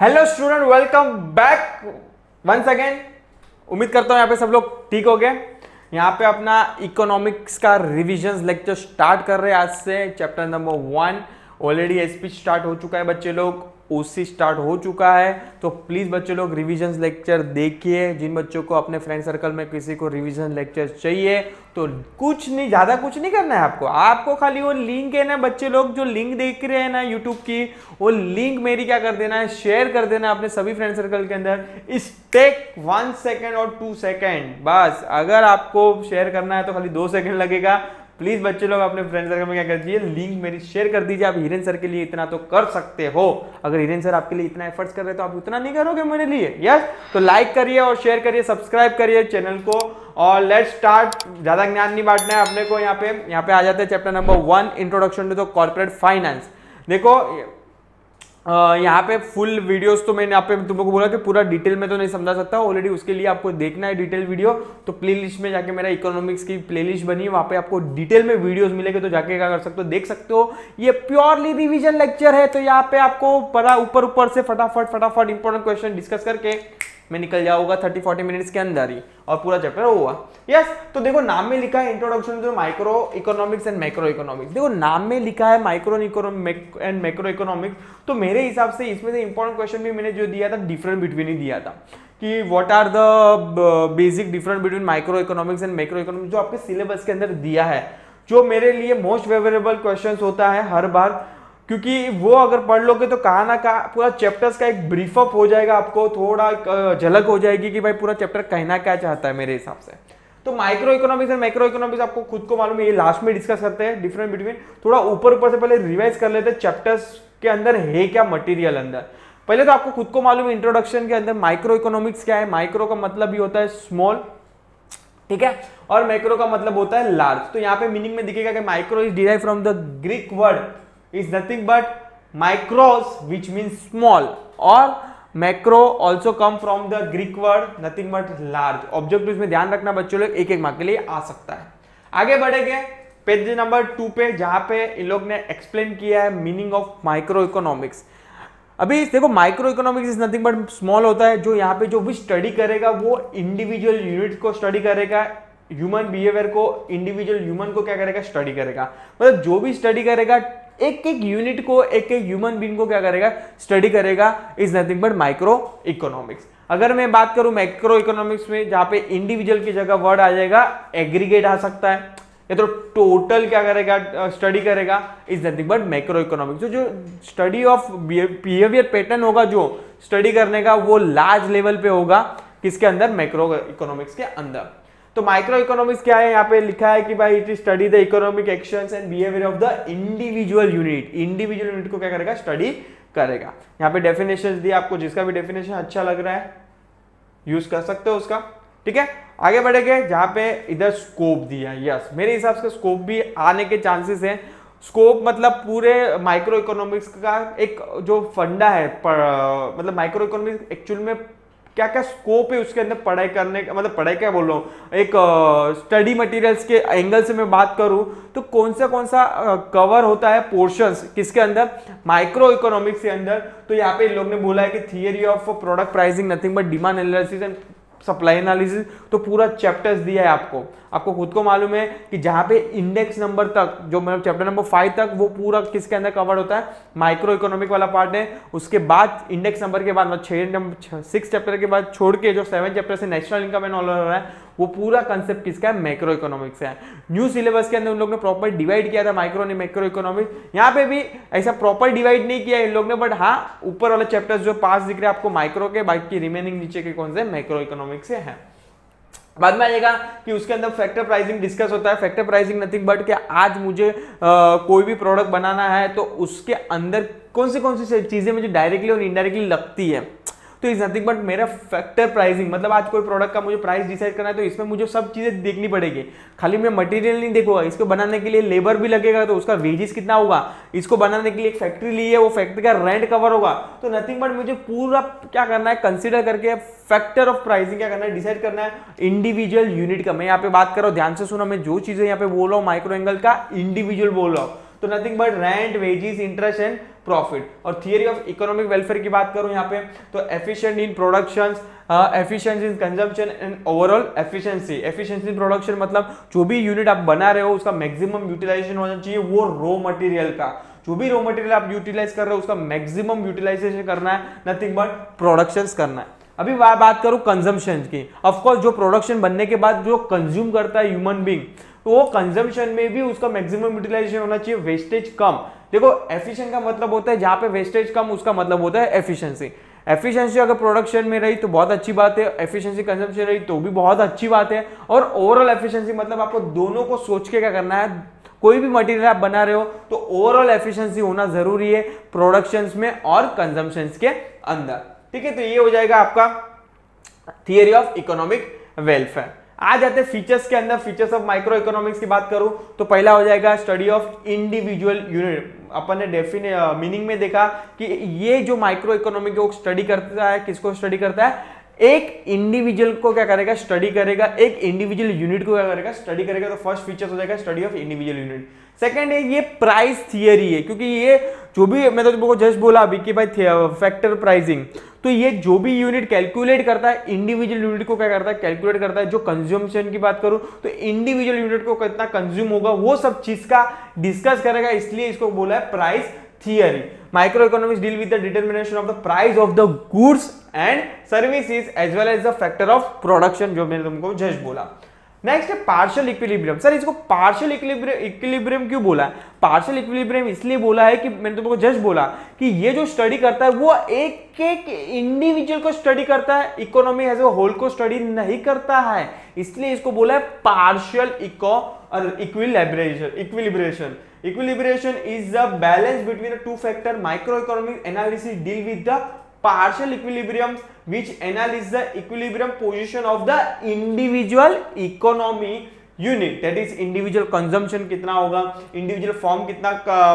Hello student welcome back once again उम्मीद करता हूँ यहाँ पे सब लोग ठीक हो गए। यहाँ पे अपना इकोनॉमिक्स का रिविजन लेक्चर स्टार्ट कर रहे हैं आज से। Chapter number one already speech start हो चुका है बच्चे लोग। ओसी स्टार्ट हो चुका है। तो प्लीज़ बच्चे लोग रिविजन लेक्चर देखिए। जिन बच्चों को अपने फ्रेंड सर्कल में किसी को रिवीजन लेक्चर चाहिए तो कुछ नहीं, ज़्यादा कुछ नहीं करना है आपको। आपको खाली वो लिंक है ना बच्चे लोग, जो लिंक देख रहे हैं ना यूट्यूब की, वो लिंक मेरी क्या कर देना है शेयर कर देना अपने सभी फ्रेंड सर्कल के अंदर। इस टेक वन सेकेंड और टू सेकेंड बस, अगर आपको शेयर करना है तो खाली दो सेकेंड लगेगा। प्लीज़ बच्चे लोग, अपने फ्रेंड सर्कल में क्या कर दीजिए? लिंक मेरी शेयर कर दीजिए। आप हिरेन सर के लिए इतना तो कर सकते हो। अगर हिरेन सर आपके लिए इतना एफर्ट्स कर रहे तो आप उतना नहीं करोगे मेरे लिए। यस तो लाइक करिए और शेयर करिए सब्सक्राइब करिए चैनल को। और लेट स्टार्ट ज़्यादा ज्ञान नहीं बांटना है अपने को यहाँ पे। यहाँ पे आ जाते हैं chapter number one introduction to the corporate finance देखो यहाँ पे फुल वीडियोस तो मैंने आप तुम लोग को बोला कि पूरा डिटेल में तो नहीं समझा सकता ऑलरेडी उसके लिए आपको देखना है डिटेल वीडियो तो प्लेलिस्ट में जाके मेरा इकोनॉमिक्स की प्लेलिस्ट बनी है वहाँ पे आपको डिटेल में वीडियोस मिलेंगे तो जाके क्या कर सकते हो, देख सकते हो। ये प्योरली रिविजन लेक्चर है तो यहाँ पे आपको पता ऊपर ऊपर से फटाफट फटाफट इंपॉर्टेंट क्वेश्चन डिस्कस करके मैं निकल जाऊँगा थर्टी फोर्टी मिनट्स के अंदर ही, और पूरा चैप्टर होगा। यस तो देखो, नाम में लिखा है introduction to microeconomics and macroeconomics देखो, नाम में लिखा है माइक्रो एंड मैक्रो इकोनॉमिक्स तो मेरे हिसाब से इसमें से इंपॉर्टेंट क्वेश्चन भी मैंने जो दिया था डिफरेंट बिटवीन ही दिया था। कि what are the basic different between microeconomics and macroeconomics जो आपके सिलेबस के अंदर दिया है। जो मेरे लिए मोस्ट फेवरेबल क्वेश्चन होता है, हर बार। क्योंकि वो अगर पढ़ लोगे तो कहा ना कहा पूरा चैप्टर्स का एक ब्रीफअप हो जाएगा आपको, थोड़ा झलक हो जाएगी कि भाई पूरा चैप्टर कहना क्या चाहता है मेरे हिसाब से। तो micro economics and micro economics आपको खुद को मालूम है, ये लास्ट में डिस्कस करते हैं डिफरेंट बिटवीन थोड़ा ऊपर ऊपर से पहले रिवाइज कर लेते हैं चैप्टर्स के अंदर है क्या मटेरियल अंदर। पहले तो आपको खुद को मालूम है इंट्रोडक्शन के अंदर माइक्रो इकोनॉमिक्स क्या है। माइक्रो का मतलब भी होता है स्मॉल ठीक है? और माइक्रो का मतलब होता है लार्ज तो यहाँ पे मीनिंग में दिखेगा कि micro is derive from the Greek word is nothing but micros, which means small. Or macro also come from the greek word, nothing but large. Object इसमें ध्यान रखना बच्चों लोग एक एक मार्क के लिए आ सकता है। आगे बढ़ेंगे पेज नंबर टू पे, जहाँ पे इन लोग ने एक्सप्लेन किया है मीनिंग ऑफ़ माइक्रो इकोनॉमिक्स अभी देखो microeconomics is nothing but small होता है, जो यहाँ पे जो भी स्टडी करेगा, वो इंडिविजुअल यूनिट को स्टडी करेगा ह्यूमन बिहेवियर को इंडिविजुअल ह्यूमन को क्या करेगा स्टडी करेगा। मतलब जो भी स्टडी करेगा एक एक यूनिट को, एक एक ह्यूमन बींग को क्या करेगा? स्टडी करेगा। Is nothing but micro economics अगर मैं बात करूँ माइक्रो इकोनॉमिक्स में, जहाँ पे इंडिविजुअल की जगह वर्ड आ जाएगा एग्रीगेट आ सकता है। या तो टोटल क्या करेगा? स्टडी करेगा। Is nothing but micro economics जो स्टडी ऑफ़ बिहेवियर पैटर्न होगा, जो स्टडी करने का, वो लार्ज लेवल पे होगा, किसके अंदर? माइक्रो इकोनॉमिक्स के अंदर। तो माइक्रो इकोनॉमिक्स क्या है? यहाँ पे लिखा है कि भाई it is study the economic action and behaviour of the individual unit individual unit को क्या करेगा? स्टडी करेगा। यहाँ पे डेफिनेशन दिया आपको जिसका भी डेफिनेशन अच्छा लग रहा है यूज़ कर सकते हो उसका। ठीक है? आगे बढ़ेंगे जहाँ पे इधर स्कोप दिया है। यस मेरे हिसाब से स्कोप भी आने के चांसेस हैं। स्कोप मतलब पूरे माइक्रो इकोनॉमिक्स का एक जो फंडा है पर, मतलब माइक्रो इकोनॉमिक्स एक्चुअल में क्या क्या स्कोप है उसके अंदर पढ़ाई करने का? मतलब पढ़ाई क्या बोल रहा हूँ? एक स्टडी uh, मटेरियल्स के एंगल से मैं बात करूँ तो कौन सा कौन सा कवर uh, होता है पोर्शंस किसके अंदर? माइक्रो इकोनॉमिक्स के अंदर। तो यहाँ पे लोग ने बोला है कि theory of product pricing nothing but demand analysis and supply analysis तो पूरा चैप्टर्स दिया है आपको। आपको खुद को मालूम है कि जहाँ पे इंडेक्स नंबर तक, जो मतलब चैप्टर नंबर फाइव तक, वो पूरा किसके अंदर कवर होता है? माइक्रो इकोनॉमिक वाला पार्ट है। उसके बाद इंडेक्स नंबर के बाद मतलब नंबर सिक्स चैप्टर के बाद छोड़ के जो सेवन चैप्टर से नेशनल इनकम एंड ऑल हो रहा है, वो पूरा कंसेप्ट किसका है? मैक्रो इकोनॉमिक्स है। न्यू सिलेबस के अंदर उन लोग ने प्रॉपर डिवाइड किया था माइक्रो ने माइक्रो इकोनॉमिक्स यहाँ पे भी ऐसा प्रॉपर डिवाइड नहीं किया इन लोग ने बट हाँ ऊपर वाले चैप्टर्स जो पास दिख रहे हैं आपको माइक्रो के, बाकी रिमेनिंग नीचे के कौन से? माइक्रो इकोनॉमिक्स से है। बाद में आएगा कि उसके अंदर फैक्टर प्राइसिंग डिस्कस होता है। फैक्टर प्राइसिंग नथिंग बट कि आज मुझे आ, कोई भी प्रोडक्ट बनाना है तो उसके अंदर कौन सी कौन सी चीज़ें मुझे डायरेक्टली और इनडायरेक्टली लगती है? तो इज़ नथिंग बट मेरा फैक्टर प्राइसिंग मतलब आज कोई प्रोडक्ट का मुझे प्राइस डिसाइड करना है तो इसमें मुझे सब चीज़ें देखनी पड़ेगी। खाली मैं मटेरियल नहीं देखूँगा, इसको बनाने के लिए लेबर भी लगेगा तो उसका वेजेस कितना होगा? इसको बनाने के लिए एक फैक्ट्री ली है, वो फैक्ट्री का रेंट कवर होगा। तो नथिंग बट मुझे पूरा क्या करना है कंसिडर करके फैक्टर ऑफ़ प्राइसिंग क्या करना है डिसाइड करना है। इंडिविजुअल यूनिट का, मैं यहाँ पे बात कर रहा हूँ, ध्यान से सुनो, मैं जो चीज़ें यहाँ पे बोल रहा हूँ माइक्रो एंगल का इंडिविजुअल बोल रहा हूँ। तो nothing but rent wages interest and profit और थियरी ऑफ़ इकोनॉमिक वेलफेयर की बात करूँ यहाँ पे तो efficient in production efficiency in consumption and overall efficiency efficiency in production मतलब जो भी यूनिट आप बना रहे हो, उसका मैक्सिमम यूटिलाइजेशन होना चाहिए वो रॉ मटेरियल का। जो भी रॉ मटेरियल आप यूटिलाइज कर रहे हो, उसका मैक्सिमम यूटिलाइजेशन करना है नथिंग बट प्रोडक्शन करना है। अभी बात करूँ कंजम्पशन की। ऑफकोर्स जो प्रोडक्शन बनने के बाद जो कंज्यूम करता है ह्यूमन बींग तो वो कंजम्पशन में भी उसका मैक्सिमम यूटिलाइजेशन होना चाहिए वेस्टेज कम। देखो एफिशिएंट का मतलब होता है जहाँ पे वेस्टेज कम, उसका मतलब होता है एफिशिएंसी एफिशिएंसी अगर प्रोडक्शन में रही तो बहुत अच्छी बात है एफिशिएंसी कंजम्पशन रही तो भी बहुत अच्छी बात है। और ओवरऑल एफिशिएंसी मतलब आपको दोनों को सोच के क्या करना है, कोई भी मटेरियल आप बना रहे हो तो ओवरऑल एफिशिएंसी होना ज़रूरी है प्रोडक्शन में और कंजम्पशन के अंदर। ठीक है तो ये हो जाएगा आपका थियरी ऑफ़ इकोनॉमिक वेलफेयर आ जाते फीचर्स के अंदर फीचर्स ऑफ़ माइक्रो इकोनॉमिक्स की बात करूँ तो पहला हो जाएगा स्टडी ऑफ़ इंडिविजुअल यूनिट अपन ने डेफिने मीनिंग में देखा कि ये जो माइक्रो इकोनॉमिक वो स्टडी करता है, किसको स्टडी करता है? एक इंडिविजुअल को क्या करेगा? स्टडी करेगा। एक इंडिविजुअल यूनिट को क्या करेगा? स्टडी करेगा। तो फ़र्स्ट फीचर हो जाएगा study of individual unit second है, ये प्राइस थियरी है, क्योंकि ये जो भी, मैं तो तुमको जस्ट बोला अभी कि भाई फैक्टर प्राइसिंग तो ये जो भी यूनिट कैलकुलेट करता है इंडिविजुअल यूनिट को क्या करता है कैलकुलेट करता है, जो कंज्यूमशन की बात करूँ तो इंडिविजुअल यूनिट को कितना कंज्यूम होगा, वो सब चीज़ का डिस्कस करेगा, इसलिए इसको बोला है price theory micro economics deal with the determination of the price of the goods and services as well as the factor of production जो मैंने तुमको जस्ट बोला। नेक्स्ट है पार्शियल इक्विलिब्रियम सर इसको पार्शियल इक्विलिब्रियम क्यों बोला है? पार्शियल इक्विलिब्रियम इसलिए बोला है कि मैंने तुमको जस्ट बोला कि ये जो स्टडी करता है, वो एक एक इंडिविजुअल को स्टडी करता है इकोनॉमी एज ए होल को स्टडी नहीं करता है। इसलिए इसको बोला है पार्शियल इको और equilibration equilibration is the balance between two factor micro economic analysis deal with the partial equilibrium, which analyze the equilibrium position of the individual economy unit that is individual consumption कितना होगा individual form कितना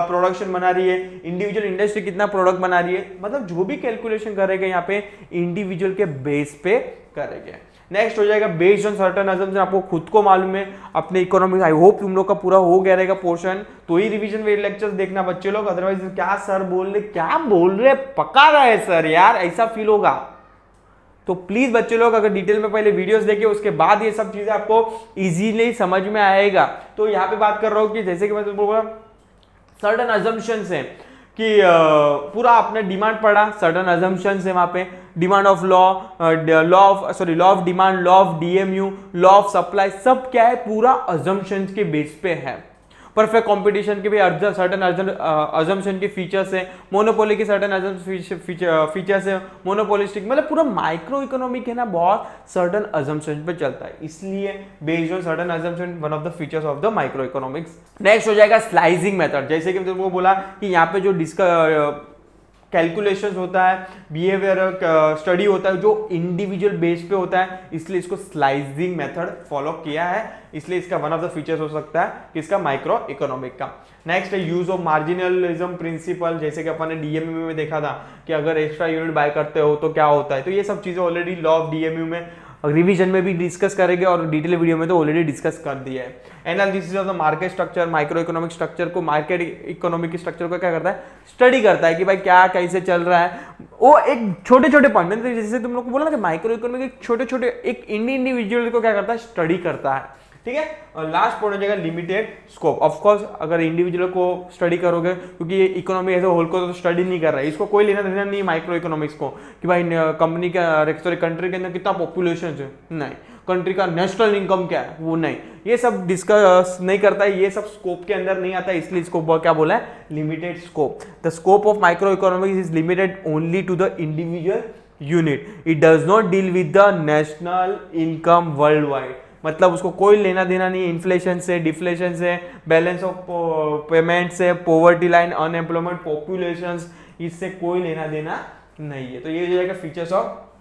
production बना रही है individual industry कितना product बना रही है। मतलब जो भी कैलकुलेशन करेगा, यहाँ पे इंडिविजुअल के बेस पे करेंगे। नेक्स्ट हो जाएगा बेस्ड ऑन सर्टन अजम्पशन आपको खुद को मालूम है, अपने इकोनॉमिक्स आई होप तुम लोग का पूरा हो गया रहेगा पोर्शन तो ही रिवीजन वे लेक्चर्स देखना बच्चे लोग अदरवाइज़ क्या सर बोल रहे, क्या बोल रहे, पका रहे सर यार, ऐसा फील होगा। तो प्लीज़ बच्चे लोग, अगर डिटेल में पहले वीडियोस देखे, उसके बाद ये सब चीज़ें आपको इजीली समझ में आएगा। तो यहाँ पे बात कर रहा हूँ कि जैसे कि मैं बोल रहा सर्टन अजम्पन है। कि पूरा आपने डिमांड पढ़ा सडन अजम्पन है वहाँ पे। Demand of law law of sorry law of demand law of DMU law of supply सब क्या है? पूरा अजम्पन के बेस पे है। परफेक्ट कंपटीशन के भी सर्टन अजम्पन के फीचर्स है मोनोपोली के सर्टन फीचर्स है मोनोपोलिस्टिक मतलब पूरा माइक्रो इकोनॉमिक है ना, बहुत सर्टन अजम्पन पे चलता है। इसलिए based on certain assumption one of the features of the micro economics next हो जाएगा स्लाइजिंग मेथड जैसे कि तुमको बोला कि यहाँ पे जो डिस्क कैलकुलेशन होता है बिहेवियर स्टडी होता है, जो इंडिविजुअल बेस पे होता है, इसलिए इसको स्लाइसिंग मेथड फॉलो किया है। इसलिए इसका वन ऑफ़ द फीचर्स हो सकता है किसका माइक्रो इकोनॉमिक का। नेक्स्ट है यूज़ ऑफ़ मार्जिनलिज्म प्रिंसिपल जैसे कि अपन ने डीएमयू में देखा था कि अगर एक्स्ट्रा यूनिट बाय करते हो तो क्या होता है? तो ये सब चीज़ें ऑलरेडी लॉ ऑफ़ डीएमयू में रिवीजन में भी डिस्कस करेंगे और डिटेल वीडियो में तो ऑलरेडी डिस्कस कर दिया है। Analysis of the market structure micro economic structure को मार्केट इकोनॉमिक स्ट्रक्चर को क्या करता है? स्टडी करता है कि भाई क्या, कैसे चल रहा है। वो एक छोटे छोटे पॉइंट जैसे तुम लोग को बोला ना कि माइक्रो इकोनॉमिक छोटे छोटे एक इंडिविजुअल को क्या करता है? स्टडी करता है। ठीक है? और लास्ट पॉइंट हो जाएगा लिमिटेड स्कोप ऑफकोर्स अगर इंडिविजुअल को स्टडी करोगे, क्योंकि ये इकोनॉमी एज होल को तो स्टडी नहीं कर रहा है। इसको कोई लेना देना नहीं माइक्रो इकोनॉमिक्स को, कि भाई कंपनी का सॉरी कंट्री के अंदर कितना पॉपुलेशन है? नहीं. कंट्री का नेशनल इनकम क्या है? वो नहीं. ये सब डिस्कस नहीं करता है, ये सब स्कोप के अंदर नहीं आता, इसलिए इसको क्या बोला है? Limited scope the scope of micro economics is limited only to the individual unit it does not deal with the national income world wide मतलब उसको कोई लेना देना नहीं इन्फ्लेशन से डिफ्लेशन से बैलेंस ऑफ़ पेमेंट से पॉवर्टी लाइन अनएम्प्लॉयमेंट पॉपुलेशन इससे कोई लेना देना नहीं है। तो ये हो जाएगा फीचर्स ऑफ़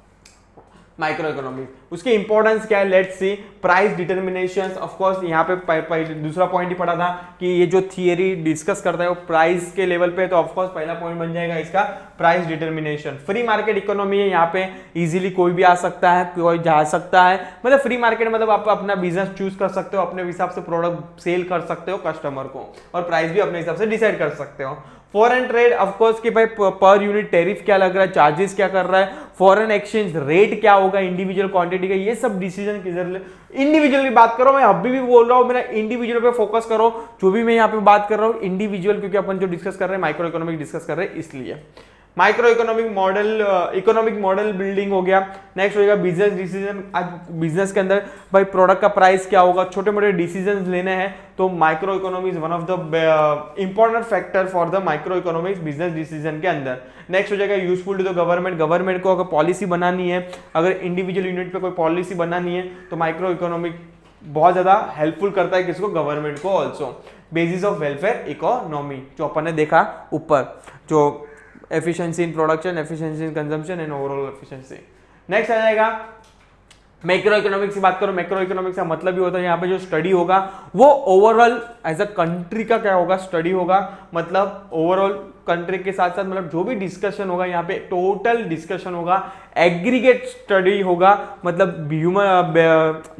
माइक्रो इकोनॉमिक्स उसकी इंपॉर्टेंस क्या है? Let's see price determination of course यहाँ पे दूसरा पॉइंट ही पढ़ा था कि ये जो थियरी डिस्कस करता है वो प्राइस के लेवल पे तो ऑफ़ कोर्स पहला पॉइंट बन जाएगा इसका price determination free market economy है, यहाँ पे इजीली कोई भी आ सकता है, कोई जा सकता है। मतलब फ्री मार्केट मतलब आप अपना बिज़नेस चूज़ कर सकते हो, अपने हिसाब से प्रोडक्ट सेल कर सकते हो कस्टमर को और प्राइस भी अपने हिसाब से डिसाइड कर सकते हो। फॉरेन ट्रेड ऑफकोर्स की भाई पर यूनिट टेरिफ क्या लग रहा है? चार्जेस क्या कर रहा है? फॉरन एक्सचेंज रेट क्या होगा? इंडिविजुअल क्वांटिटी का? ये सब डिसीज़न किधर इंडिविजुअल की बात करो मैं अभी भी बोल रहा हूँ, मेरा इंडिविजुअल पे फोकस करो। जो भी मैं यहाँ पे बात कर रहा हूँ इंडिविजुअल क्योंकि अपन जो डिस्कस कर रहे हैं माइक्रो इकोनॉमिक डिस्कस कर रहे हैं, इसलिए। Micro economic model economic model building हो गया। नेक्स्ट होगा बिज़नेस डिसीज़न बिज़नेस के अंदर, भाई प्रोडक्ट का प्राइस क्या होगा? छोटे मोटे डिसीज़न लेने हैं। तो micro economy one of the important factor for the micro economics business decision के अंदर। नेक्स्ट हो जाएगा useful to the government government को अगर पॉलिसी बनानी है, अगर इंडिविजुअल यूनिट पर कोई पॉलिसी बनानी है तो माइक्रो इकोनॉमिक बहुत ज़्यादा हेल्पफुल करता है किसको? गवर्नमेंट को also basis of welfare economy जो अपन ने देखा ऊपर, जो efficiency in production efficiency in consumption and overall efficiency next आ जाएगा मैक्रो इकोनॉमिक्स की बात करो मैक्रो इकोनॉमिक्स का मतलब ही होता है, यहाँ पे जो स्टडी होगा, वो ओवरऑल एज अ कंट्री का क्या होगा स्टडी होगा मतलब ओवरऑल कंट्री के साथ साथ मतलब जो भी डिस्कशन होगा, यहाँ पे टोटल डिस्कशन होगा एग्रीगेट स्टडी होगा मतलब ह्यूमन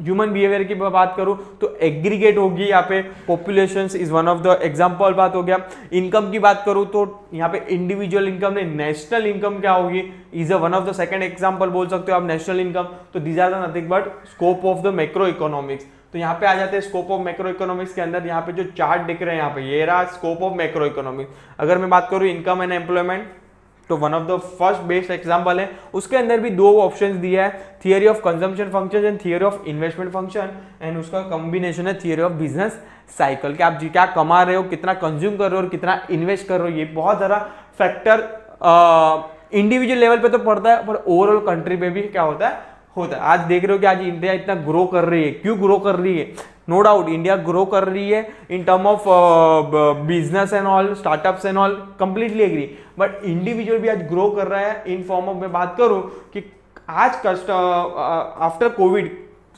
ह्यूमन बिहेवियर की बात करूँ तो एग्रीगेट होगी यहाँ पे population is one of the example बात हो गया। इनकम की बात करूँ तो यहाँ पे इंडिविजुअल इनकम ने नेशनल इनकम क्या होगी? Is a one of the second example बोल सकते हो आप नेशनल इनकम तो these are the nothing but scope of the macro economics तो यहाँ पे आ जाते हैं स्कोप ऑफ़ मैक्रो इकोनॉमिक्स के अंदर, यहाँ पे जो चार्ट दिख रहे हैं यहाँ पे, ये रहा स्कोप ऑफ़ मैक्रो इकोनॉमिक्स अगर मैं बात करूँ इनकम एंड एम्प्लॉयमेंट तो one of the first best example है। उसके अंदर भी दो ऑप्शन दिया है theory of consumption function and theory of investment function and उसका कॉम्बिनेशन है थियरी ऑफ़ बिज़नेस साइकिल कि। आप जी क्या कमा रहे हो, कितना कंज्यूम कर रहे हो और कितना इन्वेस्ट कर रहे हो, ये बहुत ज़्यादा फैक्टर इंडिविजुअल लेवल पे तो पड़ता है, पर ओवरऑल कंट्री पे भी क्या होता है होता है। आज देख रहे हो कि आज इंडिया इतना ग्रो कर रही है। क्यों ग्रो कर रही है? नो डाउट इंडिया ग्रो कर रही है in term of business and all startups and all completely agree but individual भी आज ग्रो कर रहा है इन फॉर्म ऑफ़ मैं बात करूँ कि आज कस्ट आफ्टर कोविड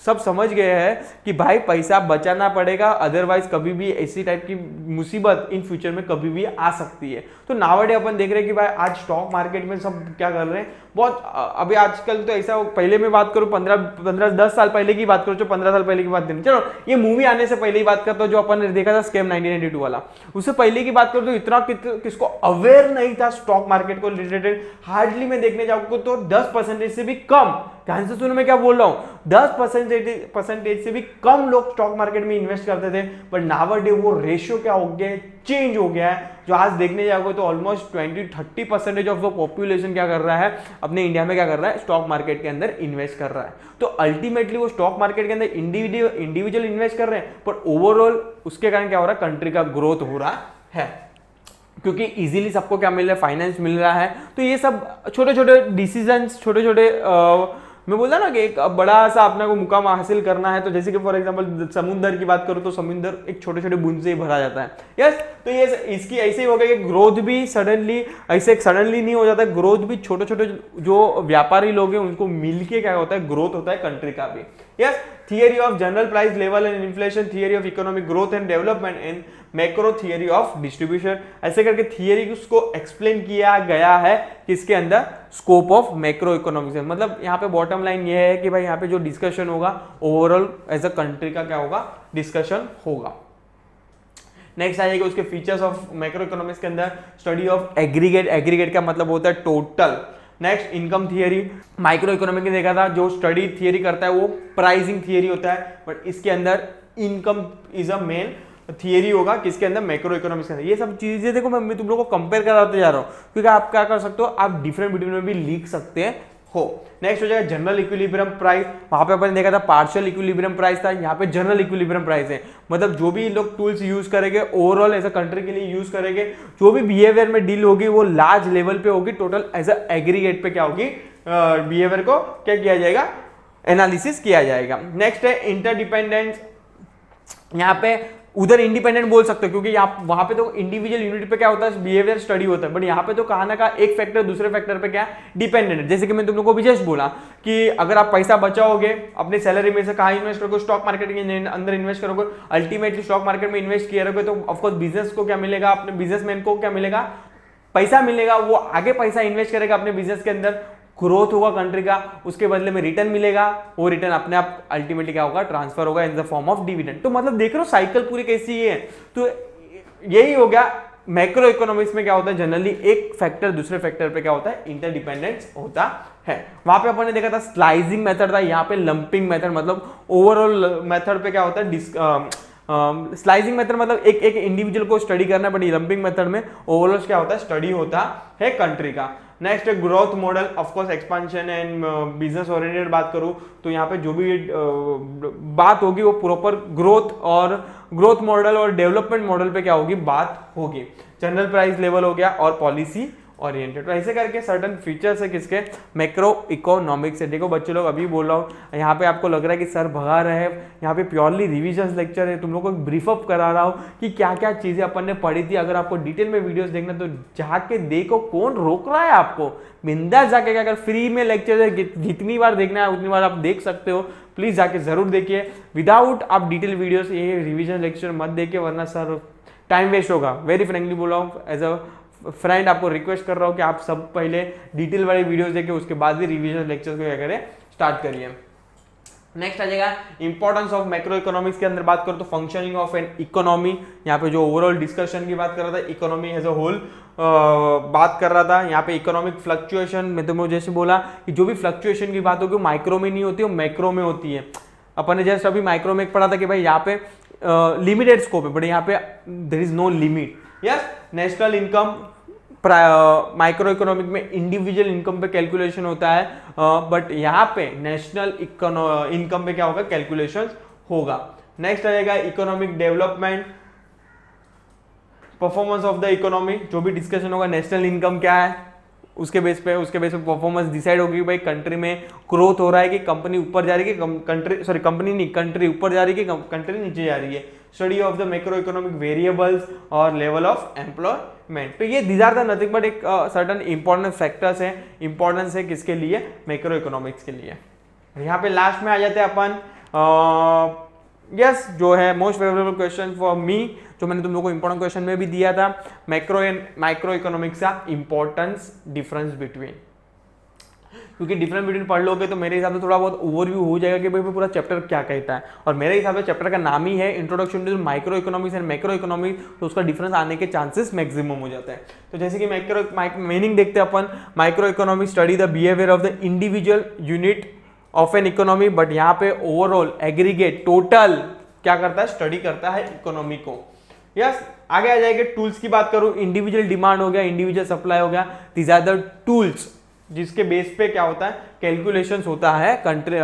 सब समझ गए हैं कि भाई पैसा बचाना पड़ेगा अदरवाइज़ कभी भी ऐसी टाइप की मुसीबत इन फ्यूचर में कभी भी आ सकती है। तो नावडे अपन देख रहे हैं कि भाई आज स्टॉक मार्केट में सब क्या कर रहे हैं? बहुत अभी आजकल तो ऐसा पहले मैं बात करूँ, पंद्रह पंद्रह, दस साल पहले की बात करूँ, जो पंद्रह साल पहले की बात चलो, ये मूवी आने से पहले ही बात करता हूँ, जो अपन ने देखा था स्केम नाइनटीन वाला। उससे पहले की बात करूँ तो इतना किसको अवेयर नहीं था स्टॉक मार्केट को रिलेटेड हार्डली मैं देखने जाऊँगा तो दस परसेंटेज से भी कम। ध्यान से सुनो मैं क्या बोल रहा हूँ, दस परसेंटेज परसेंटेज से भी कम लोग स्टॉक मार्केट में इन्वेस्ट करते थे बट नावर डे वो रेशियो क्या हो गया चेंज हो गया है। जो आज देखने जाओगे तो almost twenty thirty percentage of the population क्या कर रहा है? अपने इंडिया में क्या कर रहा है? स्टॉक मार्केट के अंदर इन्वेस्ट कर रहा है। तो अल्टीमेटली वो स्टॉक मार्केट के अंदर इंडिविजुअल इंडिविजुअल इन्वेस्ट कर रहे हैं, पर ओवरऑल उसके कारण क्या हो रहा है? कंट्री का ग्रोथ हो रहा है। क्योंकि इजीली सबको क्या मिल रहा है? फाइनेंस मिल रहा है। तो ये सब छोटे छोटे डिसीज़न छोटे छोटे मैं बोलता ना कि एक बड़ा सा अपना को मुकाम हासिल करना है तो जैसे कि फॉर एग्जांपल समुद्र की बात करूँ तो समुद्र एक छोटे छोटे बूंद से ही भरा जाता है। यस तो ये इसकी ऐसे ही हो गया कि ग्रोथ भी सडनली ऐसे सडनली नहीं हो जाता ग्रोथ भी छोटे छोटे जो व्यापारी लोग हैं, उनको मिलके क्या होता है ग्रोथ होता है कंट्री का भी। Yes theory of general price level and inflation theory of economic growth and development and macro theory of distribution ऐसे करके थियरी उसको एक्सप्लेन किया गया है किसके अंदर? स्कोप ऑफ़ मैक्रो इकोनॉमिक्स मतलब यहाँ पे बॉटम लाइन ये है कि भाई यहाँ पे जो डिस्कशन होगा ओवरऑल एज अ कंट्री का क्या होगा? डिस्कशन होगा। नेक्स्ट आ जाएगा उसके फीचर्स ऑफ़ मैक्रो इकोनॉमिक्स के अंदर। स्टडी ऑफ़ एग्रीगेट एग्रीगेट का मतलब होता है total next income theory micro economic ने देखा था, जो स्टडी थियरी करता है, वो प्राइसिंग थियरी होता है। बट इसके अंदर income is a main theory होगा किसके अंदर मैक्रो इकोनॉमिक्स के अंदर। ये सब चीज़ें देखो, मैं तुम लोग को कंपेयर कराते जा रहा हूँ। क्योंकि आप क्या कर सकते हो? आप डिफरेंट बिटवीन में भी लिख सकते हैं। हो नेक्स्ट हो जाएगा जनरल इक्विलिब्रियम प्राइस वहाँ पे अपन देखा था पार्शियल इक्विलिब्रियम प्राइस था। यहाँ पे जनरल इक्विलिब्रियम प्राइस है। मतलब जो भी लोग टूल्स यूज़ करेंगे ओवरऑल एज अ कंट्री के लिए यूज़ करेंगे, जो भी बिहेवियर में डील होगी, वो लार्ज लेवल पे होगी। टोटल एज अ एग्रीगेट पे क्या होगी? बिहेवियर को क्या किया जाएगा? एनालिसिस किया जाएगा। नेक्स्ट है इंटरडिपेंडेंस यहाँ पे उधर इंडिपेंडेंट बोल सकते हो, क्योंकि यहाँ वहाँ पे तो इंडिविजुअल यूनिट पे क्या होता है बिहेवियर स्टडी होता है बट यहाँ पे तो कहा ना कहा एक फैक्टर दूसरे फैक्टर पे क्या डिपेंडेंट है। जैसे कि मैं तुम लोग को भी जस्ट बोला कि अगर आप पैसा बचाओगे, अपने सैलरी में से कहा इन्वेस्ट करोगे स्टॉक मार्केट के अंदर इन्वेस्ट करोगे अल्टीमेटली स्टॉक मार्केट में इन्वेस्ट किया रहोगे तो ऑफकोर्स बिज़नेस को क्या मिलेगा, अपने बिजनेसमैन को क्या मिलेगा, पैसा मिलेगा, वो आगे पैसा इन्वेस्ट करेगा अपने बिज़नेस के अंदर ग्रोथ होगा कंट्री का, उसके बदले में रिटर्न मिलेगा, वो रिटर्न अपने आप अल्टीमेटली क्या होगा ट्रांसफ़र होगा in the form of dividend तो मतलब देख रहे हो साइकिल पूरी कैसी है तो यही हो गया मैक्रो इकोनॉमिक्स में क्या होता है जनरली एक फैक्टर दूसरे फैक्टर पे क्या होता है इंटरडिपेंडेंस होता है। वहाँ पे अपन ने देखा था स्लाइसिंग मेथड था, यहाँ पे लंपिंग मेथड मतलब ओवरऑल मेथड पे क्या होता है स्लाइसिंग मेथड मतलब एक एक इंडिविजुअल को स्टडी करना बट लंपिंग मेथड में ओवरऑल क्या होता है? स्टडी होता है कंट्री का। Next growth model of course expansion and business oriented बात करूँ तो यहाँ पे जो भी uh, बात होगी वो प्रॉपर ग्रोथ और ग्रोथ मॉडल और डेवलपमेंट मॉडल पे क्या होगी? बात होगी। जनरल प्राइस लेवल हो गया और पॉलिसी ओरिएंटेड तो ऐसे करके सर्टन फीचर्स है किसके? मैक्रो इकोनॉमिक्स है। देखो बच्चे लोग, अभी बोल रहा हूँ, यहाँ पे आपको लग रहा है कि सर भगा रहे हैं। यहाँ पे प्योरली रिविजन लेक्चर है। तुम लोग को ब्रीफ अप करा रहा हूँ कि क्या क्या चीज़ें अपन ने पढ़ी थी। अगर आपको डिटेल में वीडियोस देखना तो जाके देखो कौन रोक रहा है आपको। बिंदा जाके क्या अगर फ्री में लेक्चर है जितनी बार देखना है, उतनी बार आप देख सकते हो। प्लीज़ जाके ज़रूर देखिए। विदाउट आप डिटेल वीडियोस ये रिविजन लेक्चर मत देखिए, वरना सर टाइम वेस्ट होगा। वेरी फ्रेंकली बोला हूँ एज अ फ्रेंड, आपको रिक्वेस्ट कर रहा हूँ कि आप सब पहले डिटेल वाली वीडियोस देखें, उसके बाद भी रिवीजन लेक्चर को क्या करें स्टार्ट करिए। नेक्स्ट आ जाएगा इंपॉर्टेंस ऑफ़ मैक्रो इकोनॉमिक्स के अंदर बात करो तो फंक्शनिंग ऑफ़ एन इकोनॉमी यहाँ पे जो ओवरऑल डिस्कशन की बात कर रहा था इकोनॉमी एज अ होल बात कर रहा था, यहाँ पे इकोनॉमिक फ्लक्चुएशन में तो मैं जैसे बोला कि जो भी फ्लक्चुएशन की बात होगी वो माइक्रो में नहीं होती वो मैक्रो में होती है। अपन ने जैसे अभी माइक्रो में पढ़ा था कि भाई यहाँ पे लिमिटेड स्कोप है बट यहाँ पे there is no limit yes national income micro economic में इंडिविजुअल इनकम पे कैलकुलेशन होता है बट यहाँ पे नेशनल इनकम पे क्या होगा? कैलकुलेशन होगा। नेक्स्ट आएगा economic development performance of the economy जो भी डिस्कशन होगा नेशनल इनकम क्या है? उसके बेस पे, उसके बेस पे परफॉर्मेंस डिसाइड होगी भाई कंट्री में ग्रोथ हो रहा है कि कंपनी ऊपर जा रही है कंट्री सॉरी कंपनी नहीं कंट्री ऊपर जा रही है कंट्री नीचे जा रही है? Study of the macro economic variables और लेवल ऑफ़ एम्प्लॉयमेंट तो ये these are the nothing but एक सर्टन इंपॉर्टेंट फैक्टर्स है. इंपॉर्टेंस है किसके लिए? मैक्रो इकोनॉमिक्स के लिए. यहाँ पे लास्ट में आ जाते हैं अपन यस uh, yes, जो है most favourable question for me जो मैंने तुम लोगों को इंपॉर्टेंट क्वेश्चन में भी दिया था. मैक्रो एंड माइक्रो इकोनॉमिक्स का इंपॉर्टेंस डिफरेंस बिटवीन क्योंकि डिफरेंट बिटवीन पढ़ लोगे तो मेरे हिसाब से थोड़ा बहुत ओवरव्यू हो जाएगा कि भाई पूरा चैप्टर क्या कहता है। और मेरे हिसाब से चैप्टर का नाम ही है introduction to micro economics and macro economics तो उसका डिफरेंस आने के चांसेस मैक्सिमम हो जाता है। तो जैसे कि माइक्रो मीनिंग देखते हैं अपन। Micro economic study the behaviour of the individual unit of an economy but यहाँ पे ओवरऑल एग्रीगेट टोटल क्या करता है? स्टडी करता है इकोनॉमी को। यस yes, आगे आ जाएँगे। टूल्स की बात करूँ। इंडिविजुअल डिमांड हो गया इंडिविजुअल सप्लाई हो गया। दीज आर द टूल्स जिसके बेस पे क्या होता है? कैलकुलेशन होता है कंट्री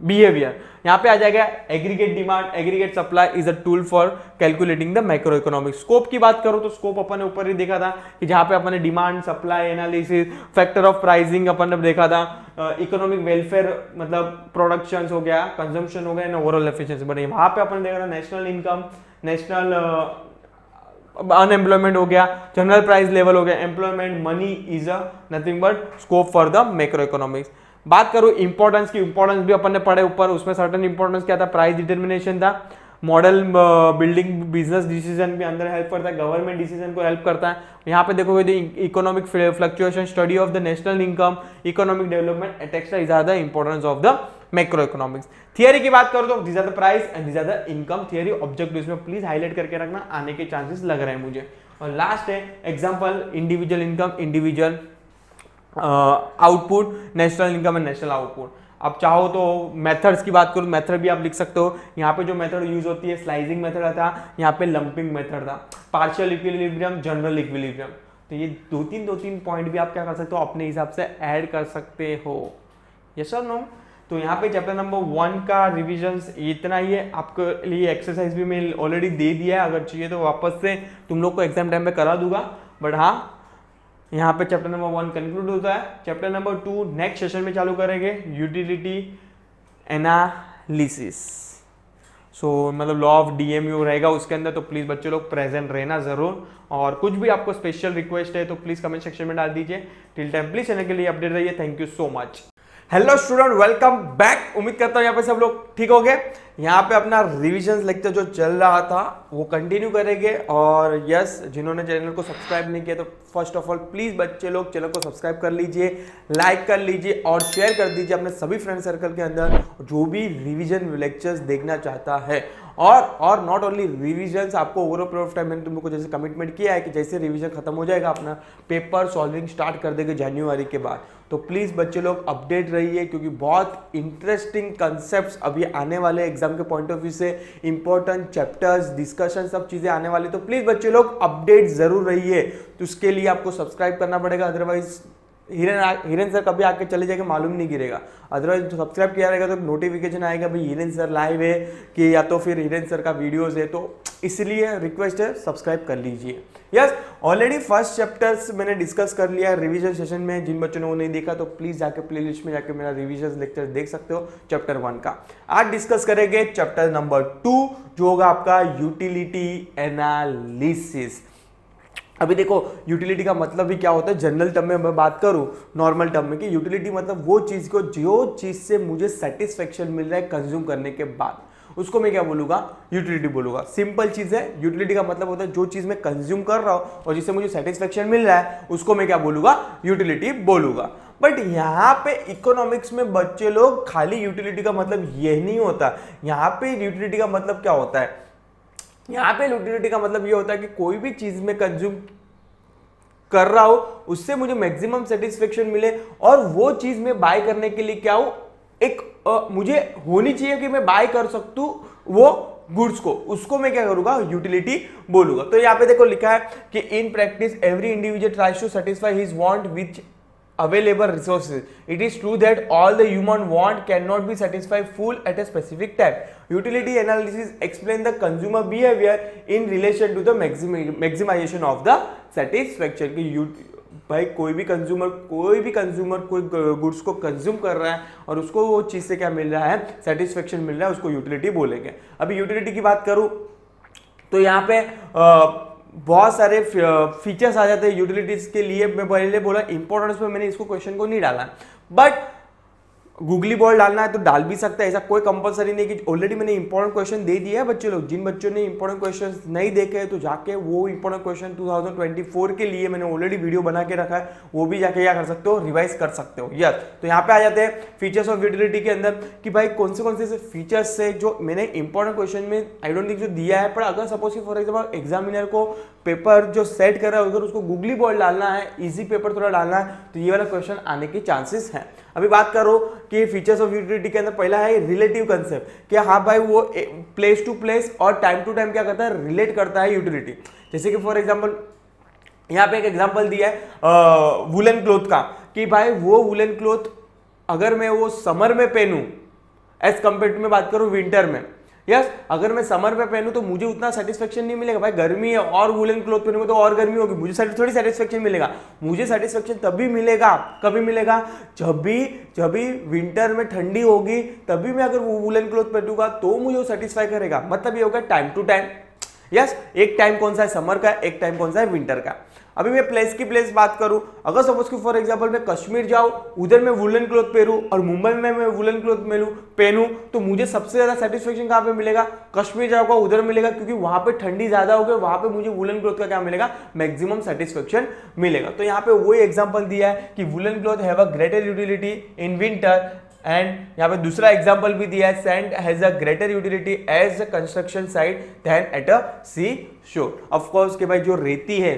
बिहेवियर यहाँ पे आ जाएगा aggregate demand aggregate supply is a tool for calculating the macro economic scope की बात करो तो स्कोप अपन ने ऊपर ही देखा था कि जहाँ पे अपन ने demand supply analysis factor of pricing अपन ने देखा था। इकोनॉमिक वेलफेयर मतलब प्रोडक्शन हो गया कंजम्पशन हो गया एंड ओवरऑल एफिशिएंसी बट वहाँ पे अपन देखा था नेशनल इनकम नेशनल अनएम्प्लॉयमेंट हो गया जनरल प्राइस लेवल हो गया employment money is a nothing but scope for the macro economics बात करूँ इंपॉर्टेंस की इंपॉर्टेंस भी अपन ने पढ़े ऊपर, उसमें सर्टन इंपॉर्टेंस क्या था? प्राइस डिटर्मिनेशन था। मॉडल बिल्डिंग बिज़नेस डिसीज़न भी अंदर हेल्प करता है गवर्नमेंट डिसीज़न को हेल्प करता है। यहाँ पे देखोगे तो economic fluctuation study of the national income economic development etcetera is are the importance of the macro economics theory की बात करो तो this are the price and this are the income theory objective इसमें प्लीज़ हाईलाइट करके रखना, आने के chances लग रहे हैं मुझे। और लास्ट है example individual income individual output national income and national output अब चाहो तो मेथड्स की बात करूँ मेथड भी आप लिख सकते हो। यहाँ पे जो मेथड यूज़ होती है स्लाइसिंग मेथड था, यहाँ पे लंपिंग मेथड था। पार्शियल इक्विलिब्रियम जनरल इक्विलिब्रियम तो ये दो तीन दो तीन पॉइंट भी आप क्या कर सकते हो, अपने हिसाब से ऐड कर सकते हो। यस सर नो तो यहाँ पे चैप्टर नंबर वन का रिविजन इतना ही है। आपके लिए एक्सरसाइज भी मैं ऑलरेडी दे दिया है। अगर चाहिए तो वापस से तुम लोग को एग्ज़ाम टाइम पे करा दूँगा। बट हाँ यहाँ पे चैप्टर नंबर वन कंक्लूड होता है। Chapter number two next session में चालू करेंगे। यूटिलिटी एनालिसिस सो so, मतलब लॉ ऑफ़ डीएमयू रहेगा उसके अंदर। तो प्लीज़ बच्चे लोग प्रेजेंट रहना ज़रूर। और कुछ भी आपको स्पेशल रिक्वेस्ट है तो प्लीज़ कमेंट सेक्शन में डाल दीजिए। टिल टाइम प्लीज़ चैनल के लिए अपडेट रहिए। Thank you so much hello student welcome back उम्मीद करता हूँ यहाँ पे सब लोग ठीक हो गए यहाँ पे अपना रिविजन लेक्चर जो चल रहा था, वो कंटिन्यू करेंगे। और यस जिन्होंने चैनल को सब्सक्राइब नहीं किया तो फ़र्स्ट ऑफ़ ऑल प्लीज़ बच्चे लोग चैनल को सब्सक्राइब कर लीजिए लाइक कर लीजिए और शेयर कर दीजिए अपने सभी फ्रेंड सर्कल के अंदर जो भी रिविजन लेक्चर्स देखना चाहता है। और और नॉट ओनली रिविजन आपको ओवर पीरियड ऑफ़ टाइम मैंने तुम को जैसे कमिटमेंट किया है कि जैसे रिविजन खत्म हो जाएगा, अपना पेपर सॉल्विंग स्टार्ट कर देंगे जनवरी के बाद। तो प्लीज़ बच्चे लोग अपडेट रहिए, क्योंकि बहुत इंटरेस्टिंग कंसेप्ट अभी आने वाले एग्ज़ाम के पॉइंट ऑफ़ व्यू से इंपॉर्टेंट चैप्टर्स डिस्कशन सब चीज़ें आने वाली तो प्लीज़ बच्चे लोग अपडेट ज़रूर रहिए। तो उसके लिए आपको सब्सक्राइब करना पड़ेगा अदरवाइज़ हिरन हिरन सर कभी आके चले जाएगा, मालूम नहीं गिरेगा। अदरवाइज़ सब्सक्राइब किया रहेगा तो नोटिफिकेशन आएगा भाई हिरन सर लाइव है कि या तो फिर हिरन सर का वीडियोस है तो इसलिए रिक्वेस्ट है सब्सक्राइब कर लीजिए। यस ऑलरेडी फ़र्स्ट चैप्टर्स मैंने डिस्कस कर लिया रिवीजन सेशन में। जिन बच्चों ने वो नहीं देखा तो प्लीज़ जाके प्लेलिस्ट में जाके मेरा रिवीजन लेक्चर देख सकते हो चैप्टर वन का। आज डिस्कस करेंगे चैप्टर नंबर टू जो होगा आपका यूटिलिटी एनालिसिस अभी देखो यूटिलिटी का मतलब भी क्या होता है? जनरल टर्म में मैं बात करूँ नॉर्मल टर्म में कि यूटिलिटी मतलब वो चीज़ को, जो चीज़ से मुझे सेटिस्फेक्शन मिल रहा है कंज्यूम करने के बाद। उसको मैं क्या बोलूँगा? यूटिलिटी बोलूँगा। सिंपल चीज़ है यूटिलिटी का मतलब होता है जो चीज़ मैं कंज्यूम कर रहा हूँ और जिससे मुझे सेटिस्फेक्शन मिल रहा है, उसको मैं क्या बोलूँगा? यूटिलिटी बोलूँगा। बट यहाँ पे इकोनॉमिक्स में बच्चे लोग खाली यूटिलिटी का मतलब यह नहीं होता। यहाँ पे यूटिलिटी का मतलब क्या होता है? यहाँ पे यूटिलिटी का मतलब ये होता है कि कोई भी चीज़ में कंज्यूम कर रहा हूँ उससे मुझे मैक्सिमम सेटिस्फेक्शन मिले और वो चीज़ में बाय करने के लिए क्या हो? एक आ, मुझे होनी चाहिए कि मैं बाय कर सकूँ वो गुड्स को। उसको मैं क्या करूँगा? यूटिलिटी बोलूँगा। तो यहाँ पे देखो लिखा है कि in practice every individual tries to satisfy his want which available resources. It is true that all the human want cannot be satisfied full at a specific time. Utility analysis explain the consumer behavior in relation to the maximization of the satisfaction. कि भाई कोई भी consumer कोई भी consumer कोई goods को consume कर रहा है और उसको वो चीज़ से क्या मिल रहा है सेटिस्फेक्शन मिल रहा है उसको यूटिलिटी बोलेंगे अभी यूटिलिटी की बात करूँ तो यहाँ पे आ, बहुत सारे फीचर्स आ जाते हैं यूटिलिटीज के लिए। मैं पहले बोला इंपॉर्टेंस में मैंने इसको क्वेश्चन को नहीं डाला। बट गूगली बॉल डालना है तो डाल भी सकता है। ऐसा कोई कंपलसरी नहीं कि ऑलरेडी मैंने इंपॉर्टेंट क्वेश्चन दे दिया है बच्चे लोग। जिन बच्चों ने इंपॉर्टेंट क्वेश्चन नहीं देखे हैं तो जाके वो इंपॉर्टेंट क्वेश्चन 2024 के लिए मैंने ऑलरेडी वीडियो बना के रखा है। वो भी जाके क्या कर सकते हो? रिवाइज कर सकते हो। यस तो यहाँ पे आ जाते हैं फीचर्स ऑफ़ यूटिलिटी के अंदर कि भाई कौन से कौन से फीचर्स से जो मैंने इंपॉर्टेंट क्वेश्चन में आई डोंट थिंक जो दिया है। पर अगर सपोज़ फॉर एग्ज़ाम्पल एग्जामिनर को पेपर जो सेट कर रहा है, अगर उसको गूगली बॉल डालना है इजी पेपर थोड़ा डालना है तो ये वाला क्वेश्चन आने के चांसेस हैं। अभी बात करो कि फीचर्स ऑफ़ यूटिलिटी के अंदर पहला है रिलेटिव कंसेप्ट कि हाँ भाई वो प्लेस टू प्लेस और टाइम टू टाइम क्या करता है? रिलेट करता है यूटिलिटी जैसे कि फॉर एग्ज़ाम्पल यहाँ पे एक एग्ज़ाम्पल दिया है वुलन क्लोथ का, कि भाई वो वुलन क्लोथ अगर मैं वो समर में पहनूँ एज कंपेयर टू मैं बात करूँ विंटर में यस अगर मैं समर में पहनूं तो मुझे उतना सेटिस्फेक्शन नहीं मिलेगा। भाई, गर्मी है, और वुलन क्लोथ पहनूँगा तो और गर्मी होगी। मुझे थोड़ी सेटिस्फेक्शन मिलेगा। मुझे सेटिस्फेक्शन तभी मिलेगा, कभी मिलेगा जब भी जब भी विंटर में ठंडी होगी, तभी मैं अगर वुलन क्लोथ पहनूँगा तो मुझे वो सेटिस्फाई करेगा। मतलब ये होगा टाइम टू टाइम यस एक टाइम कौन सा है समर का, एक टाइम कौन सा है विंटर का। अभी मैं प्लेस की प्लेस बात करूँ, अगर सपोज़ कि फॉर एग्जांपल मैं कश्मीर जाऊँ, उधर मैं वुलन क्लोथ पहनूं और मुंबई में मैं वुलन क्लोथ पहनूं पहनूं तो मुझे सबसे ज़्यादा सेटिस्फेक्शन कहाँ पे मिलेगा? कश्मीर जाऊँगा, उधर मिलेगा, क्योंकि वहाँ पे ठंडी ज़्यादा होगी वहाँ पे मुझे वुलन क्लोथ का क्या मिलेगा? मैक्सिमम सेटिस्फेक्शन मिलेगा। तो यहाँ पे वही एग्ज़ाम्पल दिया है कि woollen cloth have a greater utility in winter and यहाँ पे दूसरा एग्ज़ाम्पल भी दिया है sand has a greater utility as a construction site than at a sea shore of course के भाई जो रेती है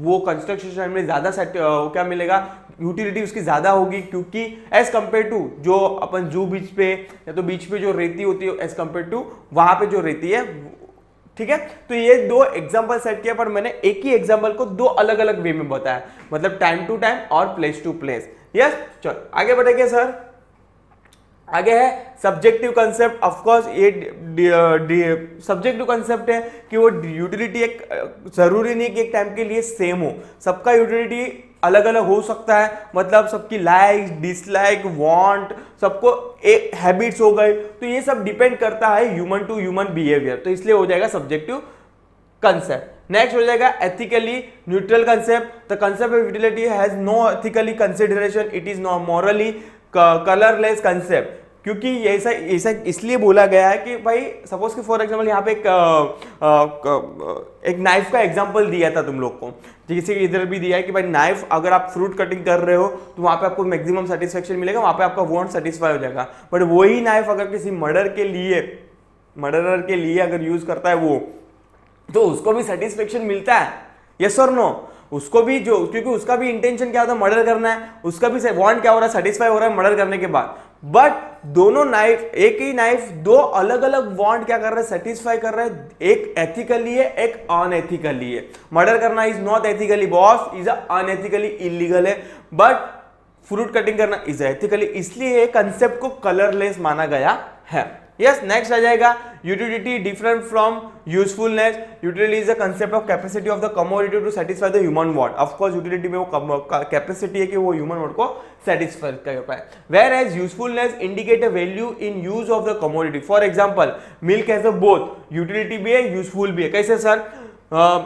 वो कंस्ट्रक्शन साइड में ज़्यादा क्या मिलेगा? यूटिलिटी उसकी ज़्यादा होगी, क्योंकि एज कंपेयर टू जो अपन जू बीच पे, या तो बीच पे जो रेती होती है एज कंपेयर टू वहाँ पे जो रेती है, ठीक है? तो ये दो एग्ज़ाम्पल सेट किया, पर मैंने एक ही एग्ज़ाम्पल को दो अलग अलग वे में बताया। मतलब टाइम टू टाइम और प्लेस टू प्लेस यस चलो, आगे बढ़ेंगे सर आगे है सब्जेक्टिव कंसेप्ट ऑफकोर्स ये सब्जेक्टिव कंसेप्ट है कि वो यूटिलिटी एक ज़रूरी नहीं कि एक टाइम के लिए सेम हो। सबका यूटिलिटी अलग अलग हो सकता है। मतलब सबकी लाइक डिसलाइक वांट सबको एक हैबिट्स हो गए। तो ये सब डिपेंड करता है ह्यूमन टू ह्यूमन बिहेवियर तो इसलिए हो जाएगा सब्जेक्टिव कंसेप्ट नेक्स्ट हो जाएगा ethically neutral concept the concept of utility has no ethically consideration it is no morally colourless concept क्योंकि ऐसा ऐसा इसलिए बोला गया है कि भाई सपोज़ कि फॉर एग्जांपल यहाँ पे एक आ, आ, एक नाइफ का एग्जांपल दिया था तुम लोग को। जैसे कि इधर भी दिया है कि भाई नाइफ अगर आप फ्रूट कटिंग कर रहे हो तो वहाँ पे आपको मैक्सिमम सेटिस्फेक्शन मिलेगा वहाँ पे आपका वॉन्ट सेटिस्फाई हो जाएगा। बट वही नाइफ अगर किसी मर्डर के लिए मर्डरर के लिए अगर यूज़ करता है वो तो उसको भी सेटिस्फेक्शन मिलता है। यस और नो उसको भी जो क्योंकि उसका भी इंटेंशन क्या होता है मर्डर करना है। उसका भी वांट क्या हो रहा है सेटिस्फाई हो रहा है मर्डर करने के बाद। बट दोनों नाइफ एक ही नाइफ दो अलग अलग वांट क्या कर रहे हैं? सेटिस्फाई कर रहे हैं। एक एथिकली है, एक अनएथिकली है। मर्डर करना is not ethically boss is unethically illegal है। बट फ्रूट कटिंग करना इज़ एथिकली इसलिए कंसेप्ट को कलरलेस माना गया है। यस नेक्स्ट आ जाएगा। Utility different from usefulness utility is a concept of capacity of the commodity to satisfy the human want of course utility में वो कैपेसिटी है कि वो ह्यूमन वॉन्ट को सेटिस्फाई कर पाए whereas usefulness indicate value in use of the commodity for example milk has a both utility भी है यूजफुल भी है. कैसे सर? uh,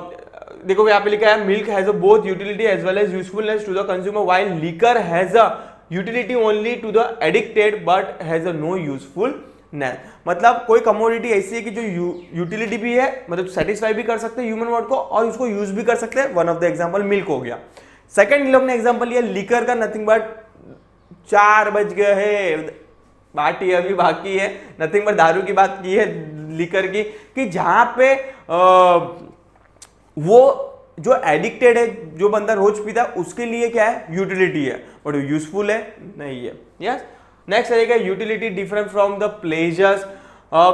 देखो यहाँ पे लिखा है milk has a both utility as well as usefulness to the consumer while liquor has a utility only to the addicted but has a no useful मतलब कोई कमोडिटी ऐसी है कि जो यूटिलिटी भी है मतलब सेटिस्फाई भी कर सकते हैं ह्यूमन वर्ड को और उसको यूज़ भी कर सकते हैं. One of the example milk हो गया. सेकेंड लोग ने एग्जांपल लिया लीकर का नथिंग बट चार बज गए हैं। बाटी अभी बाकी है। नथिंग बट दारू की बात की है लिकर की। कि जहाँ पे आ, वो जो एडिक्टेड है जो बंदा रोज पीता है उसके लिए क्या है? यूटिलिटी है। बट यूजफुल है? नहीं है। यस नेक्स्ट आएगा utility different from the pleasures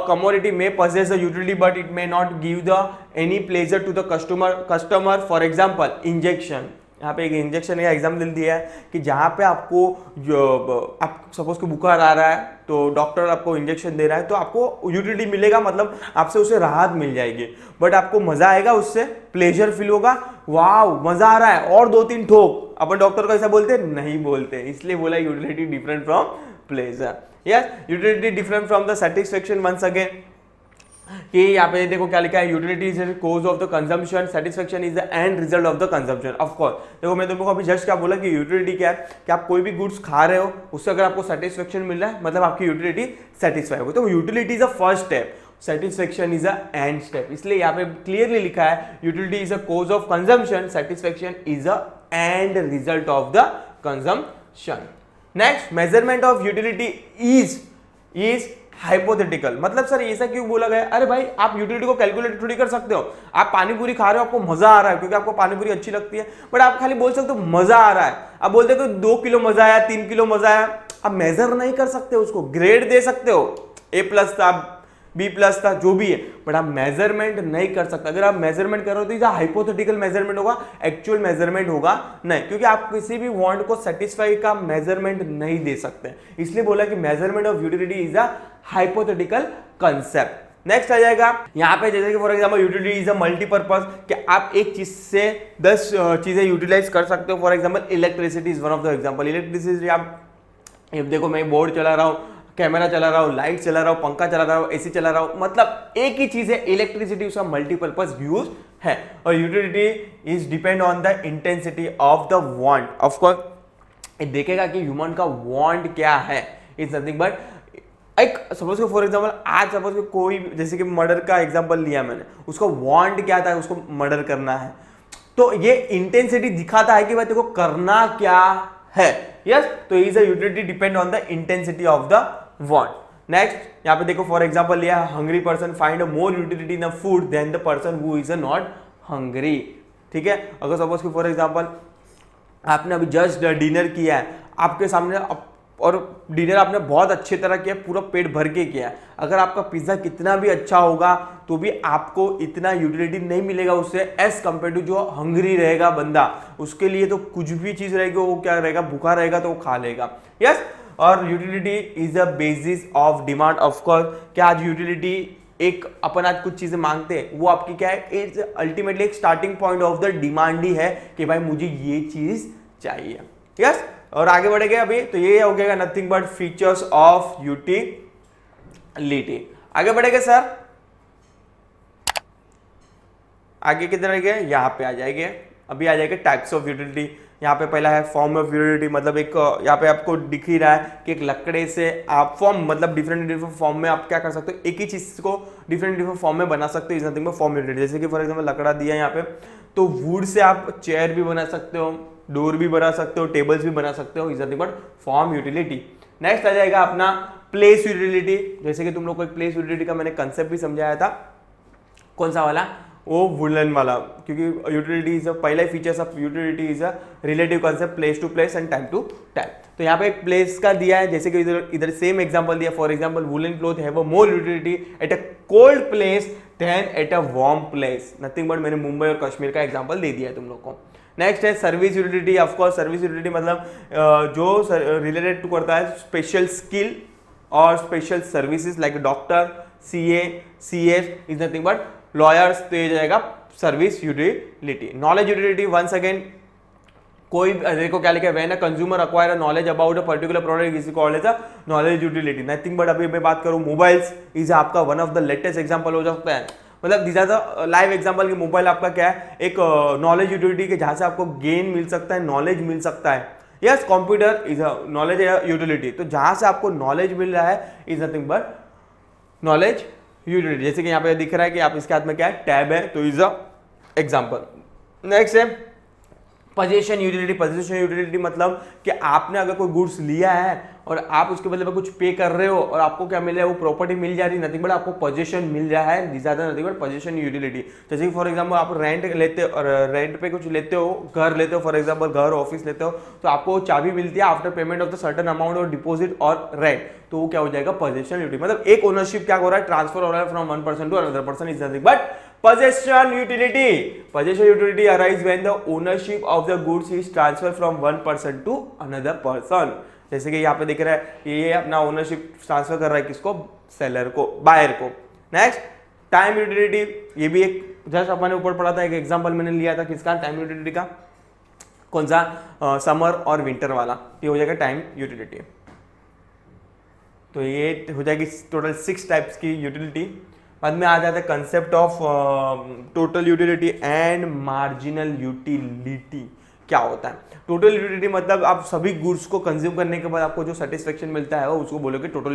commodity में possess the utility but it may not give the any pleasure to the customer customer. For example injection. यहाँ पे एक इंजेक्शन का एग्ज़ाम्पल दिया है कि जहाँ पे आपको जो, आप सपोज़ को बुखार आ रहा है तो डॉक्टर आपको इंजेक्शन दे रहा है तो आपको यूटिलिटी मिलेगा मतलब आपसे उसे राहत मिल जाएगी। बट आपको मज़ा आएगा उससे प्लेजर फील होगा वाह मज़ा आ रहा है, और दो तीन ठोक। अपन डॉक्टर को ऐसा बोलते नहीं बोलते। इसलिए बोला utility different from pleasure yes utility different from the satisfaction once again कि यहाँ पे देखो क्या लिखा है utility is cause of the consumption satisfaction is the end result of the consumption of course देखो मैं तुमको अभी जस्ट क्या बोला कि यूटिलिटी क्या है, कि आप कोई भी गुड्स खा रहे हो, उससे अगर आपको सेटिस्फेक्शन मिल रहा है मतलब आपकी यूटिलिटी सेटिस्फाई होगी तो utility is a first step satisfaction is a end step इसलिए यहाँ पे क्लियरली लिखा है utility is a cause of consumption satisfaction is a end result of the consumption next measurement of utility is is hypothetical मतलब sir, ऐसा क्यों बोला गया? अरे भाई, आप यूटिलिटी को कैलकुलेट थोड़ी कर सकते हो। आप पानी पूरी खा रहे हो, आपको मज़ा आ रहा है, क्योंकि आपको पानी पूरी अच्छी लगती है। बट आप खाली बोल सकते हो, मज़ा आ रहा है। आप बोलते हो दो किलो मज़ा आया, तीन किलो मज़ा आया। आप मेजर नहीं कर सकते उसको ग्रेड दे सकते हो। ए प्लस आप बी प्लस था, जो भी है। बट आप मेज़रमेंट नहीं कर सकते। अगर आप मेज़रमेंट करो तो हाइपोथेटिकल मेज़रमेंट होगा एक्चुअल मेज़रमेंट होगा नहीं। क्योंकि आप किसी भी वांट को सेटिस्फाई का मेज़रमेंट नहीं दे सकते। इसलिए बोला कि measurement of utility is a hypothetical concept next आ जाएगा। यहाँ पे जैसे कि for example utility is a multipurpose कि आप एक चीज़ से दस चीज़ें यूटिलाइज कर सकते हो। For example electricity is one of the example electricity आप देखो, मैं बोर्ड चला रहा हूँ कैमरा चला रहा हूँ लाइट चला रहा हूँ, पंखा चला रहा हूँ एसी चला रहा हूँ। मतलब एक ही चीज़ है इलेक्ट्रिसिटी उसका मल्टीपर्पज यूज़ है। और utility is depend on the intensity of the want of course देखेगा कि ह्यूमन का वॉन्ट क्या है। इज़ नथिंग बट एक सपोज़ फॉर एग्ज़ाम्पल आज सपोज़ कोई जैसे कि मर्डर का एग्ज़ाम्पल लिया मैंने, उसका वॉन्ट क्या था, उसको मर्डर करना है। तो ये इंटेंसिटी दिखाता है कि भाई देखो करना क्या है। यस तो is a utility depend on the intensity of the want next यहाँ पे देखो फॉर एग्ज़ाम्पल लिया hungry person find a more utility in food than the person who is a not hungry ठीक है? अगर सपोज़ की for example आपने अभी जस्ट डिनर किया है, आपके सामने और डिनर आपने बहुत अच्छी तरह किया, पूरा पेट भर के किया। अगर आपका पिज़्ज़ा कितना भी अच्छा होगा तो भी आपको इतना यूटिलिटी नहीं मिलेगा उससे एज कंपेयर टू जो हंगरी रहेगा बंदा। उसके लिए तो कुछ भी चीज़ रहेगी, वो क्या रहेगा, भूखा रहेगा तो वो खा लेगा। यस और utility is the basis of demand of course क्या आज यूटिलिटी एक अपन आज कुछ चीज़ें मांगते हैं, वो आपकी क्या है इट्स अल्टीमेटली एक starting point of the demand ही है कि भाई मुझे ये चीज़ चाहिए। यस और आगे बढ़ेंगे अभी तो ये हो गया nothing but features of utility आगे बढ़ेंगे सर आगे किधर गए? यहाँ पे आ जाएँगे। अभी आ जाएगा टाइप्स ऑफ़ यूटिलिटी यहाँ पे पहला है फॉर्म ऑफ़ यूटिलिटी मतलब एक यहाँ पे आपको दिख ही रहा है कि एक लकड़े से आप फॉर्म मतलब डिफरेंट डिफरेंट फॉर्म में आप क्या कर सकते हो? एक ही चीज़ को डिफरेंट डिफरेंट फॉर्म में बना सकते हो इस नथिंग में फॉर्म यूटिलिटी जैसे कि फॉर एग्ज़ाम्पल लकड़ा दिया है यहाँ पे तो वुड से आप चेयर भी बना सकते हो। डोर भी बना सकते हो, टेबल्स भी बना सकते हो, is nothing but form utility. Next आ जाएगा अपना प्लेस यूटिलिटी। जैसे कि तुम लोग को एक प्लेस यूटिलिटी का मैंने कंसेप्ट भी समझाया था। कौन सा वाला? वो वुडलैंड वाला, क्योंकि यूटिलिटी इज़ अ, पहला features of utility is a relative concept place to place and time to time तो यहाँ पे एक प्लेस का दिया है, जैसे कि इधर इधर सेम एग्जांपल दिया। For example woollen cloth have a more utility at a cold place than at a warm place nothing but मैंने मुंबई और कश्मीर का एग्जांपल दे दिया है तुम लोग को। नेक्स्ट है service utility of course service utility मतलब जो रिलेटेड टू करता है स्पेशल स्किल और special services like doctor C A C S is nothing but lawyers तो ये जाएगा service utility knowledge utility once again कोई देखो क्या लिखा है when a consumer acquire knowledge about a particular product is called as a knowledge utility nothing but अभी मैं बात करूँ मोबाइल्स इज़ आपका one of the latest example हो सकता है. मतलब आर द लाइव एग्ज़ाम्पल कि मोबाइल आपका क्या है? एक नॉलेज यूटिलिटी के जहाँ से आपको गेन मिल सकता है नॉलेज मिल सकता है। Yes computer is a knowledge utility तो जहाँ से आपको नॉलेज मिल रहा है is nothing but knowledge utility जैसे कि यहाँ पे दिख रहा है कि आप इसके हाथ में क्या है? टैब है तो इज़ अ एग्ज़ाम्पल नेक्स्ट है। पोजीशन यूटिलिटी पोजीशन यूटिलिटी मतलब कि आपने अगर कोई गुड्स लिया है और आप उसके बदले में कुछ पे कर रहे हो और आपको क्या मिल रहा है, वो प्रॉपर्टी मिल जा रही है नथिंग बट आपको पोजीशन मिल रहा है ज़्यादा नथिंग बट पोजीशन यूटिलिटी जैसे कि फॉर एग्जांपल आप रेंट लेते हो रेंट पे कुछ लेते हो, घर लेते हो फॉर एग्जांपल घर ऑफ़िस लेते हो तो आपको चाबी मिलती है after payment of the certain amount और डिपोजिट और रेंट तो वो क्या हो जाएगा पोजिशन यूटिलिटी मतलब एक ओनरशिप क्या हो रहा है ट्रांसफ़र हो रहा है from one person to another person is nothing but possession utility. Possession utility arise when the ownership of the goods is transferred from one person to another person. जैसे कि यहाँ पे दिख रहा है, ये अपना ओनरशिप ट्रांसफ़र कर रहा है किसको? सेलर को बायर को। नेक्स्ट टाइम यूटिलिटी ये भी एक, जस्ट अपने ऊपर पढ़ा था, एक एग्जांपल मैंने लिया था किसका? टाइम यूटिलिटी का। कौन सा? समर और विंटर वाला। ये हो जाएगा टाइम यूटिलिटी तो ये हो जाएगी टोटल सिक्स टाइप्स की यूटिलिटी बाद में आ जाता है concept of total utility and marginal utility क्या होता है? टोटल यूटिलिटी मतलब आप सभी गुड्स को कंज्यूम करने के बाद आपको जो सेटिस्फेक्शन मिलता है वो उसको बोलोगे total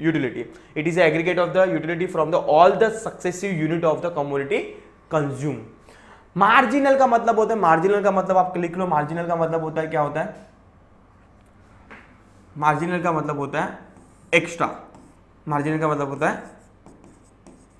utility it is aggregate of the utility from the all the successive unit of the community consume marginal का मतलब होता है मार्जिनल का मतलब आप लिख लो मार्जिनल का मतलब होता है क्या होता है? मार्जिनल का मतलब होता है एक्स्ट्रा मार्जिनल का मतलब होता है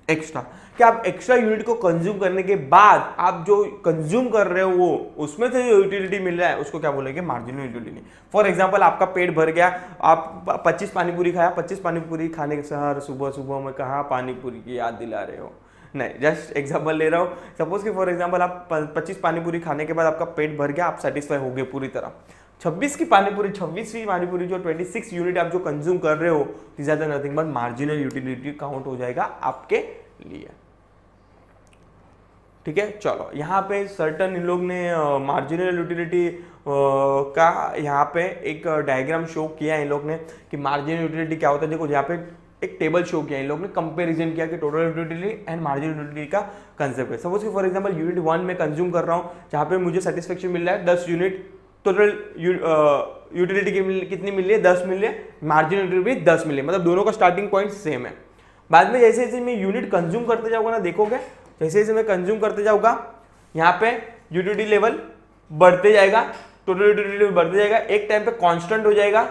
एक्स्ट्रा कि आप एक्स्ट्रा यूनिट को कंज्यूम करने के बाद आप जो कंज्यूम कर रहे हो वो, उसमें से जो यूटिलिटी मिल रहा है, उसको क्या बोलेंगे? मार्जिनल यूटिलिटी फॉर एग्जांपल आपका पेट भर गया, आप 25 पानीपुरी खाया 25 पानीपुरी खाने के सर, सुबह सुबह में कहा पानीपुरी की याद दिला रहे हो? नहीं जस्ट एग्ज़ाम्पल ले रहा हूँ. सपोज़ कि फॉर एग्ज़ाम्पल आप पच्चीस पानीपुरी खाने के बाद आपका पेट भर गया, आप सेटिस्फाई हो गए पूरी तरह. 26 की पानीपुरी 26वीं पानीपुरी जो 26 यूनिट आप जो कंज्यूम कर रहे हो this are nothing but marginal utility count हो जाएगा आपके लिए। ठीक है? चलो, यहाँ पे सर्टन इन लोग ने मार्जिनल यूटिलिटी का यहाँ पे एक डायग्राम शो किया इन लोग ने कि मार्जिनल यूटिलिटी क्या होता है। देखो, यहाँ पे एक टेबल शो किया इन लोग ने कंपैरिजन किया कि total utility and marginal utility का कंसेप्ट है। सपोज़ कि फॉर एग्जांपल यूनिट वन में कंज्यूम कर रहा हूँ, जहाँ पे मुझे सेटिस्फेक्शन मिल रहा है, दस यूनिट टोटल यूटिलिटी कितनी मिल रही है? दस मिल रही है। मार्जिनल यूटिलिटी दस मिल रही है। मतलब दोनों का स्टार्टिंग पॉइंट सेम है। बाद में जैसे जैसे मैं यूनिट कंज्यूम करते जाऊँगा ना, देखोगे? जैसे जैसे मैं कंज्यूम करते जाऊँगा, यहाँ पे यूटिलिटी लेवल बढ़ते जाएगा टोटल यूटिलिटी लेवल बढ़ते जाएगा, एक टाइम पे कांस्टेंट हो जाएगा,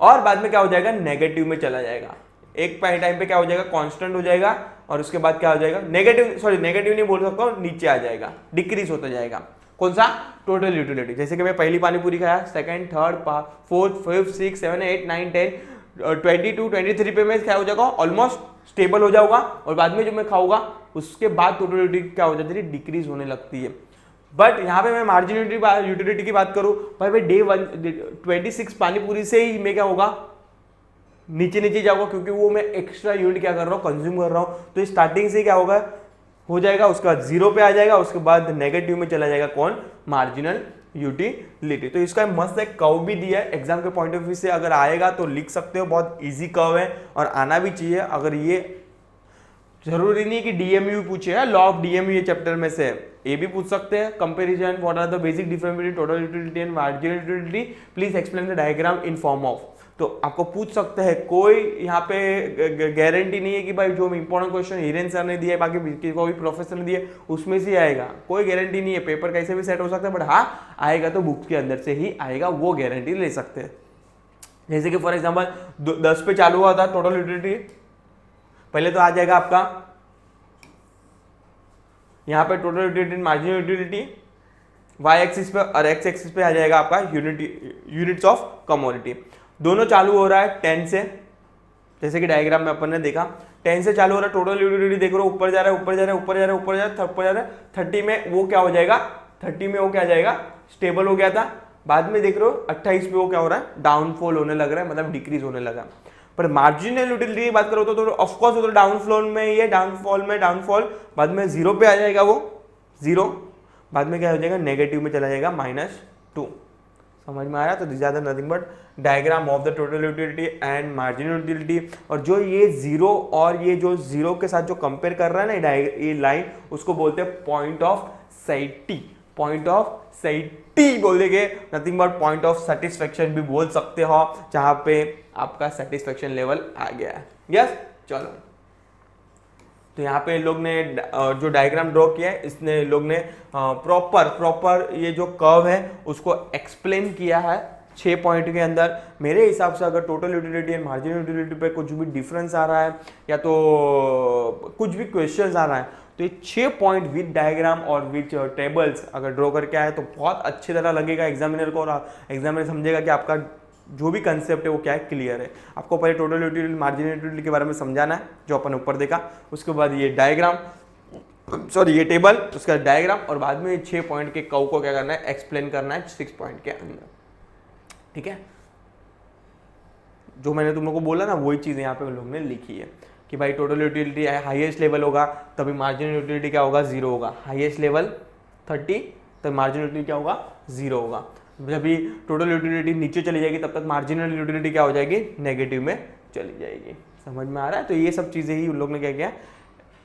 और बाद में क्या हो जाएगा? नेगेटिव में चला जाएगा। एक टाइम पे क्या हो जाएगा? कांस्टेंट हो जाएगा, और उसके बाद क्या हो जाएगा? नेगेटिव सॉरी नेगेटिव नहीं बोल सकता नीचे आ जाएगा। डिक्रीज होता जाएगा। कौन सा? टोटल यूटिलिटी जैसे कि मैं पहली पानी पूरी खाया second third fourth fifth six seven eight nine ten twenty two twenty three पे मैं क्या हो जाएगा ऑलमोस्ट स्टेबल हो जाऊँगा। और बाद में जो मैं खाऊँगा, उसके बाद टोटल यूटिलिटी क्या हो जाती है? डिक्रीज होने लगती है। बट यहाँ पे मैं मार्जिन यूटिलिटी की बात करूँ भाई भाई day one twenty six panipuri से ही मैं क्या होगा? नीचे नीचे जाऊँगा, क्योंकि वो मैं एक्स्ट्रा यूनिट क्या कर रहा हूँ? कंज्यूम कर रहा हूँ। तो स्टार्टिंग से क्या होगा? हो जाएगा, उसके बाद ज़ीरो पे आ जाएगा, उसके बाद नेगेटिव में चला जाएगा कौन? मार्जिनल यूटिलिटी तो इसका मस्त एक कव भी दिया है। एग्ज़ाम के पॉइंट ऑफ़ व्यू से अगर आएगा तो लिख सकते हो, बहुत इजी कव है और आना भी चाहिए। अगर ये ज़रूरी नहीं कि डीएमयू पूछे लॉ ऑफ़ डीएमयू ये चैप्टर में से ये भी पूछ सकते हैं। Comparison what are the basic difference between total utility and marginal utility please explain the diagram in form of तो आपको पूछ सकते हैं, कोई यहाँ पे गारंटी नहीं है कि भाई जो इंपॉर्टेंट क्वेश्चन हिरेन सर ने दिया बाकी कोई प्रोफेसर ने दिए, उसमें से आएगा। कोई गारंटी नहीं है पेपर कैसे भी सेट हो सकता है बट हाँ आएगा तो बुक के अंदर से ही आएगा, वो गारंटी ले सकते हैं। जैसे कि फॉर एग्ज़ाम्पल दस पे चालू हुआ था टोटल यूटिलिटी पहले तो आ जाएगा आपका, यहाँ पे total utility marginal utility Y axis पे और एक्स एक्सिस पे आ जाएगा आपका यूनिटी यूनिट्स ऑफ़ कमोडिटी दोनों चालू हो रहा है टेन से। जैसे कि डायग्राम में अपन ने देखा टेन से चालू हो रहा है टोटल यूटिलिटी देख रहे हो ऊपर जा रहा है ऊपर जा रहा है ऊपर जा रहा है ऊपर जा रहा है ऊपर जा रहा है थर्टी में वो क्या हो जाएगा थर्टी में वो क्या जाएगा स्टेबल हो गया था। बाद में देख रहे हो अट्ठाईस में वो क्या हो रहा है डाउनफॉल होने लग रहा है मतलब डिक्रीज होने लगा। पर मार्जिनल यूटिलिटी की बात करो तो, तो ऑफकोर्स तो डाउनफ्लोर में ये डाउनफॉल में डाउनफॉल बाद में ज़ीरो पे आ जाएगा वो ज़ीरो बाद में क्या हो जाएगा नेगेटिव में चला जाएगा माइनस टू समझ में आ रहा है? तो this are nothing but diagram of the total utility and marginal utility और जो ये ज़ीरो और ये जो ज़ीरो के साथ जो कंपेयर कर रहा है ना ये लाइन उसको बोलते हैं point of satiety point of satiety बोल देंगे। Nothing but point of satisfaction भी बोल सकते हो, जहाँ पे आपका सेटिस्फेक्शन लेवल आ गया है। यस चलो। तो यहाँ पे लोग ने जो डायग्राम ड्रॉ किया है, इसने लोग ने प्रॉपर प्रॉपर ये जो कर्व है, उसको एक्सप्लेन किया है छः पॉइंट के अंदर। मेरे हिसाब से अगर total utility and marginal utility पे कुछ भी डिफरेंस आ रहा है, या तो कुछ भी क्वेश्चन आ रहा है तो ये छः पॉइंट विद डायग्राम और विथ टेबल्स अगर ड्रॉ करके आए तो बहुत अच्छी तरह लगेगा एग्जामिनर को और एग्जामिनर समझेगा कि आपका जो भी कंसेप्ट है, वो क्या है? क्लियर है. आपको पहले टोटल यूटिलिटी मार्जिनल यूटिलिटी के बारे में समझाना है, जो अपन ऊपर देखा. उसके बाद ये डायग्राम सॉरी ये टेबल उसका डायग्राम और बाद में छः पॉइंट के कव को क्या करना है? एक्सप्लेन करना है सिक्स पॉइंट के अंदर. ठीक है? जो मैंने तुम लोग को बोला ना, वही चीज़ यहाँ पे लोग ने लिखी है कि भाई टोटल यूटिलिटी हाईएस्ट लेवल होगा, तभी मार्जिनल यूटिलिटी क्या होगा? ज़ीरो होगा. हाईएस्ट लेवल थर्टी तब मार्जिनल यूटिलिटी क्या होगा? ज़ीरो होगा. जब भी टोटल यूटिलिटी नीचे चली जाएगी, तब तक मार्जिनल यूटिलिटी क्या हो जाएगी? नेगेटिव में चली जाएगी। समझ में आ रहा है? तो ये सब चीज़ें ही उन लोग ने क्या किया?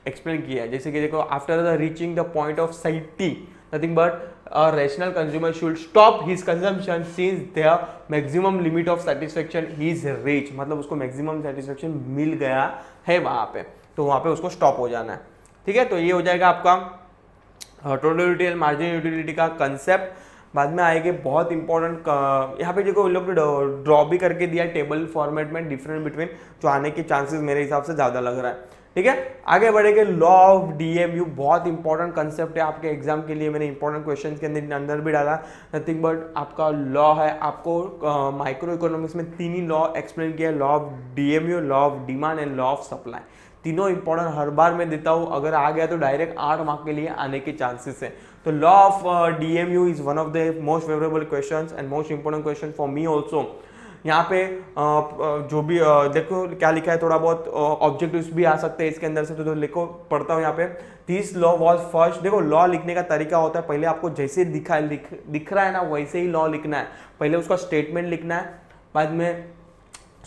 एक्सप्लेन किया जैसे कि देखो after the reaching the point of satiety nothing but a rational consumer should stop his consumption since their maximum limit of satisfaction is reached. मतलब उसको maximum satisfaction मिल गया है वहाँ पे। तो वहाँ पे उसको स्टॉप हो जाना है। ठीक है? तो ये हो जाएगा आपका टोटल यूटिलिटी मार्जिन यूटिलिटी का कंसेप्ट बाद में आएँगे बहुत इंपॉर्टेंट यहाँ पे देखो लोग ड्रॉ भी करके दिया टेबल फॉर्मेट में डिफरेंट बिटवीन जो आने के चांसेस मेरे हिसाब से ज़्यादा लग रहा है। ठीक है? आगे बढ़ेंगे लॉ ऑफ़ डीएमयू बहुत इंपॉर्टेंट कंसेप्ट है आपके एग्ज़ाम के लिए मैंने इंपॉर्टेंट क्वेश्चन के अंदर अंदर भी डाला। नथिंग बट आपका लॉ है आपको माइक्रो uh, इकोनॉमिक्स में तीन ही लॉ एक्सप्लेन किया law of DMU law of demand and law of supply तीनों इंपॉर्टेंट हर बार मैं देता हूँ अगर आ गया तो डायरेक्ट आठ मार्क के लिए आने के चांसेस है। तो law of DMU is one of the most favourable question and most important question for me also यहाँ पे जो भी देखो क्या लिखा है थोड़ा बहुत ऑब्जेक्टिव्स भी आ सकते हैं इसके अंदर से तो, तो लिखो पढ़ता हूँ यहाँ पे। दिस लॉ वॉज़ फ़र्स्ट देखो लॉ लिखने का तरीका होता है पहले आपको जैसे दिखा लिख दिख रहा है ना वैसे ही लॉ लिखना है। पहले उसका स्टेटमेंट लिखना है बाद में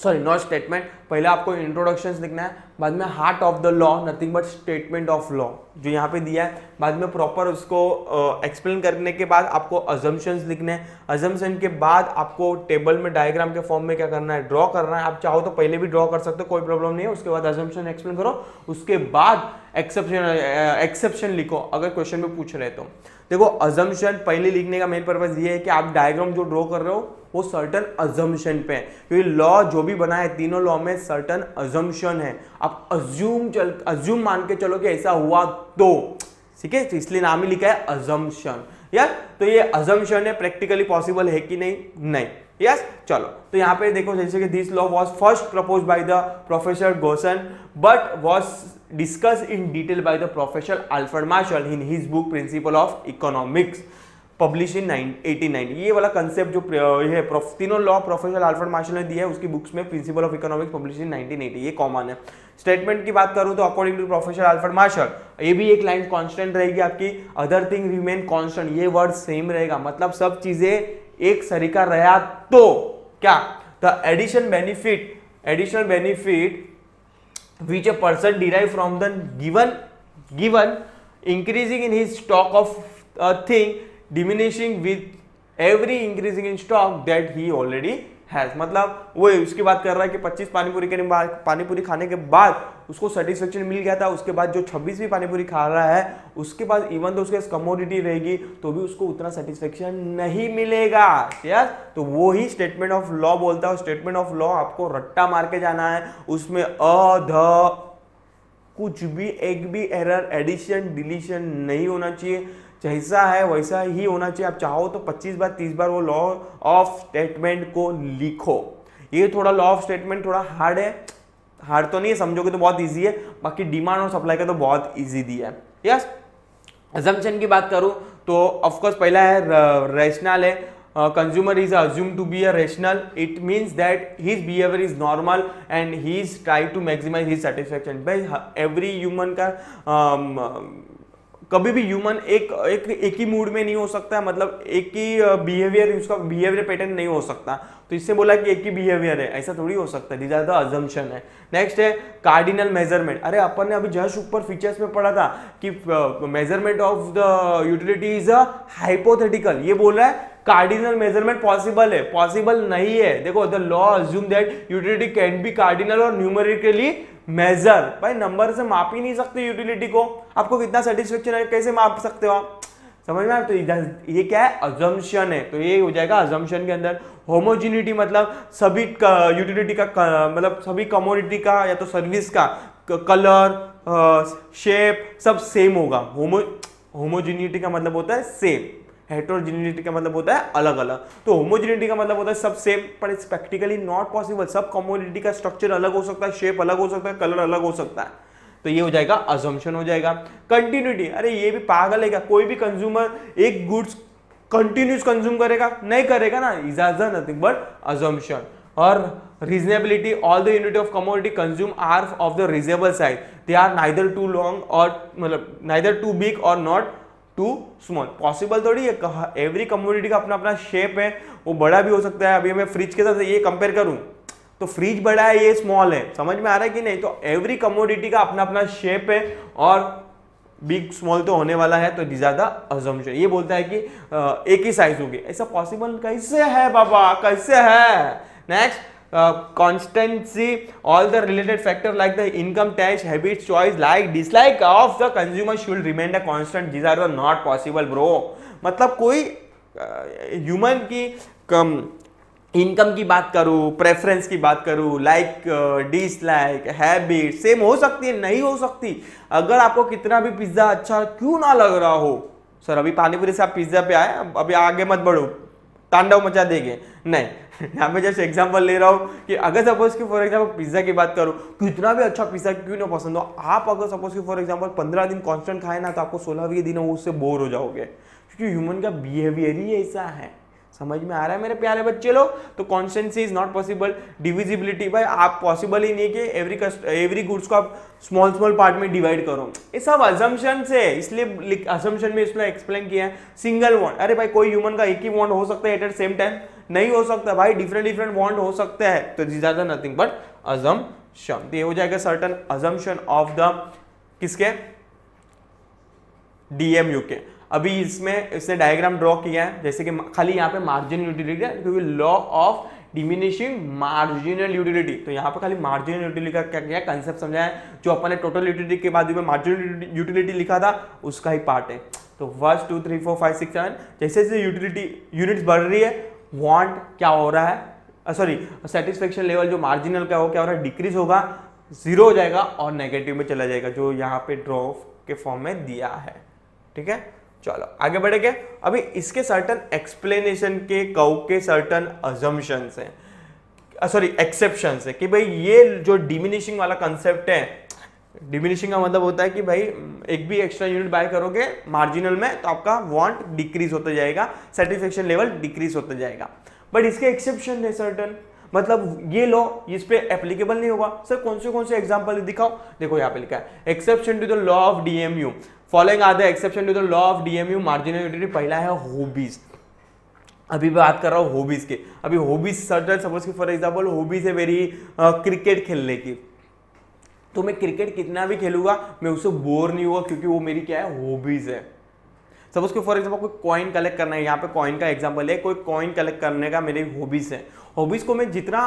सॉरी नॉट स्टेटमेंट पहले आपको इंट्रोडक्शन लिखना है बाद में heart of the law nothing but statement of law जो यहाँ पे दिया है। बाद में प्रॉपर उसको एक्सप्लेन uh, करने के बाद आपको अजम्पन्स लिखने हैं। अजम्पन के बाद आपको टेबल में डायग्राम के फॉर्म में क्या करना है? ड्रॉ करना है। आप चाहो तो पहले भी ड्रॉ कर सकते हो कोई प्रॉब्लम नहीं है। उसके बाद अजम्पन एक्सप्लेन करो। उसके बाद एक्सेप्शन एक्सेप्शन लिखो अगर क्वेश्चन में पूछ रहे तो। देखो अजम्पन पहले लिखने का मेन पर्पज ये है कि आप डायग्राम जो ड्रॉ कर रहे हो वो सर्टन अजम्पन पे है। क्योंकि लॉ जो भी बना है, तीनों लॉ में सर्टन अजम्पन है। आप अज्यूम चल अज्यूम मान के चलो कि ऐसा हुआ तो ठीक है? तो इसलिए नाम ही लिखा है अजम्पन यार तो ये अजम्पन है प्रैक्टिकली पॉसिबल है कि नहीं? नहीं। Yes yes? चलो। तो यहाँ पे देखो, जैसे कि this law was first propose by the professor Gossen but was discuss in detail by the professor Alfred Marshall in his book principle of economics publish in eighty nine ये वाला concept जो ये तीनों लॉ प्रोफेसर अल्फ्रेड मार्शल ने दिया है, उसकी books में principle of economics publish in 1980 ये कॉमन है। स्टेटमेंट की बात करूँ तो according to professor Alfred Marshall, ये भी एक लाइन कांस्टेंट रहेगी आपकी। अदर थिंग रिमेन कांस्टेंट ये वर्ड सेम रहेगा। मतलब सब चीज़ें एक सरीका रहा तो। क्या? The addition benefit additional benefit which a person derive from the given given increasing in his stock of a diminishing with every increasing in stock that he already has मतलब वो उसकी बात कर रहा है कि 25 पानीपुरी के पानीपुरी खाने के बाद उसको सेटिस्फेक्शन मिल गया था, उसके बाद जो 26वीं पानीपुरी खा रहा है, उसके बाद इवन तो उसके कमोडिटी रहेगी तो भी उसको उतना सेटिस्फेक्शन नहीं मिलेगा। यस तो वो ही स्टेटमेंट ऑफ़ लॉ बोलता है स्टेटमेंट ऑफ़ लॉ आपको रट्टा मार के जाना है। उसमें अ, ध, कुछ भी, एक भी एरर एडिशन डिलीशन नहीं होना चाहिए। जैसा है वैसा ही होना चाहिए। आप चाहो तो 25 बार 30 बार वो लॉ ऑफ़ स्टेटमेंट को लिखो। ये थोड़ा लॉ ऑफ़ स्टेटमेंट थोड़ा हार्ड है। हार्ड तो नहीं समझोगे तो बहुत इजी है। बाकी डिमांड और सप्लाई का तो बहुत इजी दिया है। यस अजम्पशन की बात करूँ तो ऑफकोर्स पहला है रेशनल है। Consumer is assume to be a rational it means that his behaviour is normal and he is try to maximise his satisfaction भाई एवरी ह्यूमन का um, कभी भी ह्यूमन एक एक एक ही मूड में नहीं हो सकता है मतलब एक ही बिहेवियर उसका बिहेवियर पैटर्न नहीं हो सकता। तो इससे बोला कि एक ही बिहेवियर है, ऐसा थोड़ी हो सकता है दिस आर द अजम्पशन है। नेक्स्ट है कार्डिनल मेज़रमेंट अरे, अपन ने अभी जस्ट ऊपर फीचर्स में पढ़ा था कि measurement of the utility is a hypothetical ये बोल रहा है कार्डिनल मेज़रमेंट पॉसिबल है पॉसिबल नहीं है। देखो the law assume that utility can be cardinal और न्यूमेरिकली मेजर भाई नंबर से माप ही नहीं सकते यूटिलिटी को। आपको कितना सेटिस्फेक्शन है, कैसे माप सकते हो आप? समझ में तो ये क्या है? अजम्पशन है। तो ये हो जाएगा अजम्पशन के अंदर। होमोजिनिटी मतलब सभी यूटिलिटी का मतलब सभी कमोडिटी का या तो सर्विस का कलर शेप सब सेम होगा। होमो होमोजिनिटी का मतलब होता है सेम हेट्रोजिनिटी का मतलब होता है अलग अलग तो होमोजिनिटी का मतलब होता है सब सेम पर इट्स प्रैक्टिकली नॉट पॉसिबल सब कमोडिटी का स्ट्रक्चर अलग हो सकता है शेप अलग हो सकता है कलर अलग हो सकता है। तो ये हो जाएगा अजम्पशन हो जाएगा। कंटिन्यूटी अरे ये भी पागल है क्या? कोई भी कंज्यूमर एक गुड्स कंटिन्यूस कंज्यूम करेगा? नहीं करेगा ना। इजाज़त नथिंग बट अजम्पशन और reasonability, all the unit of commodity consume are of the reasonable size they are neither too long or मतलब neither too big or not too small. Possible थोड़ी है every community का अपना अपना shape है, वो बड़ा भी हो सकता है। अभी मैं फ्रिज के साथ ये कंपेयर करूँ तो फ्रिज बड़ा है, ये स्मॉल है। समझ में आ रहा है कि नहीं? तो एवरी कमोडिटी का अपना अपना शेप है और बिग स्मॉल तो होने वाला है तो ज़्यादा अजम्पशन ये बोलता है कि एक ही साइज़ होगी। ऐसा पॉसिबल कैसे है बाबा? कैसे है? Next constancy all the related factor like the income tax habit choice like dislike of the consumer should remain a constant these are the not possible bro मतलब कोई ह्यूमन uh, की कम इनकम की बात करूँ प्रेफरेंस की बात करूँ like dislike habit same हो सकती है नहीं हो सकती। अगर आपको कितना भी पिज्जा अच्छा क्यों ना लग रहा हो? सर अभी पानीपुरी से आप पिज्जा पे आए अभी आगे मत बढ़ो। तांडव मचा देंगे। नहीं यहाँ पे जस्ट एग्ज़ाम्पल ले रहा हूँ कि अगर सपोज़ की फॉर एग्ज़ाम्पल पिज्जा की बात करूँ कितना भी अच्छा पिज्जा क्यों ना पसंद हो? आप अगर सपोज़ की फॉर एग्ज़ाम्पल पंद्रह दिन कॉन्स्टेंट खाए ना तो आपको सोलहवीं दिन उससे बोर हो जाओगे। क्योंकि ह्यूमन का बिहेवियर ही ऐसा है। समझ में आ रहा है मेरे प्यारे बच्चे लोग? तो constancy is not possible divisibility भाई, आप पॉसिबल ही नहीं कि एवरी एवरी गुड्स को आप स्मॉल स्मॉल पार्ट में डिवाइड करो। ये सब अजम्पन से इसलिए अजम्पन में इसमें एक्सप्लेन किया है। सिंगल वॉन्ट अरे भाई, कोई ह्यूमन का एक ही वॉन्ट हो सकता है एट एट सेम टाइम नहीं हो सकता भाई डिफरेंट डिफरेंट वॉन्ट हो सकते हैं। तो this are the nothing but assumption ये हो जाएगा सर्टन अजम्पन ऑफ़ द किसके? डीएमयू के। अभी इसमें, इसने डायग्राम ड्रॉ किया है, जैसे कि खाली यहाँ पे मार्जिन यूटिलिटी है, क्योंकि law of diminishing marginal utility तो यहाँ पे खाली मार्जिनल यूटिलिटी का क्या क्या कंसेप्ट समझाया है। जो अपन टोटल यूटिलिटी के बाद में मार्जिनल यूटिलिटी लिखा था, उसका ही पार्ट है। तो first two three four five six seven जैसे जैसे यूटिलिटी यूनिट्स बढ़ रही है वांट क्या हो रहा है? सॉरी सेटिस्फेक्शन लेवल जो मार्जिनल का हो, क्या हो रहा है? डिक्रीज होगा ज़ीरो हो जाएगा और नेगेटिव में चला जाएगा, जो यहाँ पे ड्रॉफ के फॉर्म में दिया है। ठीक है? चलो, आगे बढ़ेंगे अभी इसके सर्टन एक्सप्लेनेशन के कऊ के सर्टन अजम्पन है। सॉरी एक्सेप्शन है कि भाई ये जो डिमिनिशिंग वाला कंसेप्ट है डिमिनिशिंग का मतलब होता है कि भाई, एक भी एक्स्ट्रा यूनिट बाय करोगे मार्जिनल में तो आपका वांट डिक्रीज होता जाएगा सेटिस्फेक्शन लेवल डिक्रीज होता जाएगा। बट इसके एक्सेप्शन है सर्टन मतलब ये लॉ इस पे एप्लीकेबल नहीं होगा। सर कौन से कौन से एग्जांपल दिखाओ? देखो यहाँ पे लिखा है exception to the law of DMU following are exception to the law of DMU marginal utility पहला है हॉबीज अभी बात कर रहा हूँ हॉबीज के। अभी हॉबीज सर्टन सपोज़ की फॉर एग्जांपल हॉबीज है वेरी क्रिकेट खेलने की। तो मैं क्रिकेट कितना भी खेलूँगा, मैं उससे बोर नहीं हुआ क्योंकि वो मेरी क्या है हॉबीज है। सपोज़ को फॉर एग्ज़ाम्पल कोई कॉइन कलेक्ट करना है, यहाँ पे कॉइन का एग्ज़ाम्पल है, कोई कॉइन कलेक्ट करने का मेरी हॉबीज है। हॉबीज को मैं जितना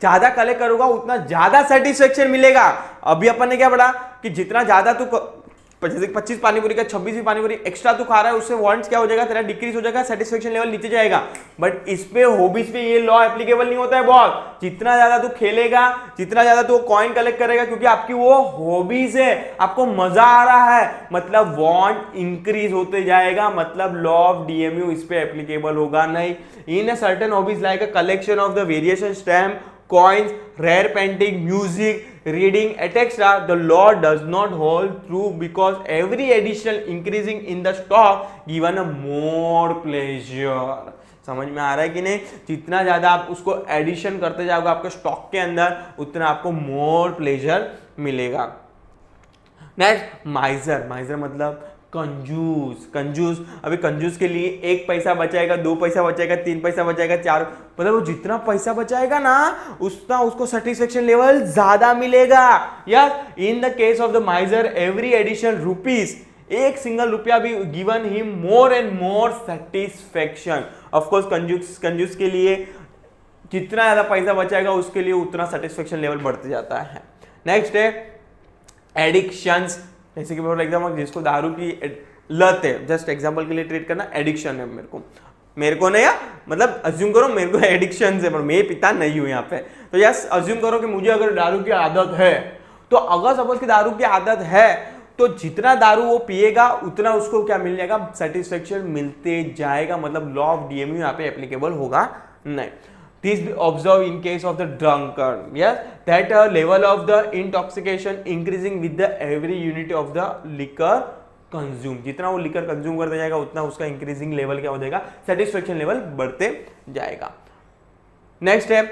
ज़्यादा कलेक्ट करूँगा, उतना ज़्यादा सेटिस्फेक्शन मिलेगा। अभी अपन ने क्या पढ़ा कि जितना ज़्यादा तू जैसे पच्चीस पानीपुरी का छब्बीस भी पानीपुरी एक्स्ट्रा तू खा रहा है उससे वांट्स क्या हो जाएगा? तेरा डिक्रीज हो जाएगा सेटिस्फेक्शन लेवल नीचे जाएगा। बट इस पे हॉबीज पे ये लॉ एप्लीकेबल नहीं होता है बहुत। जितना ज़्यादा तू खेलेगा जितना ज़्यादा तू कॉइन कलेक्ट करेगा क्योंकि आपकी वो हॉबीज है आपको मज़ा आ रहा है। मतलब वॉन्ट इंक्रीज होते जाएगा मतलब लॉ ऑफ़ डीएमयू इस पे एप्लीकेबल होगा नहीं। In a certain hobbies like a collection of the variation stamp coins rare painting music, reading, etc. The law does not hold true because every additional increasing in the stock given a more pleasure. समझ में आ रहा है कि नहीं जितना ज़्यादा आप उसको एडिशन करते जाओगे आपके स्टॉक के अंदर उतना आपको मोर प्लेजर मिलेगा नेक्स्ट माइजर माइजर मतलब कंजूस कंजूस। अभी कंजूस के लिए एक पैसा बचाएगा, दो पैसा बचाएगा, तीन पैसा बचाएगा, चार मतलब वो जितना पैसा बचाएगा ना, उतना उसको सेटिस्फेक्शन लेवल ज़्यादा मिलेगा। Yes in the case of the miser every additional rupees एक सिंगल रुपया भी given him more and more satisfaction of course कंजूस कंजूस के लिए जितना ज़्यादा पैसा बचाएगा, उसके लिए उतना सेटिस्फेक्शन लेवल बढ़ते जाता है। नेक्स्ट है एडिक्शंस जैसे कि फॉर एग्ज़ाम्पल जिसको दारू की लत है। जस्ट एग्ज़ाम्पल के लिए ट्रीट करना एडिक्शन है मेरे को। मेरे को नहीं मतलब अज्यूम करो मेरे को एडिक्शन है मैं पिता नहीं हूँ यहाँ पे। तो यस अज्यूम करो कि मुझे अगर दारू की आदत है तो अगर सपोज़ की दारू की आदत है तो जितना दारू वो पिएगा, उतना उसको क्या मिल जाएगा सेटिस्फेक्शन मिलते जाएगा। मतलब लॉ ऑफ़ डीएमयू यहाँ पे एप्लीकेबल होगा नहीं। this observed in case of the drunkard yes? That a uh, level of the intoxication increasing with the every unit of the liquor consume जितना वो लिकर कंज्यूम करता जाएगा उतना उसका इंक्रीजिंग लेवल क्या हो जाएगा? सेटिस्फेक्शन लेवल बढ़ते जाएगा। नेक्स्ट है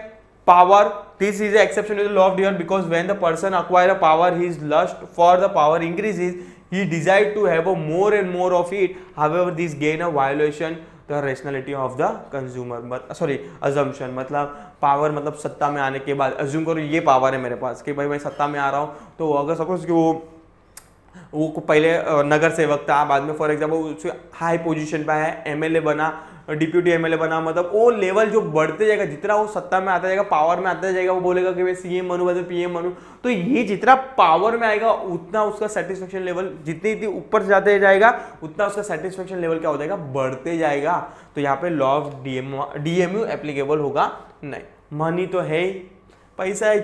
power this is exception to the law of demand because when the person acquire a power his lust for the power increases he desire to have a more and more of it however this gain a violation rationality of the consumer sorry assumption मतलब power मतलब सत्ता में आने के बाद assume करो ये power है मेरे पास, कि भाई मैं सत्ता में आ रहा हूँ तो अगर सपोज़ कि वो वो पहले नगर सेवक था, बाद में फॉर एग्ज़ाम्पल उसके हाई पोजीशन पे है एमएलए बना डिप्यूटी एमएलए बना मतलब वो लेवल जो बढ़ते जाएगा, जितना वो सत्ता में आता जाएगा पावर में आता जाएगा, वो बोलेगा कि मैं सीएम बनू बदल पीएम बनू तो ये जितना पावर में आएगा, उतना उसका सेटिस्फेक्शन लेवल जितनी इतनी ऊपर जाते जाएगा, उतना उसका सेटिस्फेक्शन लेवल क्या हो जाएगा, बढ़ते जाएगा। तो यहाँ पे law of DM DMU applicable होगा नहीं। मनी तो है ही। पैसा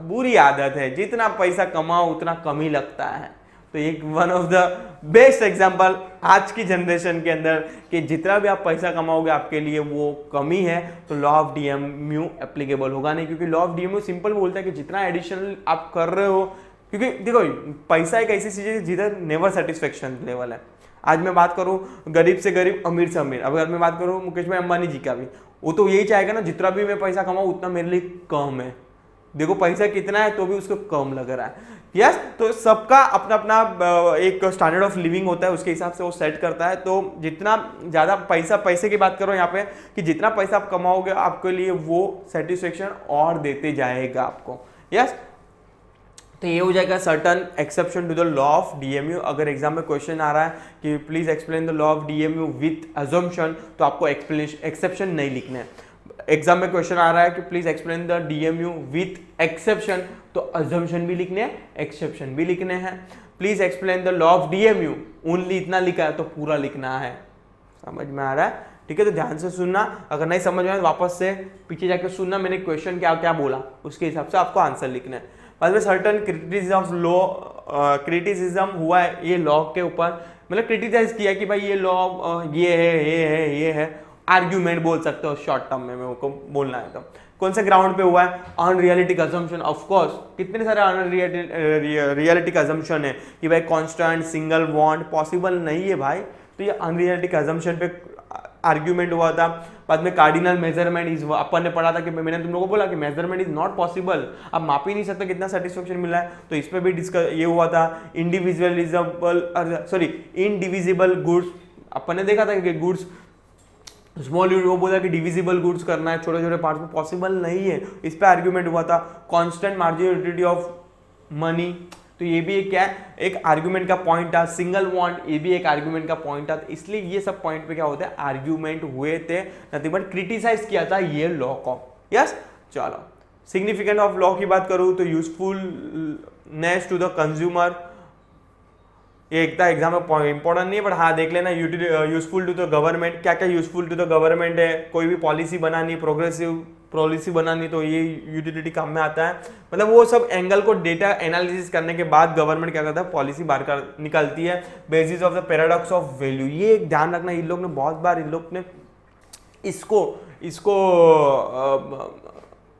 बुरी आदत है। जितना पैसा कमाओ, उतना कम ही लगता है। तो एक one of the best example आज की जनरेशन के अंदर कि जितना भी आप पैसा कमाओगे आपके लिए वो कमी है तो लॉ ऑफ़ डीएमयू एप्लीकेबल होगा नहीं, क्योंकि लॉ ऑफ़ डीएमयू सिंपल बोलता है कि जितना एडिशनल आप कर रहे हो, क्योंकि देखो, पैसा एक ऐसी चीज़ है जिधर नेवर सेटिस्फेक्शन लेवल है। आज मैं बात करूँ गरीब से गरीब, अमीर से अमीर। अगर मैं बात करूँ मुकेश भाई अंबानी जी का भी वो तो यही चाहेगा ना, जितना भी मैं पैसा कमाऊँ उतना मेरे लिए कम है। देखो, पैसा कितना है तो भी उसको कम लग रहा है। यस तो सबका अपना अपना एक स्टैंडर्ड ऑफ़ लिविंग होता है, उसके हिसाब से वो सेट करता है। तो जितना ज़्यादा पैसा, पैसे की बात करो यहाँ पे, कि जितना पैसा आप कमाओगे, आपके लिए वो सेटिस्फेक्शन और देते जाएगा आपको। यस? तो ये हो जाएगा certain exception to the law of DMU अगर एग्ज़ाम में क्वेश्चन आ रहा है कि please explain the law of DMU with assumption तो आपको एक्सप्लेन एक्सेप्शन नहीं लिखना है। एग्ज़ाम में क्वेश्चन आ रहा है कि please explain the DMU with exception तो अजम्पन भी लिखने हैं एक्सेप्शन भी लिखने हैं. Please explain the law of DMU only इतना लिखा है तो पूरा लिखना है. समझ में आ रहा है? ठीक है तो ध्यान से सुनना. अगर नहीं समझ में आए वापस से पीछे जाके सुनना. मैंने क्वेश्चन क्या क्या बोला? उसके हिसाब से आपको आंसर लिखना है. बाद में सर्टन क्रिटिसिज्म लॉ क्रिटिसिज्म हुआ है, ये लॉ के ऊपर. मतलब क्रिटिसाइज किया कि भाई ये लॉ ये है ये है ये है. आर्ग्यूमेंट बोल सकते हो शॉर्ट टर्म में मेरे को बोलना है तो। कौन से ग्राउंड पे हुआ है? अनरियलिटिक अजम्पन ऑफकोर्स कितने सारे अनरियलिटिक अजम्पन है कि भाई कॉन्स्टेंट सिंगल वॉन्ट पॉसिबल नहीं है भाई। तो ये अनरियलिटिक अजम्पन पे आर्ग्यूमेंट हुआ था। बाद में कार्डिनल मेज़रमेंट इज़ अपन ने पढ़ा था कि मैंने तुम लोगों को बोला कि मेज़रमेंट इज़ नॉट पॉसिबल आप माप ही नहीं सकते कितना सेटिस्फेक्शन मिला है। तो इस पर भी डिस्कस ये हुआ था इंडिविजुअलिजबल सॉरी इनडिविजिबल गुड्स अपन ने देखा था कि गुड्स स्मॉल यूनिट वो बोला कि डिविजिबल गुड्स करना है छोटे छोटे पार्ट्स में पॉसिबल नहीं है। इस पर आर्ग्यूमेंट हुआ था कांस्टेंट मार्जिनलिटी ऑफ़ मनी तो ये भी एक क्या है, एक आर्ग्यूमेंट का पॉइंट था सिंगल वॉन्ट ये भी एक आर्ग्यूमेंट का पॉइंट था। इसलिए ये सब पॉइंट पे क्या होता है आर्ग्यूमेंट हुए थे नथिंग बट क्रिटिसाइज किया था ये लॉ को। यस चलो। सिग्निफिकेंट ऑफ़ लॉ की बात करूँ तो यूजफुलनेस टू द कंज्यूमर ये एक एग्ज़ाम में इंपॉर्टेंट नहीं है बट हाँ देख लेना यूजफुल टू द गवर्नमेंट क्या क्या यूजफुल टू द गवर्नमेंट है? कोई भी पॉलिसी बनानी प्रोग्रेसिव पॉलिसी बनानी तो ये यूटिलिटी काम में आता है। मतलब वो सब एंगल को डेटा एनालिसिस करने के बाद गवर्नमेंट क्या करता है? पॉलिसी बाहर कर निकलती है basis of the paradox of value ये एक ध्यान रखना, इन लोग ने बहुत बार, इन लोग ने इसको इसको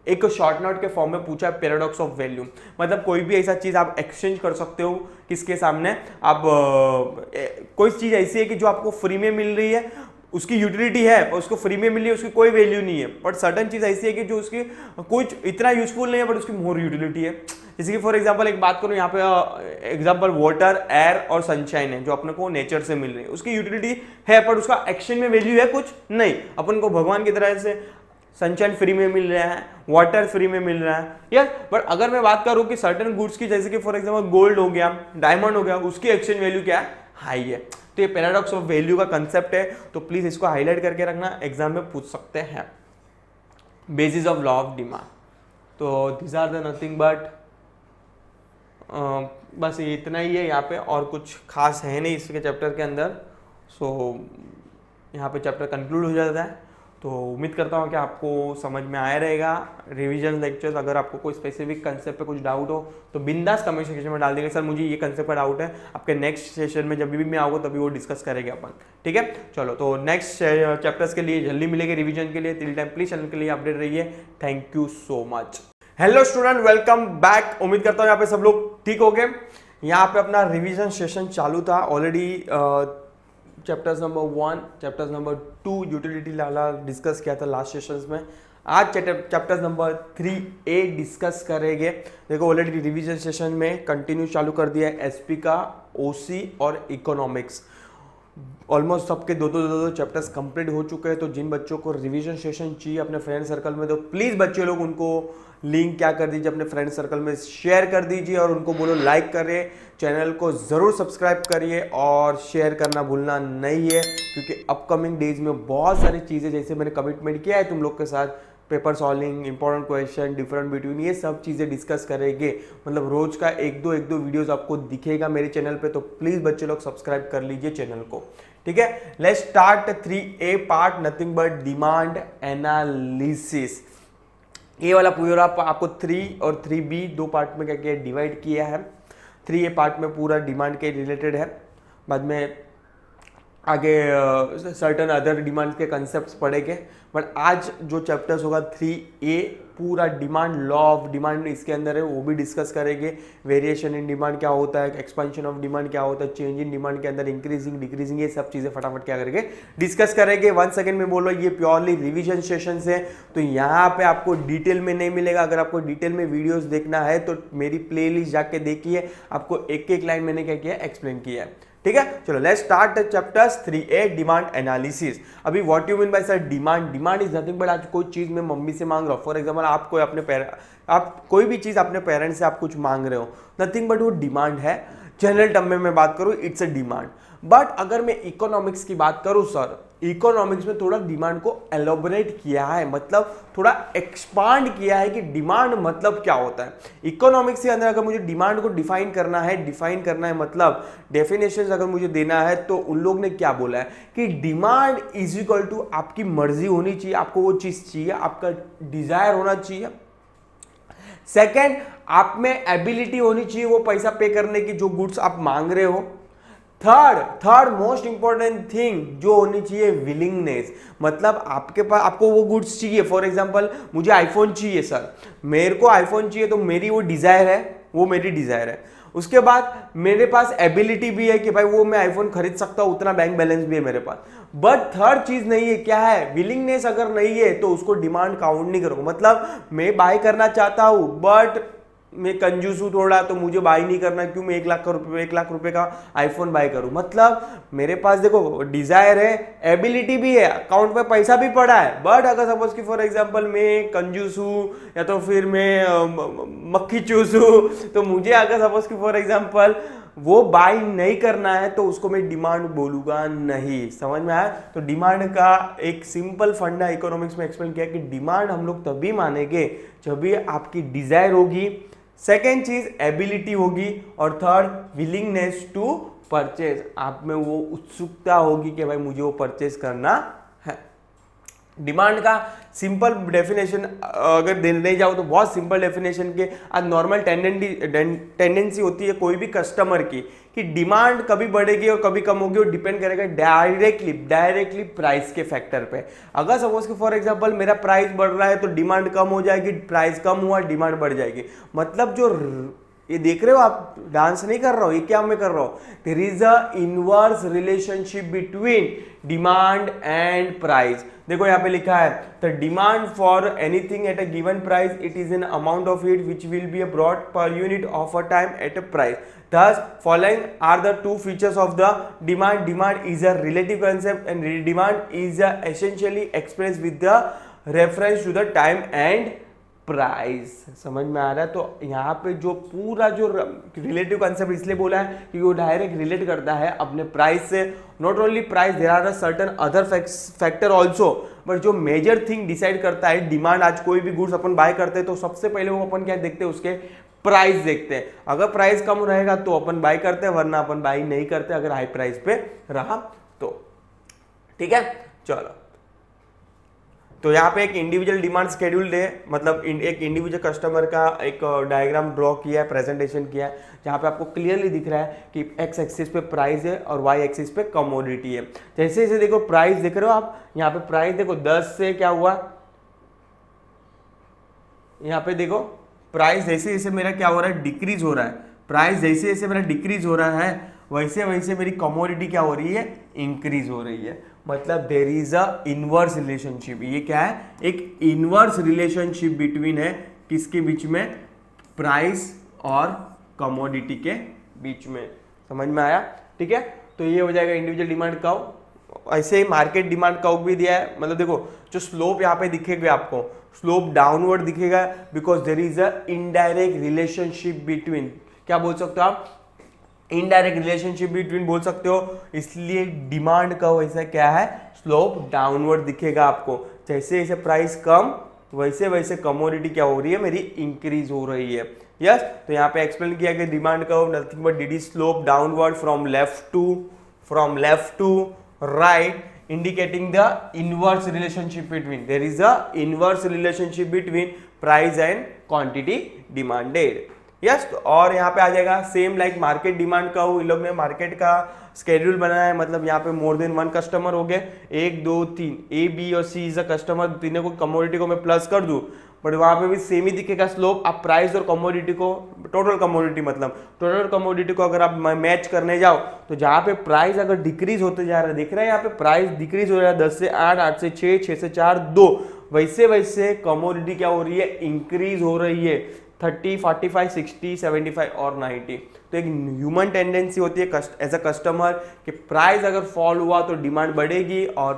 एक शॉर्ट नोट के फॉर्म में पूछा है पैराडॉक्स ऑफ़ वैल्यू मतलब कोई भी ऐसा चीज़ आप एक्सचेंज कर सकते हो किसके सामने? आप कोई चीज़ ऐसी है कि जो आपको फ्री में मिल रही है, उसकी यूटिलिटी है, पर उसको फ्री में मिल उसकी कोई वैल्यू नहीं है. बट सर्टन चीज़ ऐसी है कि जो उसकी कुछ इतना यूजफुल नहीं है बट उसकी मोर यूटिलिटी है. जैसे कि फॉर एग्जांपल एक बात करूँ, यहाँ पे एग्जांपल वाटर एयर और सनशाइन है, जो अपने को नेचर से मिल रही है. उसकी यूटिलिटी है, पर उसका एक्शन में वैल्यू है कुछ नहीं. अपन को भगवान की तरह से सनशाइन फ्री में मिल रहा है वाटर फ्री में मिल रहा है यस बट अगर मैं बात करूँ कि सर्टन गुड्स की जैसे कि फॉर एग्ज़ाम्पल गोल्ड हो गया डायमंड हो गया उसकी एक्सचेंज वैल्यू क्या है? हाई है। तो ये पैराडॉक्स ऑफ़ वैल्यू का कंसेप्ट है तो प्लीज़ इसको हाईलाइट करके रखना एग्ज़ाम में पूछ सकते हैं। Basis of law of demand तो this are the nothing but बस ये इतना ही है यहाँ पे और कुछ खास है नहीं इसके चैप्टर के अंदर। सो so, यहाँ पे चैप्टर कंक्लूड हो जाता है। तो उम्मीद करता हूँ कि आपको समझ में आया रहेगा। रिवीजन लेक्चर्स अगर आपको कोई स्पेसिफिक कंसेप्ट पे कुछ डाउट हो तो बिंदास कमेंट सेक्शन में डाल देंगे। सर, मुझे ये कंसेप्ट का डाउट है। आपके नेक्स्ट सेशन में जब भी मैं आऊँगा, तभी वो डिस्कस करेंगे अपन। ठीक है? चलो तो नेक्स्ट चैप्टर्स के लिए जल्दी मिलेंगे रिविजन के लिए। तिल टाइम प्लीज़ चैनल के लिए अपडेट रहिए। Thank you so much hello student welcome back उम्मीद करता हूँ यहाँ पे सब लोग ठीक हो गए यहाँ पे अपना रिविजन सेशन चालू था। Already chapters number one chapters number two utility लाला डिस्कस किया था लास्ट सेशन में। आज chapters number three A discuss करेंगे। देखो ऑलरेडी रिवीजन सेशन में कंटिन्यू चालू कर दिया है एसपी का ओसी और इकोनॉमिक्स ऑलमोस्ट सबके दो दो दो दो चैप्टर्स कंप्लीट हो चुके हैं तो जिन बच्चों को रिवीजन सेशन चाहिए अपने फ्रेंड सर्कल में तो प्लीज़ बच्चे लोग उनको लिंक क्या कर दीजिए अपने फ्रेंड सर्कल में शेयर कर दीजिए और उनको बोलो लाइक करें। चैनल को ज़रूर सब्सक्राइब करिए और शेयर करना भूलना नहीं है, क्योंकि अपकमिंग डेज़ में बहुत सारी चीज़ें, जैसे मैंने कमिटमेंट किया है तुम लोग के साथ paper solving important question different between ये सब चीज़ें डिस्कस करेंगे। मतलब रोज का एक दो एक दो वीडियोस आपको दिखेगा मेरे चैनल पे तो प्लीज़ बच्चे लोग सब्सक्राइब कर लीजिए चैनल को। ठीक है? Let start three A part nothing but demand analysis A वाला पूरा आपको थ्री और थ्री बी दो पार्ट में क्या किया डिवाइड किया है। थ्री ए पार्ट में पूरा डिमांड के रिलेटेड है। बाद में आगे सर्टन अदर डिमांड के कंसेप्ट पढ़ेंगे। बट आज जो चैप्टर्स होगा थ्री ए पूरा डिमांड लॉ ऑफ़ डिमांड इसके अंदर है, वो भी डिस्कस करेंगे। वेरिएशन इन डिमांड क्या होता है एक्सपेंशन ऑफ़ डिमांड क्या होता है चेंज इन डिमांड के अंदर इंक्रीजिंग डिक्रीजिंग ये सब चीज़ें फटाफट क्या करेंगे? डिस्कस करेंगे। वन सेकेंड में बोलो, ये प्योरली रिविजन सेशन है। तो यहाँ पे आपको डिटेल में नहीं मिलेगा। अगर आपको डिटेल में वीडियोज़ देखना है तो मेरी प्ले जाके देखिए। आपको एक एक लाइन मैंने क्या किया एक्सप्लेन किया है। ठीक है? चलो let's start the chapters three A demand analysis अभी what you mean by sir demand demand is nothing but आज कोई चीज़ में मम्मी से मांग रहा हूँ। फॉर एग्ज़ाम्पल आप कोई अपने आप कोई भी चीज़ अपने पेरेंट्स से आप कुछ मांग रहे हो। नथिंग बट वो डिमांड है। जनरल टर्म में मैं बात करूँ इट्स अ डिमांड बट अगर मैं इकोनॉमिक्स की बात करूँ सर इकोनॉमिक्स में थोड़ा डिमांड को एलोबरेट किया है मतलब थोड़ा एक्सपांड किया है कि डिमांड मतलब क्या होता है। इकोनॉमिक्स के अंदर अगर मुझे डिमांड को डिफाइन करना है डिफाइन करना है मतलब डेफिनेशन अगर मुझे देना है तो उन लोग ने क्या बोला है कि डिमांड इज़ इक्वल टू आपकी मर्ज़ी होनी चाहिए, आपको वो चीज़ चाहिए, आपका डिज़ायर होना चाहिए। सेकेंड आप में एबिलिटी होनी चाहिए वो पैसा पे करने की, जो गुड्स आप मांग रहे हो। Third third most important thing जो होनी चाहिए विलिंगनेस मतलब आपके पास, आपको वो गुड्स चाहिए. फॉर एग्जांपल मुझे आईफोन चाहिए सर मेरे को आईफोन चाहिए तो मेरी वो डिज़ायर है, वो मेरी डिज़ायर है. उसके बाद मेरे पास एबिलिटी भी है कि भाई वो मैं आईफोन खरीद सकता हूँ, उतना बैंक बैलेंस भी है मेरे पास. बट थर्ड चीज़ नहीं है, क्या है? विलिंगनेस अगर नहीं है तो उसको डिमांड काउंट नहीं करो मतलब मैं बाय करना चाहता हूँ बट मैं कंजूस हूँ थोड़ा तो मुझे बाई नहीं करना, क्यों मैं एक लाख रुपए, एक लाख रुपए का आईफोन बाई करूँ? मतलब मेरे पास देखो डिज़ायर है एबिलिटी भी है अकाउंट में पैसा भी पड़ा है। बट अगर सपोज़ कि फॉर एग्जांपल मैं कंजूस हूँ, या तो फिर मैं मक्खी चूस हूँ तो मुझे अगर सपोज़ कि फॉर एग्ज़ाम्पल वो बाई नहीं करना है तो उसको मैं डिमांड बोलूँगा नहीं। समझ में आया? तो डिमांड का एक सिंपल फंडा इकोनॉमिक्स में एक्सप्लेन किया कि डिमांड हम लोग तभी मानेंगे जब भी आपकी डिज़ायर होगी। सेकेंड चीज़ एबिलिटी होगी और थर्ड विलिंगनेस टू परचेज आप में वो उत्सुकता होगी कि भाई मुझे वो परचेज करना डिमांड का सिंपल डेफिनेशन अगर देने जाओ तो बहुत सिंपल डेफिनेशन के आज नॉर्मल टेंडेंसी होती है कोई भी कस्टमर की, कि डिमांड कभी बढ़ेगी और कभी कम होगी और डिपेंड करेगा डायरेक्टली डायरेक्टली प्राइस के फैक्टर पे। अगर सपोज़ कि, फॉर एग्जांपल, मेरा प्राइस बढ़ रहा है तो डिमांड कम हो जाएगी, प्राइस कम हुआ, डिमांड बढ़ जाएगी। मतलब जो ये देख रहे हो आप? डांस नहीं कर रहा हो, ये क्या मैं कर रहा हूँ? There is a inverse relationship between demand and price देखो यहाँ पे लिखा है the demand for anything at a given price it is an amount of it which will be a per unit of a time at a price this following are the two features of the demand demand is a relative concept and demand is a essentially express with the reference to the time and price समझ में आ रहा है? तो यहाँ पे जो पूरा जो रिलेटिव कंसेप्ट इसलिए बोला है कि वो डायरेक्ट रिलेट करता है अपने प्राइस से। Not only price there are certain other factor also but जो मेजर थिंग डिसाइड करता है डिमांड आज कोई भी गुड्स अपन बाय करते हैं तो सबसे पहले वो अपन क्या देखते हैं? उसके प्राइस देखते हैं। अगर प्राइस कम रहेगा तो अपन बाय करते हैं, वरना अपन बाई नहीं करते, अगर हाई प्राइस पे रहा तो। ठीक है? चलो। तो यहाँ पे एक इंडिविजुअल डिमांड शेड्यूल्ड है मतलब एक इंडिविजुअल कस्टमर का एक डायग्राम ड्रॉ किया है प्रेजेंटेशन किया है, जहाँ पे आपको क्लियरली दिख रहा है कि एक्स एक्सिस पे प्राइस है और वाई एक्सिस पे कमोडिटी है। जैसे जैसे देखो प्राइस देख रहे हो आप, यहाँ पे प्राइस देखो दस से क्या हुआ? यहाँ पे देखो प्राइस जैसे जैसे मेरा क्या हो रहा है डिक्रीज हो रहा है। प्राइस जैसे जैसे मेरा डिक्रीज हो रहा है, वैसे वैसे मेरी कमोडिटी क्या हो रही है इंक्रीज हो रही है। मतलब there is a inverse relationship ये क्या है? एक इनवर्स रिलेशनशिप बिटवीन है, किसके बीच में? प्राइस और कमोडिटी के बीच में। समझ में आया? ठीक है? तो ये हो जाएगा इंडिविजुअल डिमांड कव ऐसे ही मार्केट डिमांड कव भी दिया है। मतलब देखो, जो स्लोप यहाँ पे दिखेगा आपको स्लोप डाउनवर्ड दिखेगा because there is a indirect relationship between क्या बोल सकते हो आप? इनडायरेक्ट रिलेशनशिप बिटवीन बोल सकते हो। इसलिए डिमांड का वैसा क्या है? स्लोप डाउनवर्ड दिखेगा आपको। जैसे जैसे प्राइस कम, वैसे वैसे कमोडिटी क्या हो रही है? मेरी इंक्रीज हो रही है। Yes yes? तो यहाँ पे एक्सप्लेन किया कि डिमांड का। Nothing but DD slope downward from left to from left to right indicating the inverse relationship between. There is a inverse relationship between price and quantity demanded. Yes तो और यहाँ पे आ जाएगा सेम लाइक मार्केट डिमांड का इन लोग ने market का स्केड्यूल बनाया है मतलब यहाँ पे मोर देन वन कस्टमर हो गए। एक, दो, तीन ए बी और सी इज़ अ कस्टमर तीनों को कमोडिटी को मैं प्लस कर दूँ बट वहाँ पे भी सेम ही दिखेगा स्लोप आप प्राइस और कमोडिटी को टोटल कमोडिटी मतलब टोटल कमोडिटी को अगर आप मैच करने जाओ तो जहाँ पे प्राइस अगर डिक्रीज होते जा रहा है, देख रहे हैं यहाँ पे प्राइस डिक्रीज हो रहा है, दस से आठ आठ से छः छः से चार, दो। वैसे वैसे कमोडिटी क्या हो रही है? इंक्रीज हो रही है। Thirty, forty five, sixty, seventy five और नाइन्टी तो एक ह्यूमन टेंडेंसी होती है एज अ कस्टमर कि प्राइस अगर फॉल हुआ तो डिमांड बढ़ेगी और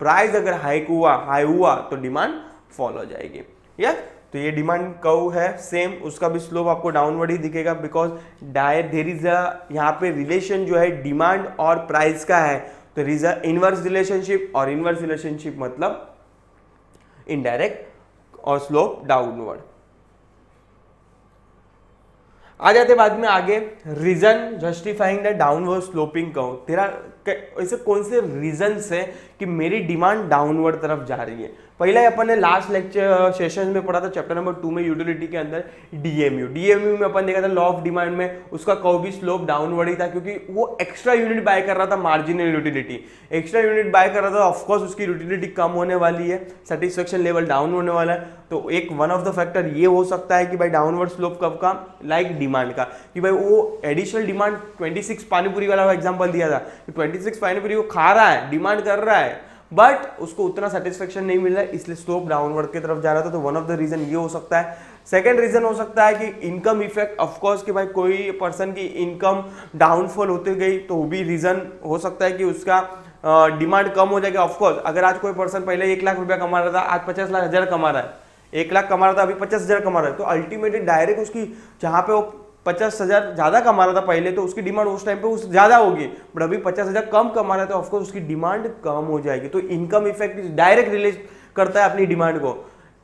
प्राइस अगर हाइक हुआ हाई हुआ तो डिमांड फॉल हो जाएगी। Yes yeah? तो ये डिमांड कव है सेम उसका भी स्लोप आपको डाउनवर्ड ही दिखेगा because dire there is a यहाँ पे रिलेशन जो है डिमांड और प्राइस का है। तो इज़ अ इनवर्स रिलेशनशिप और इनवर्स रिलेशनशिप मतलब इनडायरेक्ट और स्लोप डाउनवर्ड आ जाते बाद में आगे। Reason justifying the downward sloping कहो। तेरा ऐसे कौन से रीजन है कि मेरी डिमांड डाउनवर्ड तरफ़ जा रही है? पहला अपन ने लास्ट लेक्चर सेशन में पढ़ा था चैप्टर नंबर टू में यूटिलिटी के अंदर डीएमयू डीएमयू में अपन देखा था लॉ ऑफ़ डिमांड में उसका कौ भी स्लोप डाउनवर्ड ही था क्योंकि वो एक्स्ट्रा यूनिट बाय कर रहा था marginal utility extra unit buy कर रहा था ऑफकोर्स उसकी यूटिलिटी कम होने वाली है सेटिस्फेक्शन लेवल डाउन होने वाला है. तो एक वन ऑफ़ द फैक्टर ये हो सकता है कि भाई डाउनवर्ड स्लोप कब का? लाइक like डिमांड का. कि भाई वो एडिशनल डिमांड 26 पानीपुरी वाला एग्जांपल दिया था कि 26 पानीपुरी वो खा रहा है डिमांड कर रहा है. बट उसको उतना सेटिस्फेक्शन नहीं मिल रहा है इसलिए स्लोप डाउनवर्ड की तरफ़ जा रहा था तो वन ऑफ़ द रीजन ये हो सकता है। सेकेंड रीजन हो सकता है कि इनकम इफ़ेक्ट ऑफकोर्स कि भाई कोई पर्सन की इनकम डाउनफॉल होती गई तो वो भी रीजन हो सकता है कि उसका डिमांड uh, कम हो जाएगा। ऑफकोर्स अगर आज कोई पर्सन पहले एक लाख रुपया कमा रहा था आज पचास लाख हज़ार कमा रहा है। एक लाख कमा रहा था अभी पचास हज़ार कमा रहा है। तो अल्टीमेटली डायरेक्ट उसकी जहाँ पे वो पचास हज़ार ज़्यादा कमा रहा था पहले तो उसकी डिमांड उस टाइम पे उस ज़्यादा होगी। बट अभी पचास हज़ार कम कमा रहा है तो ऑफकोर्स उसकी डिमांड कम हो जाएगी। तो इनकम इफ़ेक्ट डायरेक्ट रिलेट करता है अपनी डिमांड को।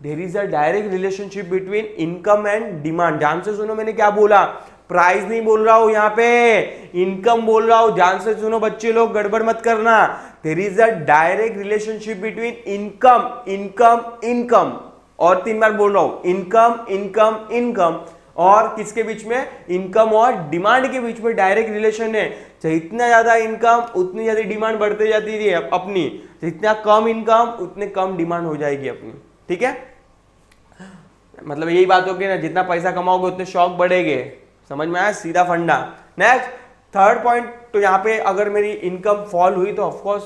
There is a direct relationship between income and demand ध्यान से सुनो मैंने क्या बोला। प्राइस नहीं बोल रहा हूँ यहाँ पे। इनकम बोल रहा हूँ। ध्यान से सुनो बच्चे लोग, गड़बड़ मत करना। There is a direct relationship between income income income और तीन बार बोल रहा हूँ। इनकम इनकम इनकम और किसके बीच में? इनकम और डिमांड के बीच में डायरेक्ट रिलेशन है। जितना ज़्यादा इनकम उतनी ज़्यादा डिमांड बढ़ते जाती है अपनी। जितना कम इनकम उतने कम डिमांड हो जाएगी अपनी। ठीक है? मतलब यही बात होगी ना, जितना पैसा कमाओगे, उतने शौक बढ़ेंगे। समझ में आया? सीधा फंडा। नेक्स्ट थर्ड पॉइंट तो यहाँ पे अगर मेरी इनकम फॉल हुई तो ऑफकोर्स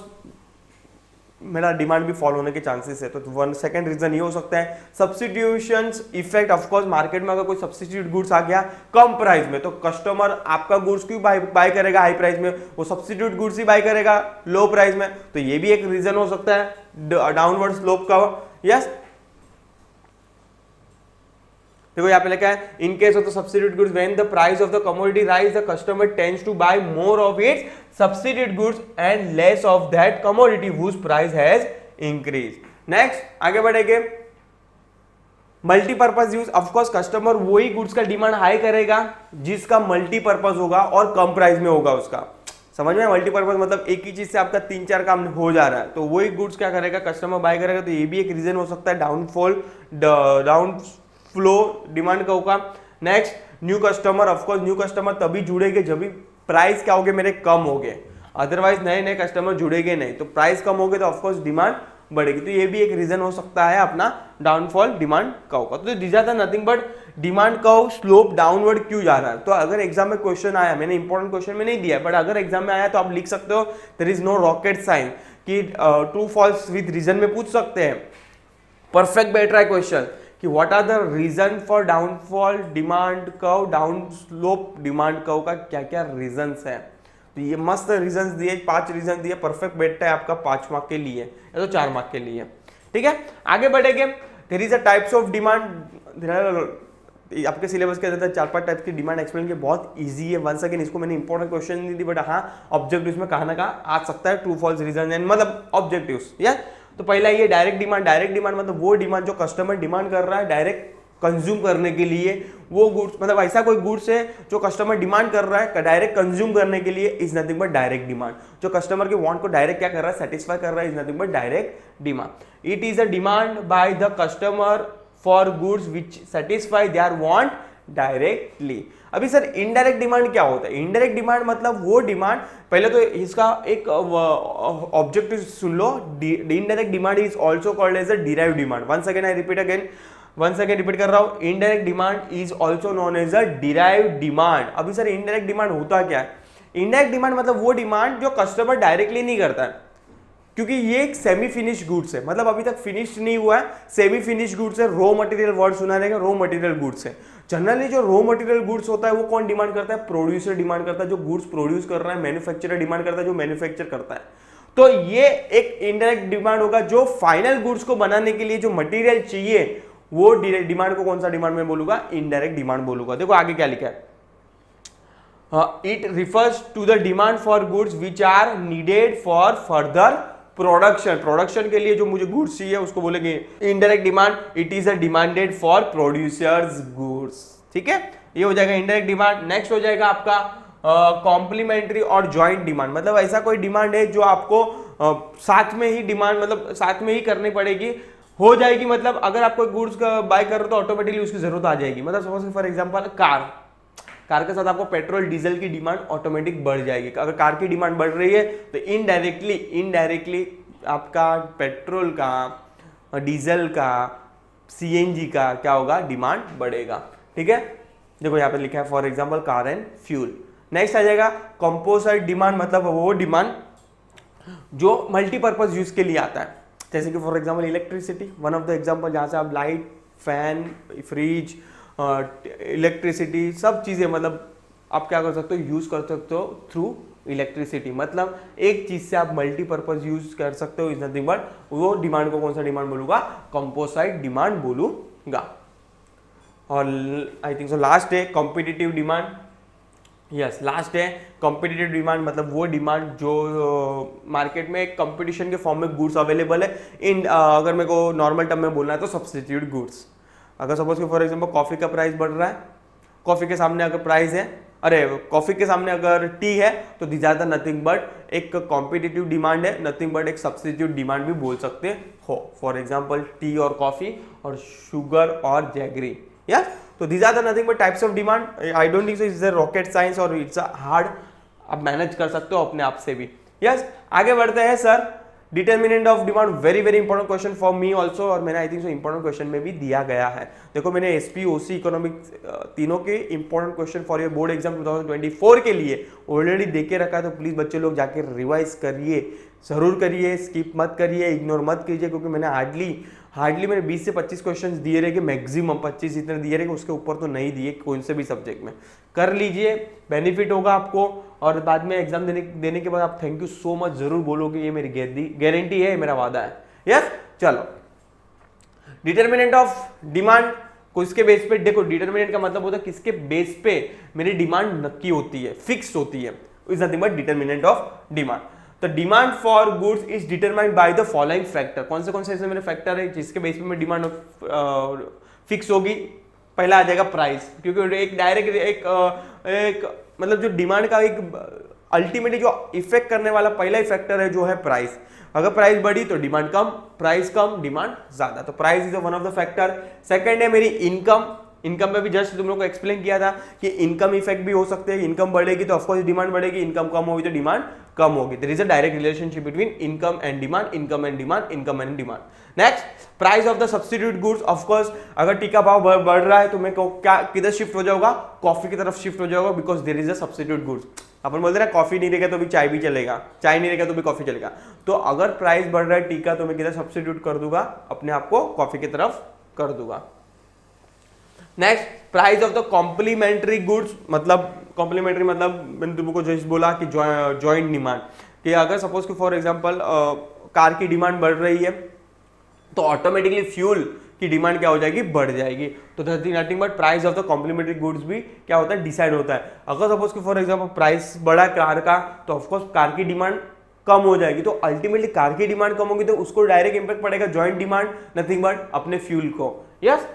मेरा डिमांड भी फॉल होने के चांसेस है। तो वन सेकंड रीजन ये हो सकता है। सब्सिट्यूशन इफ़ेक्ट ऑफकोर्स मार्केट में अगर कोई सब्सिट्यूट गुड्स आ गया कम प्राइस में तो कस्टमर आपका गुड्स क्यों बाय करेगा हाई प्राइस में? वो सब्सिट्यूट गुड्स ही बाय करेगा लो प्राइस में। तो ये भी एक रीजन हो सकता है। डाउनवर्ड स्लोप का। यस देखो यहाँ पे लिखा है in case of the substitute goods when the price of the commodity rise the customer tends to buy more of its substitute goods and less of that commodity whose price has increase next आगे बढ़ेंगे। Multipurpose use of course customer वही goods का demand high करेगा, जिसका multipurpose होगा और कम price में होगा उसका। समझ में मल्टीपर्पज मतलब एक ही चीज़ से आपका तीन चार काम हो जा रहा है। तो वही गुड्स क्या करेगा? कस्टमर बाय करेगा तो ये भी एक रीजन हो सकता है। डाउनफॉल डाउन फ्लो डिमांड का होगा। Next new customer of course new customer तभी जुड़ेंगे जब भी प्राइस क्या होगे? मेरे कम हो गए अदरवाइज़ नए नए कस्टमर जुड़ेंगे नहीं। तो प्राइस कम हो गए तो ऑफकोर्स डिमांड बढ़ेगी। तो ये भी एक रीजन हो सकता है अपना डाउनफॉल डिमांड का होगा। तो डिजा था नथिंग बट डिमांड का स्लोप डाउनवर्ड क्यों जा रहा है? तो अगर एग्ज़ाम में क्वेश्चन आया, मैंने इंपॉर्टेंट क्वेश्चन में नहीं दिया बट अगर एग्ज़ाम में आया तो आप लिख सकते हो there is no rocket science कि ट्रू फॉल्स विद रीजन में पूछ सकते हैं। परफेक्ट बैठ रहा है क्वेश्चन कि what are the reason for downfall demand curve down slope demand curve का क्या क्या रीजन है? तो ये मस्त रीजन दिए, पाँच रीजन दिए परफेक्ट बैठता है आपका पाँच मार्क के लिए, या तो चार मार्क के लिए। ठीक है? आगे बढ़ेंगे। There is a types of demand आपके सिलेबस के अंदर चार पाँच टाइप्स की डिमांड एक्सप्लेन की बहुत इजी है। वन सेकंड इसको मैंने इंपॉर्टेंट क्वेश्चन नहीं दी बट हाँ ऑब्जेक्टिव में कहा ना कहा आ सकता है ट्रू फॉल्स रीजन एंड मतलब ऑब्जेक्टिव या तो पहला ये डायरेक्ट डिमांड डायरेक्ट डिमांड मतलब वो डिमांड जो कस्टमर डिमांड कर रहा है डायरेक्ट कंज्यूम करने के लिए, वो गुड्स मतलब ऐसा कोई गुड्स है जो कस्टमर डिमांड कर रहा है डायरेक्ट कंज्यूम करने के लिए is nothing but direct demand जो कस्टमर के वांट को डायरेक्ट क्या कर रहा है सेटिस्फाई कर रहा है is nothing but direct demand it is a demand by the customer for goods which satisfy their want directly अभी सर इनडायरेक्ट डिमांड क्या होता है? इनडायरेक्ट डिमांड मतलब वो डिमांड पहले तो इसका एक ऑब्जेक्टिव सुन लो। Indirect demand is also called as a derive demand one second I repeat again one second repeat कर रहा हूँ। Indirect demand is also known as a derive demand अभी सर इनडायरेक्ट डिमांड होता क्या है? इनडायरेक्ट डिमांड मतलब वो demand जो कस्टमर डायरेक्टली नहीं करता है। क्योंकि ये एक सेमी फिनिश गुड्स है। मतलब अभी तक फिनिश नहीं हुआ है। सेमी फिनिश गुड्स है। रॉ मटेरियल वर्ड सुना रहेगा रॉ मटेरियल गुड्स है। जनरली जो रॉ मटेरियल गुड्स होता है, वो कौन डिमांड करता है? प्रोड्यूसर डिमांड करता है, जो गुड्स प्रोड्यूस कर रहा है मैन्युफैक्चरर डिमांड करता है, जो मैन्युफैक्चर करता है। तो ये एक इनडायरेक्ट डिमांड होगा, जो फाइनल गुड्स को बनाने के लिए जो मटेरियल चाहिए, वो डिमांड को कौन सा डिमांड में बोलूँगा? इनडायरेक्ट डिमांड बोलूँगा। देखो आगे क्या लिखा है। It refers to the demand for goods which are needed for further production production के लिए जो मुझे गुड्स चाहिए उसको बोलेंगे indirect demand it is a demanded for producers goods ठीक है? ये हो जाएगा इनडायरेक्ट डिमांड नेक्स्ट हो जाएगा आपका कॉम्प्लीमेंट्री और ज्वाइंट डिमांड मतलब ऐसा कोई डिमांड है जो आपको uh, साथ में ही डिमांड मतलब साथ में ही करनी पड़ेगी। हो जाएगी मतलब अगर आप कोई गुड्स बाय कर रहे हो तो ऑटोमेटिकली उसकी ज़रूरत आ जाएगी। मतलब फॉर एग्जांपल कार कार के साथ आपको पेट्रोल, डीजल की डिमांड ऑटोमेटिक बढ़ जाएगी। अगर कार की डिमांड बढ़ रही है तो इनडायरेक्टली इनडायरेक्टली आपका पेट्रोल का, डीजल का सीएनजी का क्या होगा? डिमांड बढ़ेगा। ठीक है? देखो यहाँ पे लिखा है for example car and fuel next आ जाएगा कंपोजिट डिमांड मतलब वो डिमांड जो मल्टीपर्पज यूज़ के लिए आता है। जैसे कि for example electricity one of the example जहाँ से आप लाइट फ़ैन फ्रिज इलेक्ट्रिसिटी सब चीज़ें मतलब आप क्या कर सकते हो यूज़ कर सकते हो थ्रू इलेक्ट्रिसिटी मतलब एक चीज़ से आप मल्टीपर्पज यूज़ कर सकते हो इज़ नथिंग बट वो डिमांड को कौन सा डिमांड बोलूँगा? कंपोसाइट डिमांड बोलूँगा. और आई थिंक सो लास्ट है कॉम्पिटिटिव डिमांड यस लास्ट है कॉम्पिटिटिव डिमांड मतलब वो डिमांड जो मार्केट में एक कंपटीशन के फॉर्म में गुड्स अवेलेबल है. इन uh, अगर मेरे को नॉर्मल टर्म में बोलना है तो सब्सटीट्यूट गुड्स अगर सपोज़ कि फॉर एग्जांपल कॉफ़ी का प्राइस बढ़ रहा है कॉफ़ी के सामने अगर प्राइस है अरे कॉफ़ी के सामने अगर टी है तो this are the nothing but एक कॉम्पिटिटिव डिमांड है नथिंग बट एक सब्सिट्यूट डिमांड भी बोल सकते हो। फॉर एग्ज़ाम्पल टी और कॉफ़ी और शुगर और जैगरी यस तो these are the nothing but types of demand I don't think so it's a rocket science और इट्स अ हार्ड आप मैनेज कर सकते हो अपने आप से भी। यस yes, आगे बढ़ते हैं sir determinant of demand very very important question for me also और मैंने I think so important question में भी दिया गया है। देखो, मैंने एस पी ओ सी तीनों के important question for your board exam 2024 के लिए ऑलरेडी दे के रखा है तो प्लीज़ बच्चे लोग जाके रिवाइज करिए, ज़रूर करिए स्किप मत करिए इग्नोर मत कीजिए, क्योंकि मैंने हार्डली हार्डली मैंने 20 से 25 क्वेश्चन दिए रहे कि मैक्सिमम 25 इतने दिए रहे उसके ऊपर तो नहीं दिए कोई से भी सब्जेक्ट में। कर लीजिए बेनिफिट होगा आपको और बाद में एग्ज़ाम देने देने के बाद आप थैंक यू सो मच ज़रूर बोलोगे, ये मेरी गारंटी है मेरा वादा है। यस चलो। डिटर्मिनेंट ऑफ़ डिमांड किसके बेस पे? देखो डिटर्मिनेंट का मतलब होता है किसके बेस पे मेरी डिमांड नक्की होती है फिक्स होती है। Is nothing but determinant of demand तो demand for goods is determined by the following factor कौन से कौन से ऐसे मेरे फैक्टर है? जिसके बेस पे मैं डिमांड फिक्स होगी, पहला आ जाएगा प्राइस क्योंकि एक डायरेक्ट एक एक मतलब जो डिमांड का एक अल्टीमेटली जो इफ़ेक्ट करने वाला पहला ही फैक्टर है, जो है प्राइस अगर प्राइस बढ़ी तो डिमांड कम प्राइस कम डिमांड ज़्यादा. तो price is one of the factor second है मेरी इनकम इनकम में भी जस्ट तुम लोग को एक्सप्लेन किया था कि इनकम इफ़ेक्ट भी हो सकते हैं. इनकम बढ़ेगी तो ऑफकोर्स डिमांड बढ़ेगी. इनकम कम होगी तो डिमांड कम होगी. There is a direct relationship between income and demand income and demand income and demand next price of the substitute goods of course अगर टीका भाव बढ़ रहा है तो मैं क्या, किधर शिफ्ट हो जाऊँगा? कॉफ़ी की तरफ़ शिफ्ट हो जाऊँगा because there is a substitute goods अपन बोलते हैं कॉफ़ी नहीं रहेगा तो भी चाय भी चलेगा। चाय नहीं रहेगा तो भी कॉफ़ी चलेगा। तो अगर प्राइस बढ़ रहा है टीका तो मैं किधर सब्सिट्यूट कर दूँगा? अपने आप को कॉफ़ी की तरफ़ कर दूँगा। Next price of the complementary goods मतलब कॉम्प्लीमेंट्री मतलब मैंने तुमको जैसे बोला कि जॉइंट डिमांड कि अगर सपोज़ कि फॉर एग्जांपल कार की डिमांड बढ़ रही है तो ऑटोमेटिकली फ्यूल की डिमांड क्या हो जाएगी? बढ़ जाएगी। तो nothing but price of the complementary goods भी क्या होता है? डिसाइड होता है। अगर सपोज़ कि फॉर एग्ज़ाम्पल प्राइस बढ़ा कार का तो ऑफकोर्स कार की डिमांड कम हो जाएगी। तो अल्टीमेटली कार की डिमांड कम होगी तो उसको डायरेक्ट इंपैक्ट पड़ेगा। जॉइंट डिमांड नथिंग बट अपने फ्यूल को। Yes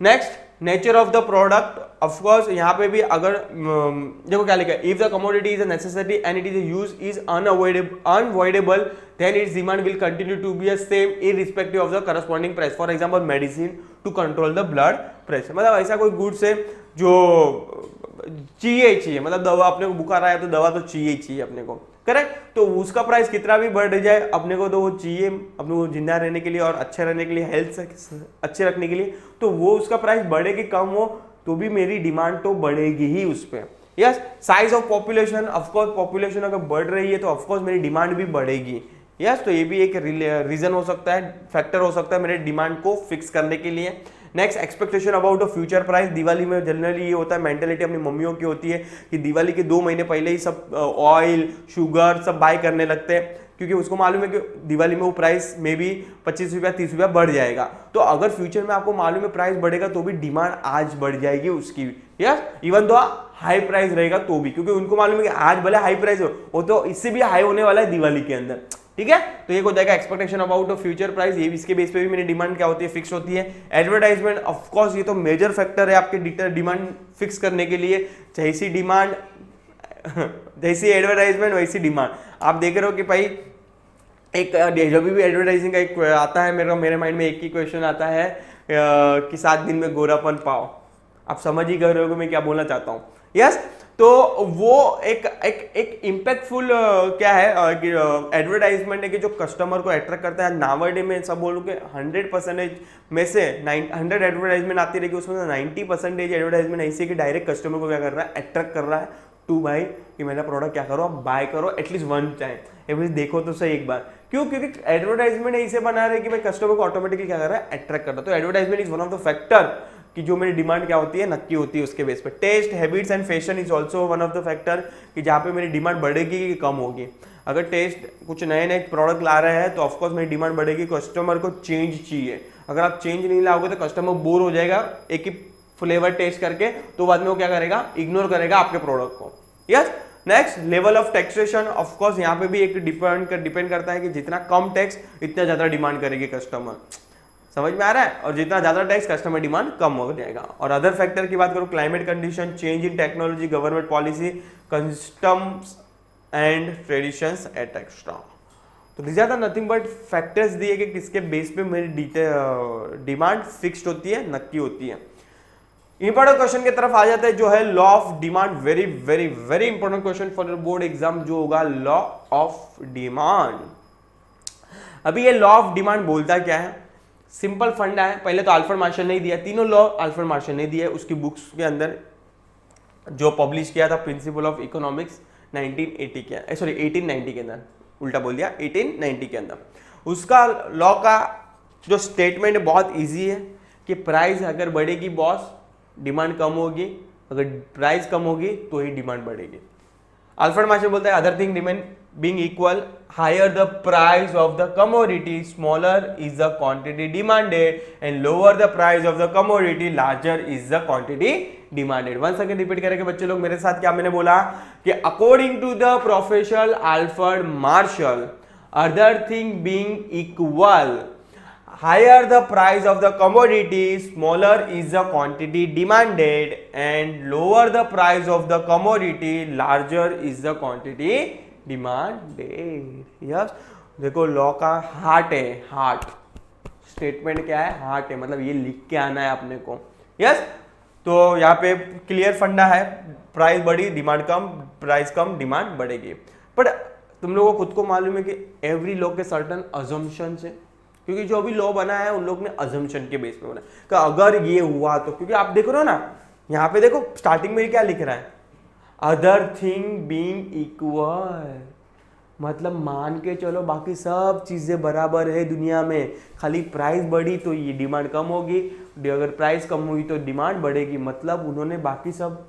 next nature of the product of course यहाँ पे भी अगर देखो क्या लिखा है if the commodity is a necessity and it is use is unavoidable then its demand will continue to be a same irrespective of the corresponding price for example medicine to control the blood pressure मतलब ऐसा कोई goods है जो, चाहिए चाहिए। मतलब दवा अपने को बुखार आया तो दवा तो चाहिए चाहिए अपने को। करेक्ट तो उसका प्राइस कितना भी बढ़ जाए अपने को तो वो चाहिए अपने को ज़िंदा रहने के लिए और अच्छे रहने के लिए हेल्थ अच्छे रखने के लिए तो वो उसका प्राइस बढ़ेगी कम हो तो भी मेरी डिमांड तो बढ़ेगी ही उस पर yes size of population of course population अगर बढ़ रही है तो ऑफकोर्स मेरी डिमांड भी बढ़ेगी। यस yes, तो ये भी एक रीजन हो सकता है फैक्टर हो सकता है मेरे डिमांड को फिक्स करने के लिए। Next expectation about the future price Diwali में जनरली ये होता है मेंटेलिटी अपनी मम्मियों की होती है कि दिवाली के दो महीने पहले ही सब ऑयल शुगर सब बाय करने लगते हैं। क्योंकि उसको मालूम है कि दिवाली में वो प्राइस में भी पच्चीस रुपया, तीस रुपया बढ़ जाएगा। तो अगर फ्यूचर में आपको मालूम है प्राइस बढ़ेगा तो भी डिमांड आज बढ़ जाएगी उसकी। Yes even though high price रहेगा तो भी। क्योंकि उनको मालूम है कि आज भले हाई प्राइस हो, वो तो इससे भी हाई होने वाला है दिवाली के अंदर। ठीक है? तो ये हो जाएगा एक्सपेक्टेशन अबाउट फ्यूचर प्राइस ये इसके बेस पे भी मेरी डिमांड क्या होती है? फिक्स होती है. एडवर्टाइजमेंट ऑफकोर्स ये तो मेजर फैक्टर है आपके डिमांड फिक्स करने के लिए. जैसी डिमांड जैसी एडवर्टाइजमेंट वैसी डिमांड आप देख रहे हो कि भाई, एक जब भी एडवर्टाइजिंग का एक आता है, मेरे मेरे माइंड में एक ही क्वेश्चन आता है कि सात दिन में गोरापन पाओ. आप समझ ही कर रहे हो मैं क्या बोलना चाहता हूँ. यस तो वो एक एक एक इम्पैक्टफुल क्या है एडवर्टाइजमेंट है कि जो कस्टमर को अट्रैक्ट करता है। नावरडे में सब बोलूँ कि हंड्रेड परसेंटेज में से नाइन हंड्रेड एडवर्टाइजमेंट आती रहेगी, उसमें नाइन्टी परसेंटेज एडवर्टाइजमेंट ऐसी कि डायरेक्ट कस्टमर को क्या कर रहा है अट्रैक्ट कर रहा है। टू बाई कि मेरा प्रोडक्ट क्या करो आप बाय करो एटलीस्ट वन टाइम एटलीस्ट देखो तो सही एक बार। क्यों? क्योंकि एडवर्टाइजमेंट ऐसे बना रहे कि भाई कस्टमर को ऑटोमेटिकली क्या कर रहा है अट्रैक्ट करता तो advertisement is one of the factor कि जो मेरी डिमांड क्या होती है नक्की होती है उसके बेस पे। Taste habits and fashion is also one of the factor कि जहाँ पे मेरी डिमांड बढ़ेगी कि कम होगी। अगर टेस्ट कुछ नए नए प्रोडक्ट ला रहे हैं तो ऑफकोर्स मेरी डिमांड बढ़ेगी कस्टमर को चेंज चाहिए। अगर आप चेंज नहीं लाओगे तो कस्टमर बोर हो जाएगा एक ही फ्लेवर टेस्ट करके तो बाद में वो क्या करेगा? इग्नोर करेगा आपके प्रोडक्ट को। Yes next level of taxation of course यहाँ पे भी एक डिपेंड कर, डिपेंड करता है कि जितना कम टैक्स इतना ज़्यादा डिमांड करेगी कस्टमर समझ में आ रहा है? और जितना ज़्यादा टैक्स कस्टमर डिमांड कम हो जाएगा। और अदर फैक्टर की बात करूँ climate condition change in technology government policy customs and traditions et extra तो this are nothing but factors दिए कि किसके बेस पे मेरी डिमांड फिक्स्ड होती है, नक्की होती है। इंपॉर्टेंट क्वेश्चन की तरफ़ आ जाता है, जो है law of demand very very very important question for board exam जो होगा लॉ ऑफ़ डिमांड अभी ये लॉ ऑफ़ डिमांड बोलता क्या है? सिंपल फंडा है, पहले तो अल्फर मार्शल नहीं दिया, तीनों लॉ अल्फर मार्शल नहीं दिया उसकी बुक्स के अंदर, जो पब्लिश किया था प्रिंसिपल ऑफ़ इकोनॉमिक्स 1980 के सॉरी 1890 के अंदर, उल्टा बोल दिया 1890 के अंदर। उसका लॉ का जो स्टेटमेंट बहुत इजी है कि प्राइस अगर बढ़ेगी बॉस डिमांड कम होगी, अगर प्राइस कम होगी तो ही डिमांड बढ़ेगी। अल्फ्रेड मार्शल बोलता है other thing remain being equal higher the price of the commodity smaller is the quantity demanded and lower the price of the commodity larger is the quantity demanded one second repeat करेंगे बच्चे लोग, मेरे साथ क्या मैंने बोला? कि according to the professional Alfred Marshall other thing being equal higher the price of the commodity, smaller is the quantity demanded and lower the price of the commodity, larger is the quantity demanded yes देखो law का heart है heart statement क्या है? Heart है. मतलब ये लिख के आना है अपने को. Yes yes? तो यहाँ पे क्लियर फंडा है. प्राइस बढ़ी डिमांड कम प्राइस कम डिमांड बढ़ेगी. बट तुम लोगों को खुद को मालूम है कि एवरी लॉ के सर्टन अजम्पन है. क्योंकि जो अभी लॉ बना है, उन लोग ने अजम्पन के बेस पे बना कि अगर ये हुआ तो क्योंकि आप देख रहे हो ना, यहाँ पे देखो स्टार्टिंग में क्या लिख रहा है? अदर थिंग बींग इक्वल मतलब मान के चलो, बाकी सब चीज़ें बराबर है दुनिया में। खाली प्राइस बढ़ी तो ये डिमांड कम होगी। अगर प्राइस कम हुई तो डिमांड बढ़ेगी। मतलब उन्होंने बाकी सब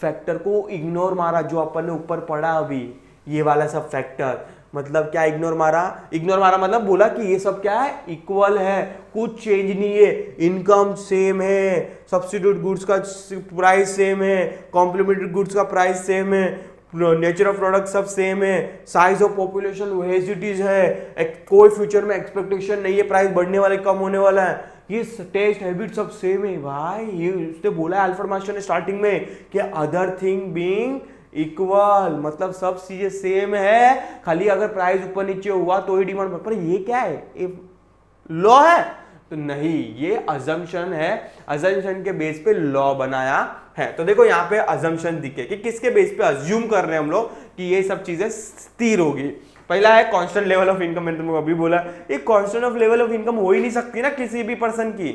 फैक्टर को इग्नोर मारा, जो अपन ने ऊपर पढ़ा अभी। ये वाला सब फैक्टर मतलब क्या इग्नोर मारा? इग्नोर मारा मतलब बोला कि ये सब क्या है? इक्वल है। कुछ चेंज नहीं है। इनकम सेम है। सब्सिट्यूट गुड्स का प्राइस सेम है। कॉम्प्लीमेंट्री गुड्स का प्राइस सेम है। नेचर ऑफ़ प्रोडक्ट सब सेम है। Size of population was it is है। कोई फ्यूचर में एक्सपेक्टेशन नहीं है। प्राइस बढ़ने वाला, कम होने वाला है। ये टेस्ट हैबिट सब सेम है। भाई, ये उसने बोला है अल्फर मास्टर ने स्टार्टिंग में कि अदर थिंग बीइंग इक्वल मतलब सब चीज़ें सेम है। खाली अगर प्राइस ऊपर नीचे हुआ तो ही डिमांड पर ये क्या है? ये लॉ है। तो नहीं ये अजम्पन है। अजम्पन के बेस पे लॉ बनाया है। तो देखो यहाँ पे अजम्पन दिखे कि किसके बेस पे अज्यूम कर रहे हैं हम लोग कि ये सब चीज़ें स्थिर होगी। पहला है कांस्टेंट लेवल ऑफ़ इनकम मैंने तुमको अभी बोला। ये constant of level of income हो ही नहीं सकती ना किसी भी पर्सन की।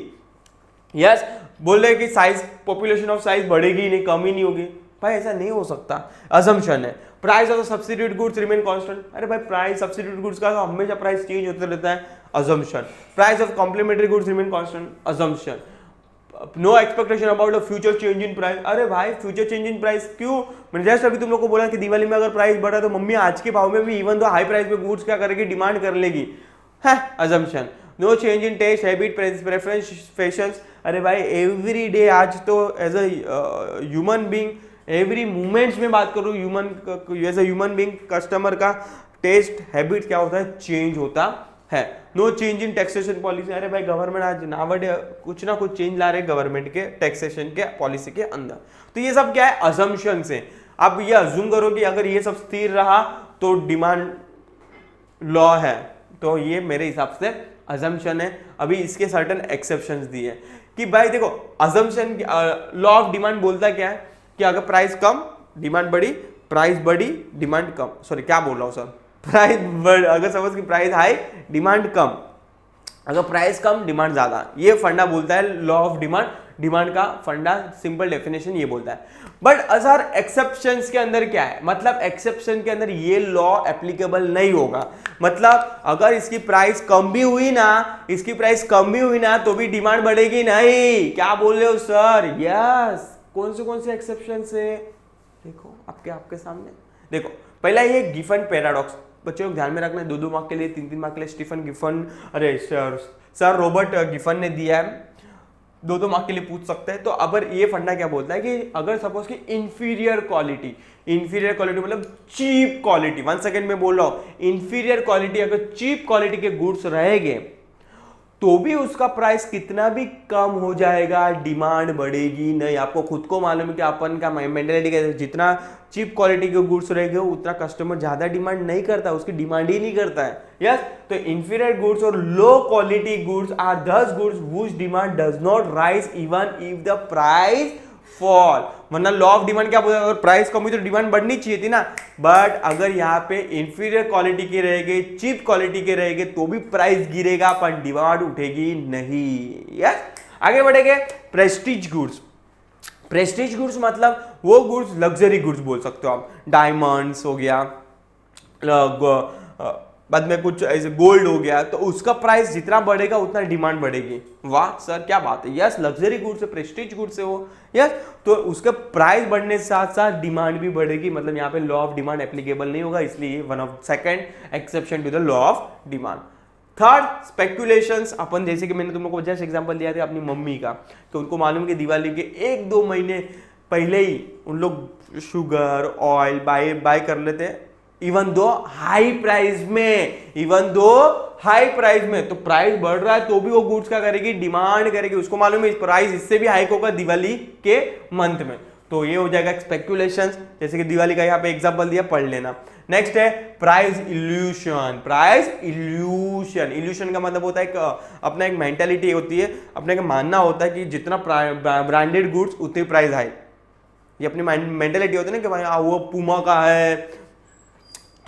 यस yes, बोल रहे कि साइज़ पॉपुलेशन ऑफ़ साइज़ बढ़ेगी नहीं कम ही नहीं होगी। भाई, ऐसा नहीं हो सकता। अजम्पन है। Price of substitute goods remain constant अरे भाई प्राइस सब्सिट्यूट गुड्स का तो हमेशा प्राइस चेंज होता रहता है। Assumption price of complementary goods remain constant assumption no expectation about future change in price अरे भाई फ्यूचर चेंज इन प्राइस क्यों? मैंने जस्ट अभी तुम लोग को बोला कि दिवाली में अगर प्राइस बढ़ा तो मम्मी आज के भाव में भी इवन दो हाई प्राइस में गुड्स क्या करेगी? डिमांड कर लेगी। है assumption no change in taste habit preference fashion अरे भाई एवरी डे आज तो as a human being every moments में बात करूँ human as a human being customer का टेस्ट हैबिट क्या होता है? चेंज होता है। No change in taxation policy अरे भाई गवर्नमेंट आज नावडे कुछ ना कुछ चेंज ला रहे गवर्नमेंट के टैक्सेशन के पॉलिसी के अंदर। तो ये सब क्या है? अजम्पन से आप ये अज्यूम करो कि अगर ये सब स्थिर रहा तो डिमांड लॉ है। तो ये मेरे हिसाब से अजम्पन है। अभी इसके सर्टन एक्सेप्शन दिए कि भाई देखो अजम्पन लॉ ऑफ़ डिमांड बोलता क्या है? कि अगर प्राइस कम डिमांड बढ़ी प्राइस बढ़ी डिमांड कम। सॉरी क्या बोल रहा हूँ सर प्राइस बढ़, अगर सपोज़ की प्राइस हाई डिमांड कम। अगर प्राइस कम डिमांड ज़्यादा। ये फंडा बोलता है लॉ ऑफ़ डिमांड डिमांड का फंडा सिंपल डेफिनेशन ये बोलता है। बट सर एक्सेप्शन के अंदर क्या है? मतलब एक्सेप्शन के अंदर ये लॉ एप्लीकेबल नहीं होगा। मतलब अगर इसकी प्राइस कम भी हुई ना, इसकी प्राइस कम भी हुई ना तो भी डिमांड बढ़ेगी नहीं। क्या बोल रहे हो सर यस कौन से कौन से एक्सेप्शन से देखो, आपके आपके सामने। देखो, पहला ये गिफन पैराडॉक्स बच्चों को ध्यान में रखना दो दो मार्क के लिए तीन तीन मार्क के लिए स्टीफन गिफन अरे सर सर रॉबर्ट गिफन ने दिया है। दो दो मार्क के लिए पूछ सकते हैं। तो अगर ये फंडा क्या बोलता है कि अगर सपोज़ कि इंफीरियर क्वालिटी इंफीरियर क्वालिटी मतलब चीप क्वालिटी वन सेकेंड में बोल रहा हूँ। इंफीरियर क्वालिटी अगर चीप क्वालिटी के गुड्स रहेंगे तो भी उसका प्राइस कितना भी कम हो जाएगा डिमांड बढ़ेगी, नहीं, आपको खुद को मालूम है कि अपन का मेंटेलिटी कैसे जितना चीप क्वालिटी के गुड्स रहेंगे, उतना कस्टमर ज़्यादा डिमांड नहीं करता, उसकी डिमांड ही नहीं करता है। यस तो इन्फीरियर गुड्स और low quality goods are these goods whose demand does not rise even if the price fall वरना लॉ ऑफ़ डिमांड क्या बोलता है? अगर प्राइस कम हुई तो डिमांड बढ़नी चाहिए थी ना। बट अगर यहाँ पे इंफीरियर क्वालिटी के रहेंगे चीप क्वालिटी के रहेंगे तो भी प्राइस गिरेगा, पर डिमांड उठेगी नहीं। यस आगे बढ़ेंगे। प्रेस्टीज गुड्स प्रेस्टीज गुड्स मतलब वो गुड्स लग्जरी गुड्स बोल सकते हो आप। डायमंड्स हो गया बाद में कुछ ऐसे गोल्ड हो गया तो उसका प्राइस जितना बढ़ेगा, उतना डिमांड बढ़ेगी। वाह सर क्या बात है। यस लग्जरी गुड से प्रेस्टीज गुड से वो यस तो उसका प्राइस बढ़ने के साथ साथ डिमांड भी बढ़ेगी। मतलब यहाँ पे लॉ ऑफ़ डिमांड एप्लीकेबल नहीं होगा, इसलिए one of second exception to the law of demand third speculation अपन जैसे कि मैंने तुम लोग को जस्ट एग्ज़ाम्पल दिया था अपनी मम्मी का तो उनको मालूम कि दिवाली के एक दो महीने पहले ही उन लोग शुगर ऑयल बाय बाय कर लेते हैं। इवन दो हाई प्राइस में इवन दो हाई प्राइस में तो प्राइस बढ़ रहा है तो भी वो गुड्स क्या करेगी? डिमांड करेगी। उसको मालूम है प्राइस इससे भी हाइक होगा दिवाली के मंथ में। तो ये हो जाएगा स्पेक्यूलेशन जैसे कि दिवाली का यहाँ पे एग्ज़ाम्पल दिया पढ़ लेना। नेक्स्ट है price illusion price illusion illusion का मतलब होता है कि अपना एक मेंटेलिटी होती है अपने का मानना होता है कि जितना ब्रांडेड गुड्स उतनी प्राइस हाई ये अपनी मेंटेलिटी होती है ना कि भाई हाँ, वो पुमा का है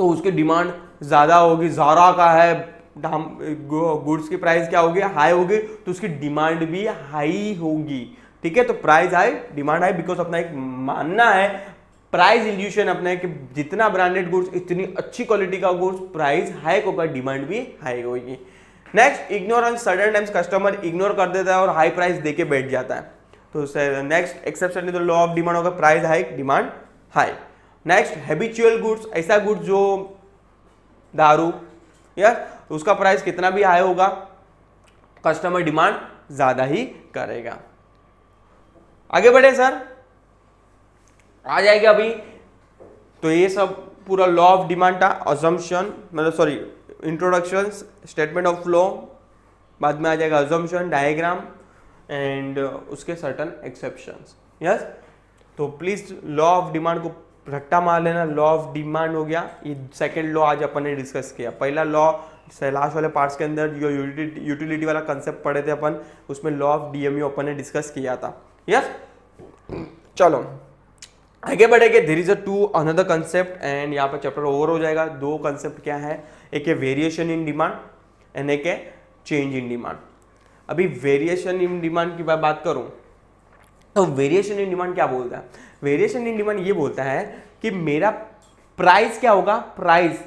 तो उसकी डिमांड ज़्यादा होगी। ज़ारा का है गुड्स की प्राइस क्या होगी? हाई होगी तो उसकी डिमांड भी हाई होगी। ठीक है तो price high demand high because अपना एक मानना है प्राइस इंड्यूशन अपना है कि जितना ब्रांडेड गुड्स इतनी अच्छी क्वालिटी का गुड्स प्राइस हाई होगा डिमांड भी हाई होगी। Next ignorance sudden times customer ignore कर देता है और हाई प्राइस देके बैठ जाता है। तो नेक्स्ट एक्सेप्शन तो लॉ ऑफ़ डिमांड होगा price high demand high next habitual goods ऐसा गुड्स जो दारू या तो उसका प्राइस कितना भी हाई होगा कस्टमर डिमांड ज़्यादा ही करेगा। आगे बढ़े सर आ जाएगा अभी। तो ये सब पूरा लॉ ऑफ़ डिमांड था अजम्पन मतलब sorry introduction statement of law बाद में आ जाएगा अजम्पन डायग्राम एंड उसके सर्टन एक्सेप्शंस यस तो प्लीज़ लॉ ऑफ़ डिमांड को रट्टा मार लेना लॉ ऑफ़ डिमांड हो गया। ये सेकंड लॉ आज अपन ने डिस्कस किया। पहला लॉ लास्ट वाले पार्ट्स के अंदर जो यूटिलिटी वाला कंसेप्ट पढ़े थे अपन, उसमें लॉ ऑफ़ डीएमयू अपन ने डिस्कस किया था। यस चलो। आगे बढ़ेंगे। There is a two another concept and यहाँ पर चैप्टर ओवर हो जाएगा। दो कंसेप्ट क्या है? एक है वेरिएशन इन डिमांड एंड एक है चेंज इन डिमांड अभी वेरिएशन इन डिमांड की बात करूँ तो वेरिएशन इन डिमांड क्या बोलता है? वेरिएशन इन डिमांड ये बोलता है कि मेरा प्राइस क्या होगा? प्राइस।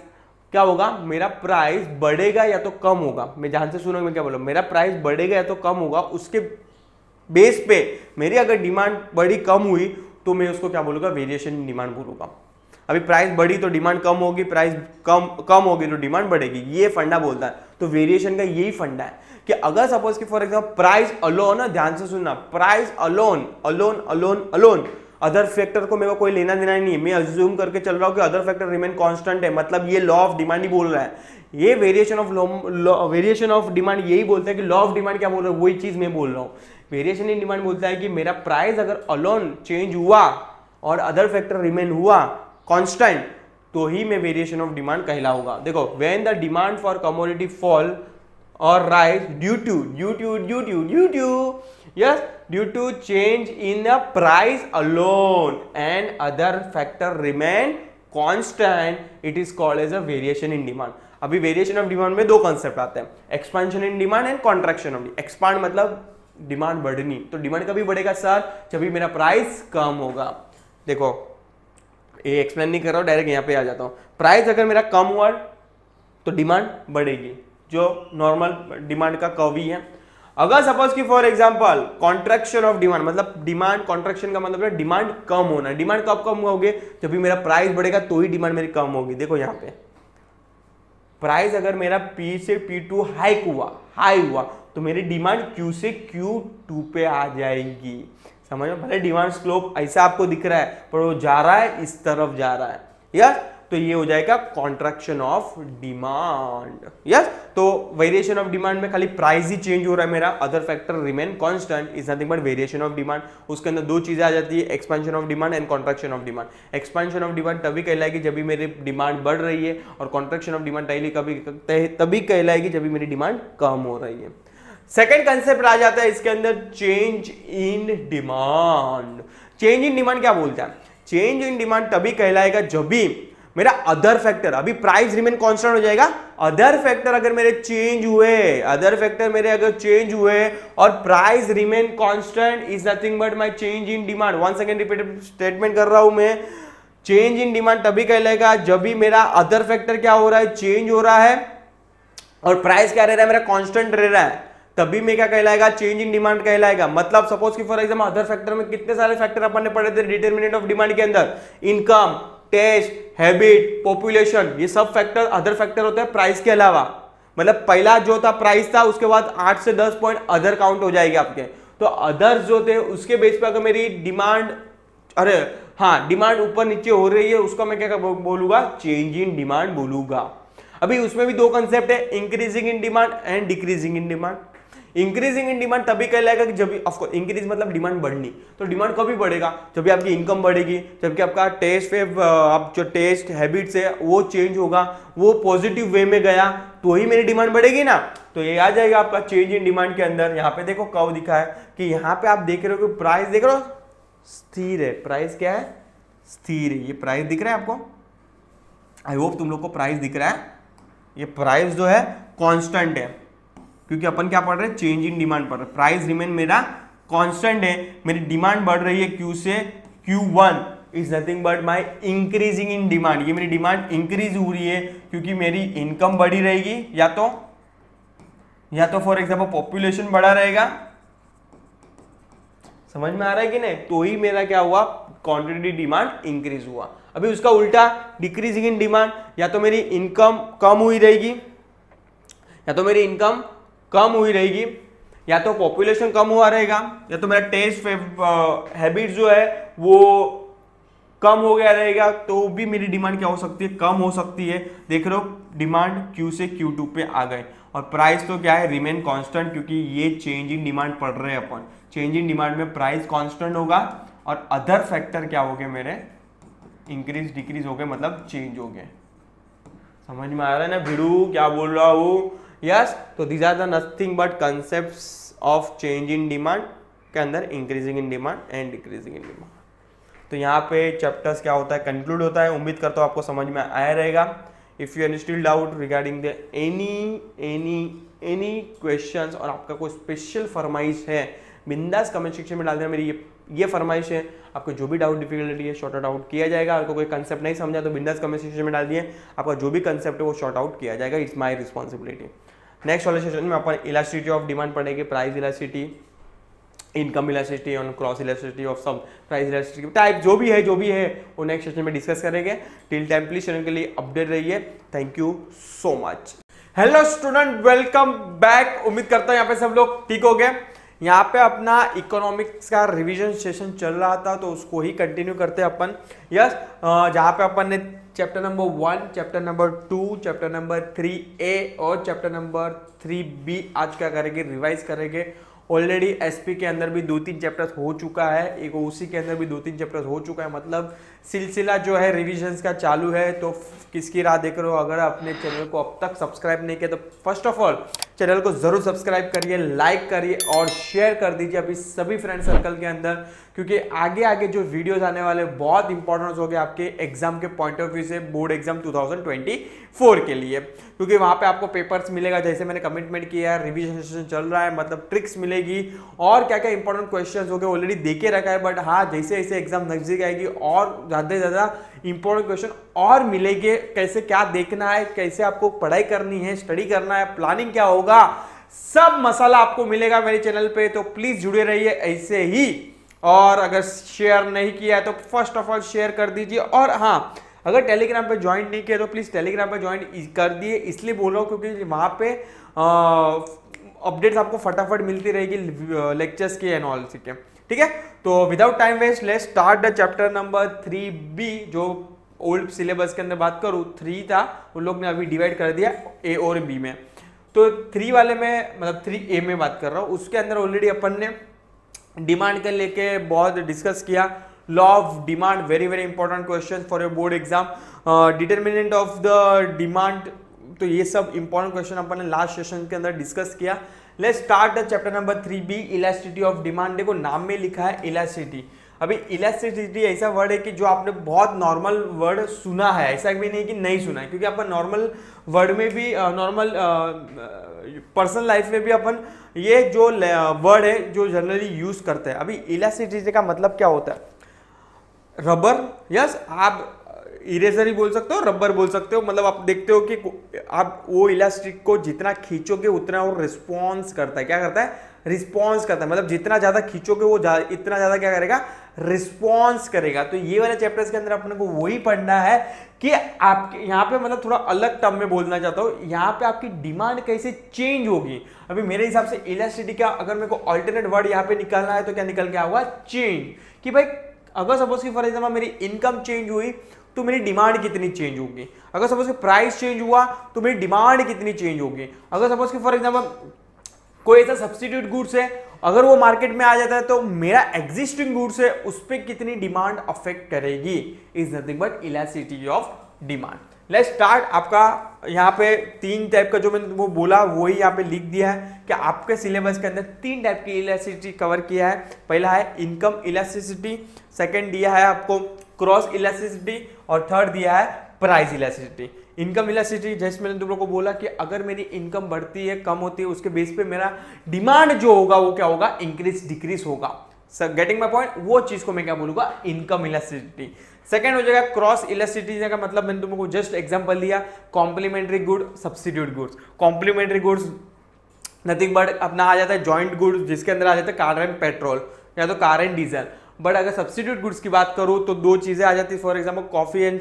क्या होगा? मेरा प्राइस बढ़ेगा या तो कम होगा? मैं ध्यान से सुनो मैं क्या बोला? मेरा प्राइस बढ़ेगा या तो कम होगा? उसके बेस पे मेरी अगर डिमांड बड़ी कम हुई तो मैं उसको क्या बोलूँगा? वेरिएशन इन डिमांड बोलूँगा। अभी प्राइस बढ़ी तो डिमांड कम होगी, प्राइस कम कम होगी तो डिमांड बढ़ेगी। ये फंडा बोलता है। तो वेरिएशन का यही फंडा है कि अगर सपोज़ कि, फॉर एग्ज़ाम्पल प्राइस अलोन ध्यान से सुनना, price alone alone alone alone other factor को मेरे को कोई लेना देना ही नहीं है। मैं अज्यूम करके चल रहा हूँ कि अदर फैक्टर रिमेन कांस्टेंट है। मतलब ये लॉ ऑफ़ डिमांड ही बोल रहा है। ये variation of variation of demand यही बोलता है कि लॉ ऑफ़ डिमांड क्या बोल रहा है? वही चीज़ मैं बोल रहा हूँ। वेरिएशन इन डिमांड बोलता है कि मेरा प्राइस अगर अलोन चेंज हुआ और अदर फैक्टर रिमेन हुआ कॉन्स्टेंट तो ही मैं वेरिएशन ऑफ़ डिमांड कहलाऊँगा। देखो when the demand for commodity fall और rise due to due to due to due to yes due to change in the price alone. And other factor remain constant. It is called as a variation in demand. अभी variation of demand में दो concept आते हैं. Expansion in demand and contraction of expand मतलब demand बढ़नी. तो demand कभी बढ़ेगा सर जब भी मेरा प्राइस कम होगा. देखो, ये एक्सप्लेन नहीं कर रहा हूँ डायरेक्ट यहाँ पे आ जाता हूँ. प्राइस अगर मेरा कम हुआ तो डिमांड बढ़ेगी. जो नॉर्मल डिमांड का कवी है अगर सपोज़ कि for example contraction of demand मतलब डिमांड कॉन्ट्रेक्शन का मतलब डिमांड कम होना। डिमांड कब कम होगी? जब भी मेरा प्राइस बढ़ेगा तो ही डिमांड मेरी कम होगी। देखो यहाँ पे। प्राइस अगर मेरा पी से पी टू हाइक हुआ हाई हुआ तो मेरी डिमांड क्यू से क्यू टू पे आ जाएगी। समझ में? भले डिमांड स्लोप ऐसा आपको दिख रहा है, पर वो जा रहा है, इस तरफ़ जा रहा है। यस तो ये हो जाएगा कॉन्ट्रैक्शन ऑफ़ डिमांड यस तो वेरिएशन ऑफ़ डिमांड में खाली प्राइस ही चेंज हो रहा है मेरा other factor remain constant is nothing but variation of demand उसके अंदर दो चीज़ें आ जाती है expansion of demand and contraction of demand expansion of demand तभी कहलाएगी जब भी मेरी डिमांड बढ़ रही है और कॉन्ट्रैक्शन ऑफ़ डिमांड कभी तभी कहलाएगी जब भी मेरी डिमांड कम हो रही है. सेकेंड कंसेप्ट आ जाता है इसके अंदर change in demand change in demand क्या बोलता है? चेंज इन डिमांड तभी कहलाएगा जब भी मेरा अदर फैक्टर अभी प्राइस रिमेन कांस्टेंट हो जाएगा। अदर फैक्टर अगर मेरे चेंज हुए अदर फैक्टर मेरे अगर चेंज हुए, और price remain constant is nothing but my change in demand one second repeated statement कर रहा हूँ मैं। चेंज इन डिमांड तभी कहलाएगा जब भी मेरा अदर फैक्टर क्या हो रहा है चेंज हो रहा है, और प्राइस क्या रह रहा है, मेरा कांस्टेंट रह रहा है। तभी में क्या कहलाएगा चेंज इन डिमांड कहलाएगा। मतलब सपोज़ कि फॉर एग्ज़ाम्पल अदर फैक्टर में कितने सारे फैक्टर अपन ने पढ़े थे डिटर्मिनेंट ऑफ़ डिमांड के अंदर। इनकम टेस्ट हैबिट पॉपुलेशन ये सब फैक्टर अदर फैक्टर होते हैं प्राइस के अलावा। मतलब पहला जो था प्राइस था, उसके बाद आठ से दस पॉइंट अदर काउंट हो जाएगी आपके। तो अदर्स जो थे, उसके बेस पे अगर मेरी डिमांड अरे हाँ डिमांड ऊपर नीचे हो रही है, उसका मैं क्या बोलूँगा? चेंज इन डिमांड बोलूँगा। अभी उसमें भी दो कंसेप्ट है increasing in demand and decreasing in demand increasing in demand तभी कहलाएगा कि जब ऑफकोर्स इंक्रीज मतलब डिमांड बढ़नी। तो डिमांड कभी बढ़ेगा? जब भी आपकी इनकम बढ़ेगी जबकि आपका टेस्ट वे आप जो टेस्ट हैबिट्स है, वो चेंज होगा, वो पॉजिटिव वे में गया तो ही मेरी डिमांड बढ़ेगी ना? तो ये आ जाएगा आपका चेंज इन डिमांड के अंदर। यहाँ पे देखो कब दिखा है कि यहाँ पे आप देख रहे हो कि प्राइस देख रहे हो? स्थिर है। प्राइस क्या है? स्थिर ये प्राइस दिख रहा है आपको? आई होप तुम लोग को प्राइस दिख रहा है। ये प्राइस जो है कॉन्स्टेंट है। क्योंकि अपन क्या पढ़ रहे हैं? चेंज इन डिमांड पढ़ रहे प्राइस रिमेन मेरा कांस्टेंट है। मेरी डिमांड बढ़ रही है क्यू से Q one is nothing but my increasing in demand ये मेरी डिमांड इंक्रीज हो रही है क्योंकि मेरी इनकम बढ़ी रहेगी। या तो या तो फॉर एग्ज़ाम्पल पॉपुलेशन बढ़ा रहेगा। समझ में आ रहा है कि नहीं? तो ही मेरा क्या हुआ? क्वांटिटी डिमांड इंक्रीज हुआ। अभी उसका उल्टा डिक्रीजिंग इन डिमांड या तो मेरी इनकम कम हुई रहेगी, या तो मेरी इनकम कम हुई रहेगी। या तो पॉपुलेशन कम हुआ रहेगा, या तो मेरा टेस्ट हैबिट जो है, वो कम हो गया रहेगा तो भी मेरी डिमांड क्या हो सकती है? कम हो सकती है। देख रहे हो डिमांड क्यू से क्यू टू पे आ गए। और प्राइस तो क्या है? रिमेन कांस्टेंट क्योंकि ये चेंज इन डिमांड पढ़ रहे हैं अपन। चेंज इन डिमांड में प्राइस कांस्टेंट होगा, और अदर फैक्टर क्या हो गए मेरे? इंक्रीज डिक्रीज हो गए मतलब चेंज हो गए। समझ में आ रहा है ना भिड़ू? क्या बोल रहा हूँ? यस तो these are the nothing but concept of change in demand के अंदर increasing in demand and decreasing in demand तो यहाँ पे चैप्टर्स क्या होता है? कंक्लूड होता है। उम्मीद करता हूँ आपको समझ में आया रहेगा। If you an still doubt regarding the any any any questions और आपका कोई स्पेशल फरमाइश है, बिंदास कमेंट सेक्शन में डाल देना। मेरी ये ये फरमाइश है। आपको जो भी डाउट डिफिकल्टी है शॉर्ट आउट किया जाएगा। आपको कोई कंसेप्ट नहीं समझा तो बिंदास कमेंट सेक्शन में डाल दिए। आपका जो भी कंसेप्ट है, वो शॉर्ट आउट किया जाएगा। इट्स माई रिस्पॉन्सिबिलिटी नेक्स्ट वाले सेशन में अपन इलास्टिसिटी ऑफ़ डिमांड पढ़ेंगे price elasticity income elasticity on cross elasticity of सब प्राइस इलास्टिसिटी टाइप जो भी है, जो भी है, वो नेक्स्ट सेशन में डिस्कस करेंगे। टिल टाइम प्लीज़ चैनल के लिए अपडेट रहिए। Thank you so much hello student welcome back उम्मीद करता हूँ यहाँ पे सब लोग ठीक हो गए। यहाँ पे अपना इकोनॉमिक्स का रिवीजन सेशन चल रहा था तो उसको ही कंटिन्यू करते हैं अपन। यस जहाँ पे अपन ने chapter number one chapter number two chapter number three A और चैप्टर नंबर थ्री बी आज क्या करेंगे? रिवाइज करेंगे। ऑलरेडी एसपी के अंदर भी दो तीन चैप्टर्स हो चुका है। एक ओसी के अंदर भी दो तीन चैप्टर्स हो चुका है। मतलब सिलसिला जो है रिविजन्स का चालू है। तो किसकी राह देख रहे हो? अगर अपने चैनल को अब तक सब्सक्राइब नहीं किया तो फ़र्स्ट ऑफ़ ऑल चैनल को ज़रूर सब्सक्राइब करिए लाइक करिए और शेयर कर दीजिए अभी सभी फ्रेंड सर्कल के अंदर, क्योंकि आगे आगे जो वीडियोस आने वाले बहुत इंपॉर्टेंट हो गए आपके एग्ज़ाम के पॉइंट ऑफ़ व्यू से बोर्ड एग्ज़ाम 2024 के लिए। क्योंकि वहाँ पे आपको पेपर्स मिलेगा, जैसे मैंने कमिटमेंट किया है रिविजन सेशन चल रहा है मतलब ट्रिक्स मिलेगी और क्या क्या इंपॉर्टेंट क्वेश्चन हो गए ऑलरेडी देखे रखा है बट हाँ जैसे जैसे एग्ज़ाम नज़दीक आएगी और ज़्यादा से ज़्यादा इंपॉर्टेंट क्वेश्चन और मिलेंगे, कैसे क्या देखना है, कैसे आपको पढ़ाई करनी है स्टडी करना है प्लानिंग क्या होगा सब मसाला आपको मिलेगा मेरे चैनल पे तो प्लीज़ जुड़े रहिए ऐसे ही। और अगर शेयर नहीं किया है तो फ़र्स्ट ऑफ़ ऑल शेयर कर दीजिए। और हाँ अगर टेलीग्राम पे ज्वाइन नहीं किया तो प्लीज़ टेलीग्राम पे ज्वाइन कर दिए। इसलिए बोल रहा हूँ, क्योंकि वहाँ पे अपडेट्स आपको फटाफट मिलती रहेगी लेक्चर्स के एंड ऑल के ठीक है? तो without time waste let start the chapter number three B जो ओल्ड सिलेबस के अंदर बात करूँ। थ्री था, उन लोग ने अभी डिवाइड कर दिया ए और बी में। तो थ्री वाले में मतलब थ्री ए में बात कर रहा हूँ। उसके अंदर ऑलरेडी अपन ने डिमांड के लेके बहुत डिस्कस किया। Law of demand very very important question for your board exam determinant of the demand तो ये सब इंपॉर्टेंट क्वेश्चन अपन ने लास्ट सेशन के अंदर डिस्कस किया। Let start the chapter number three B elasticity of demand देखो, नाम में लिखा है इलास्टिटी अभी इलेक्ट्रिसिटी ऐसा वर्ड है कि जो आपने बहुत नॉर्मल वर्ड सुना है, ऐसा भी नहीं कि नहीं सुना है, क्योंकि अपन नॉर्मल वर्ड में भी नॉर्मल पर्सनल लाइफ में भी अपन ये जो वर्ड है, जो जनरली यूज़ करते हैं। अभी इलेक्ट्रिसिटी का मतलब क्या होता है? रबर यस आप इरेजर ही बोल सकते हो रबर बोल सकते हो। मतलब आप देखते हो कि आप वो इलास्टिक को जितना खींचोगे उतना वो रिस्पॉन्स करता है। क्या करता है? रिस्पॉन्स करता है। मतलब जितना ज़्यादा खींचोगे वो जा, इतना ज़्यादा क्या करेगा? रिस्पॉन्स करेगा। तो ये वाले चैप्टर्स के अंदर अपने को वही पढ़ना है कि आपके यहाँ पे मतलब थोड़ा अलग टर्म में बोलना चाहता हूँ। यहाँ पे आपकी डिमांड कैसे चेंज होगी? अभी मेरे हिसाब से इलास्टिसिटी का अगर मेरे को ऑल्टरनेट वर्ड यहाँ पे निकालना है तो क्या निकल के आऊगा? चेंज कि भाई अगर सपोज़ की फॉर एग्ज़ाम्पल मेरी इनकम चेंज हुई तो मेरी डिमांड कितनी चेंज होगी? अगर सपोज़ प्राइस चेंज हुआ तो मेरी डिमांड कितनी चेंज होगी? अगर सपोज़ फॉर एग्ज़ाम्पल कोई ऐसा सब्सिट्यूट गुड्स है, अगर वो मार्केट में आ जाता है तो मेरा एग्जिस्टिंग गुड्स है, उस पर कितनी डिमांड अफेक्ट करेगी? Is nothing but elasticity of demand let start आपका यहाँ पे तीन टाइप का जो मैंने वो बोला वही यहाँ पे लिख दिया है कि आपके सिलेबस के अंदर तीन टाइप की इलास्टिसिटी कवर किया है। पहला है इनकम इलास्टिसिटी सेकंड दिया है आपको क्रॉस इलास्टिसिटी और थर्ड दिया है प्राइस इलास्टिसिटी। इनकम इलास्टिसिटी, जैसे मैंने तुम लोग को बोला कि अगर मेरी इनकम बढ़ती है, कम होती है, उसके बेस पे मेरा डिमांड जो होगा, वो क्या होगा? इंक्रीज, डिक्रीज होगा। गेटिंग माई पॉइंट वो चीज़ को मैं क्या बोलूँगा? Income elasticity. सेकेंड हो जाएगा क्रॉस इलास्टिसिटी का मतलब मैंने तुमको जस्ट एग्ज़ाम्पल दिया complementary good substitute goods complementary goods nothing but अपना आ जाता है जॉइंट गुड्स जिसके अंदर आ जाता है कार एंड पेट्रोल या तो कार एंड डीजल बट अगर सब्सिट्यूट गुड्स की बात करूँ तो दो चीज़ें आ जाती है। For example coffee and